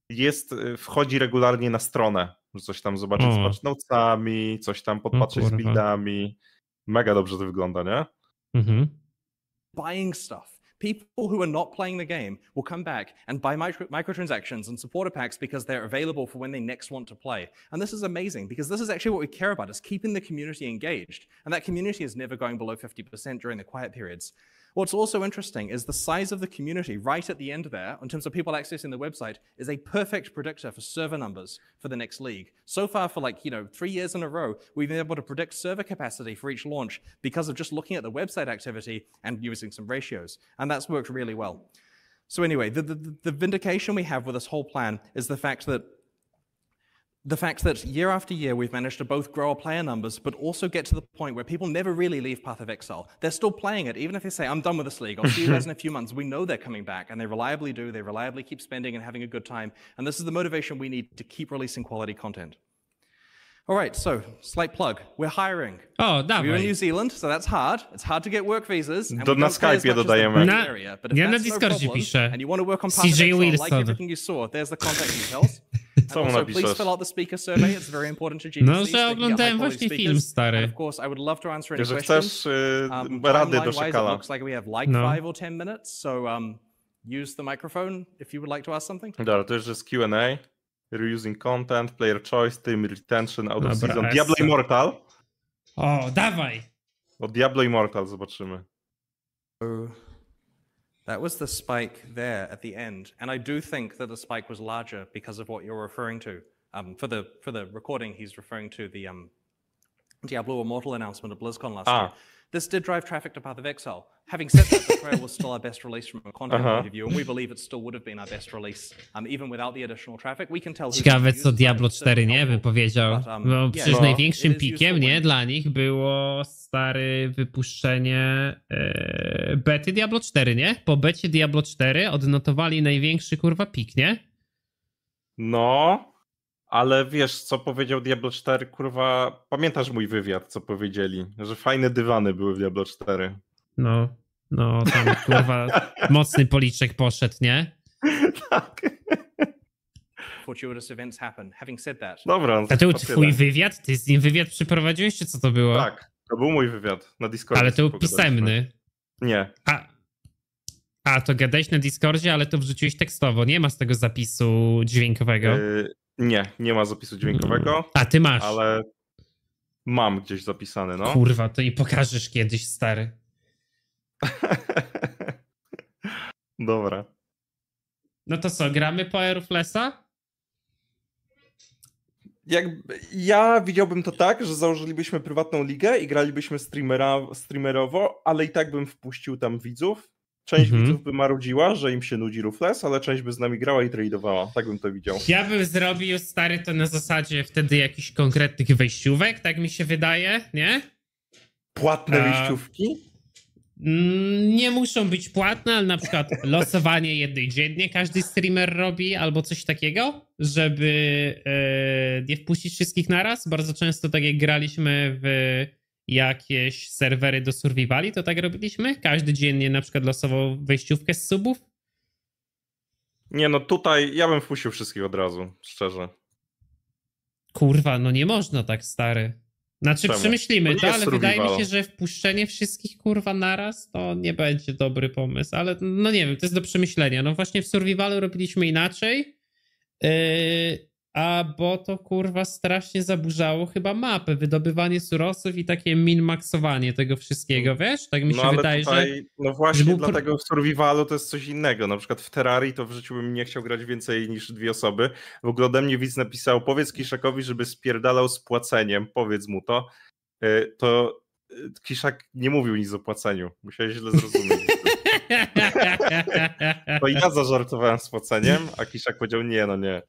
jest, y, wchodzi regularnie na stronę że coś tam zobaczyć O. z patch notesami, coś tam podpatrzeć z buildami. Mega dobrze to wygląda, nie? Mhm. buying stuff. People who are not playing the game will come back and buy micro- microtransactions and supporter packs because they're available for when they next want to play. And this is amazing because this is actually what we care about is keeping the community engaged. And that community is never going below 50% during the quiet periods. What's also interesting is the size of the community right at the end there, in terms of people accessing the website, is a perfect predictor for server numbers for the next league. So far, for like, you know, three years in a row, we've been able to predict server capacity for each launch because of just looking at the website activity and using some ratios. And that's worked really well. So, anyway, the, the, the vindication we have with this whole plan is the fact that the fact that year after year we've managed to both grow our player numbers but also get to the point where people never really leave Path of Exile. They're still playing it, even if they say, I'm done with this league, I'll see you guys in a few months. We know they're coming back, and they reliably do. They reliably keep spending and having a good time. And this is the motivation we need to keep releasing quality content. All right, so slight plug. We're hiring. O, We're in New. Zealand, so that's hard. It's hard to get work visas. and Do- we na don't pay as Skype'ie the dodajemy. Na- area, but if ja na that's no Discordzie problem, piszę. And you want to work on Path of CJ Exile, like everything you saw, there's the contact details. Co mu And also, please fill out the speaker survey. It's very important to GDC. No, so że they can get oglądałem high-quality właśnie film, speakers. stary. Of course, I would love to answer any Że questions. chcesz y, Um, rady do timeline-wise, It looks like we have like No. five or ten minutes, so um, use the microphone if you would like to ask something. Dobra, to już jest Q&A. Reusing content, player choice, team retention, out of Dobra, season. essa. Diablo Immortal. O, dawaj. O Diablo Immortal zobaczymy. So that was the spike there at the end, and I do think that the spike was larger because of what you're referring to. Um, for the for the recording, he's referring to the um, Diablo Immortal announcement at BlizzCon last Ah. year. This did drive traffic to Path of Exile. Having said that, the trail was still our best release from a content Uh-huh. point of view, and we believe it still would have been our best release, um, even without the additional traffic. We can tell. Ciekawe, co Diablo it's 4 nie helpful. by powiedział. But, um, No przecież no, największym pikiem, nie, dla nich było stary wypuszczenie e, bety Diablo 4, nie? Po becie Diablo 4 odnotowali największy kurwa pik, nie? No, ale wiesz, co powiedział Diablo 4, kurwa, pamiętasz mój wywiad, co powiedzieli, że fajne dywany były w Diablo 4. No, no tam kurwa mocny policzek poszedł, nie? tak. Fortuitous events happen. Having said that, Dobra, no A to był twój wywiad? Ty z nim wywiad przeprowadziłeś, czy co to było? Tak, to był mój wywiad na Discordzie. Ale to był pisemny. Nie, A, a, to gadałeś na Discordzie, ale to wrzuciłeś tekstowo. Nie ma z tego zapisu dźwiękowego. y, nie, nie ma zapisu dźwiękowego, A, ty masz. ale mam gdzieś zapisane, no. Kurwa, to i pokażesz kiedyś, stary. Dobra. No to co, gramy po Aeroflesa? Jak, ja widziałbym to tak, że założylibyśmy prywatną ligę i gralibyśmy streamera, streamerowo, ale i tak bym wpuścił tam widzów. Część Mhm. widzów by marudziła, że im się nudzi Rufles, ale część by z nami grała i tradowała. Tak bym to widział. Ja bym zrobił, stary, to na zasadzie wtedy jakichś konkretnych wejściówek, tak mi się wydaje, nie? Płatne A- wyjściówki? Mm, Nie muszą być płatne, ale na przykład losowanie jednej dziennie każdy streamer robi, albo coś takiego, żeby e, nie wpuścić wszystkich naraz. Bardzo często tak jak graliśmy w jakieś serwery do survivali, to tak robiliśmy. Każdy dziennie na przykład losował wejściówkę z subów. Nie no, tutaj ja bym wpuścił wszystkich od razu, szczerze. Kurwa, no nie można tak, stary. Znaczy, Czemu? przemyślimy To to, ale wydaje mi się, że wpuszczenie wszystkich kurwa naraz to nie będzie dobry pomysł, ale no nie wiem, to jest do przemyślenia. No właśnie w survivalu robiliśmy inaczej, yy, a bo to kurwa strasznie zaburzało chyba mapę, wydobywanie surowców i takie min-maxowanie tego wszystkiego, wiesz? Tak mi się no wydaje, tutaj, że... no właśnie dlatego w survivalu to jest coś innego. Na przykład w Terrarii to w życiu bym nie chciał grać więcej niż dwie osoby. W ogóle ode mnie widz napisał, powiedz Kiszakowi, żeby spierdalał z płaceniem, powiedz mu to. Y, To y, Kiszak nie mówił nic o płaceniu. Musiałeś źle zrozumieć. To ja zażartowałem z płaceniem, a Kiszak powiedział nie, no nie.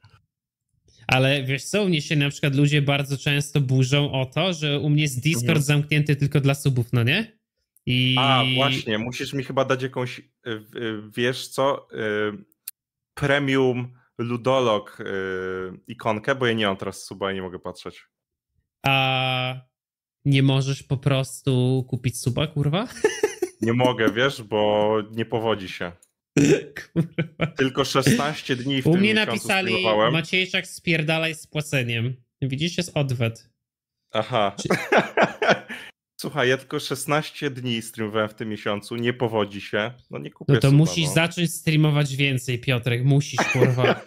Ale wiesz co, u mnie się na przykład ludzie bardzo często burzą o to, że u mnie jest Discord Mhm. zamknięty tylko dla subów, no nie? I... A, właśnie, musisz mi chyba dać jakąś, y, y, wiesz co, y, premium ludolog ikonkę, bo ja nie mam teraz suba i nie mogę patrzeć. A nie możesz po prostu kupić suba, kurwa? Nie mogę, wiesz, bo nie powodzi się. kurwa. Tylko 16 dni w U tym mnie napisali. Maciejczak spierdalaj z płaceniem. Widzisz, jest odwet. Aha. Słuchaj, ja tylko 16 dni streamowałem w tym miesiącu, nie powodzi się. No nie kupię No to suba, musisz no. zacząć streamować więcej, Piotrek. Musisz, kurwa.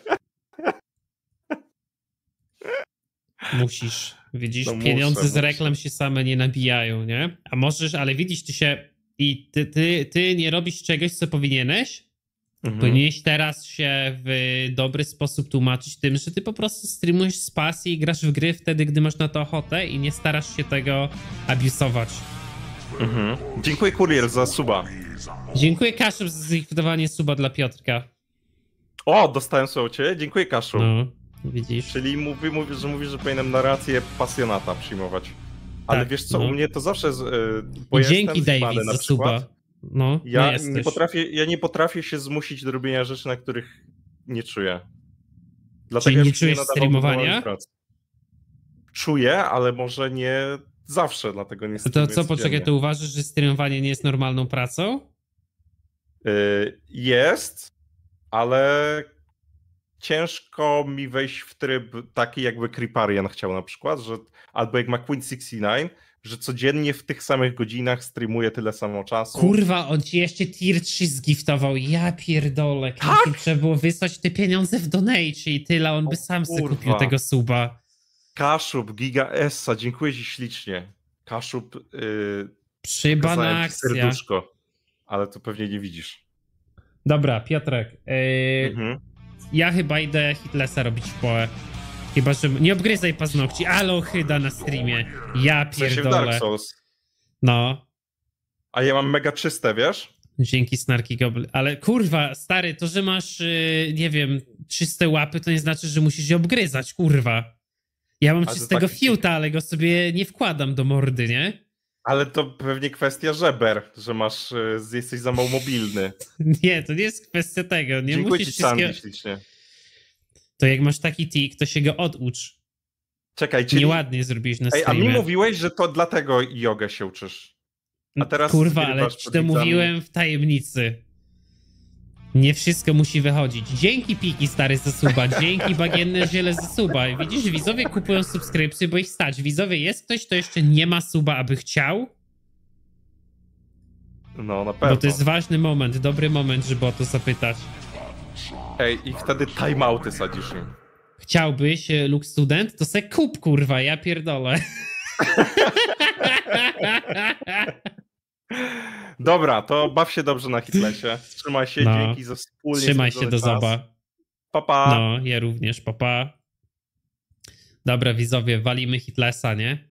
Musisz. Widzisz, No muszę, pieniądze z muszę. reklam się same nie nabijają, nie? A możesz, ale widzisz, ty się. I ty, ty, ty nie robisz czegoś, co powinieneś? Mhm. Powinieneś teraz się w dobry sposób tłumaczyć tym, że ty po prostu streamujesz z pasji i grasz w gry wtedy, gdy masz na to ochotę i nie starasz się tego abusować. Mhm. Dziękuję kurier za suba. Dziękuję Kaszub za zlikwidowanie suba dla Piotrka. O, dostałem słowo ciebie. Dziękuję Kaszu. No, widzisz. Czyli mówi, mówi, że mówisz, że powinienem narrację pasjonata przyjmować. Ale Tak, wiesz co, no. u mnie to zawsze, z, y, bo dzięki David na za przykład. suba. No, no Ja jesteś. nie, potrafię, ja nie potrafię się zmusić do robienia rzeczy, na których nie czuję. Czyli ja nie czujesz nadawałbym streamowania? Czuję, ale może nie zawsze, dlatego nie To streamuję co, poczekaj, to uważasz, że streamowanie nie jest normalną pracą? Y, Jest, ale ciężko mi wejść w tryb taki, jakby Kriparian chciał na przykład, że albo jak ma Queen 69, że codziennie w tych samych godzinach streamuje tyle samo czasu. Kurwa, on ci jeszcze tier 3 zgiftował. Ja pierdolę. Tak? Trzeba było wysłać te pieniądze w donate i tyle, on by O sam sobie kupił tego suba. Kaszub, Giga Essa, dziękuję ci ślicznie. Kaszub, yy, pokazałem ci akcja. serduszko, ale to pewnie nie widzisz. Dobra, Piotrek. Yy, Mhm. Ja chyba idę Hitlesa robić w połę. Chyba, że... Nie obgryzaj paznokci, ale ochyda na streamie. Ja w pierdolę. Dark Souls. No, A ja mam mega czyste, wiesz? Dzięki Snarki Goblin. Ale kurwa, stary, to, że masz, yy, nie wiem, czyste łapy, to nie znaczy, że musisz je obgryzać, kurwa. Ja mam to czystego taki- fiuta, ale go sobie nie wkładam do mordy, nie? Ale to pewnie kwestia żeber, że masz, yy, jesteś za mało mobilny. Nie, to nie jest kwestia tego. Nie dziękuję musisz ci, wszystkiego... ślicznie. To jak masz taki tik, to się go oducz. Czekaj, czyli... Nieładnie zrobiłeś na Ej, a mi streamie. mówiłeś, że to dlatego jogę się uczysz. A teraz Kurwa, ale ci to mówiłem w tajemnicy. Nie wszystko musi wychodzić. Dzięki Piki stary za suba, dzięki Bagienne Ziele za suba. Widzisz, widzowie kupują subskrypcje, bo ich stać. Widzowie, jest ktoś, kto jeszcze nie ma suba, aby chciał? No, na pewno. Bo to jest ważny moment, dobry moment, żeby o to zapytać. Ej, i wtedy timeouty sadzisz im. Chciałbyś, e, Luk Student? To se kup, kurwa, ja pierdolę. Dobra, to baw się dobrze na Hitlesie. Trzymaj się, No. dzięki za wspólnie Trzymaj się do czas. zoba. Pa, pa. No, ja również, papa. Dobra, widzowie, walimy Hitlesa, nie?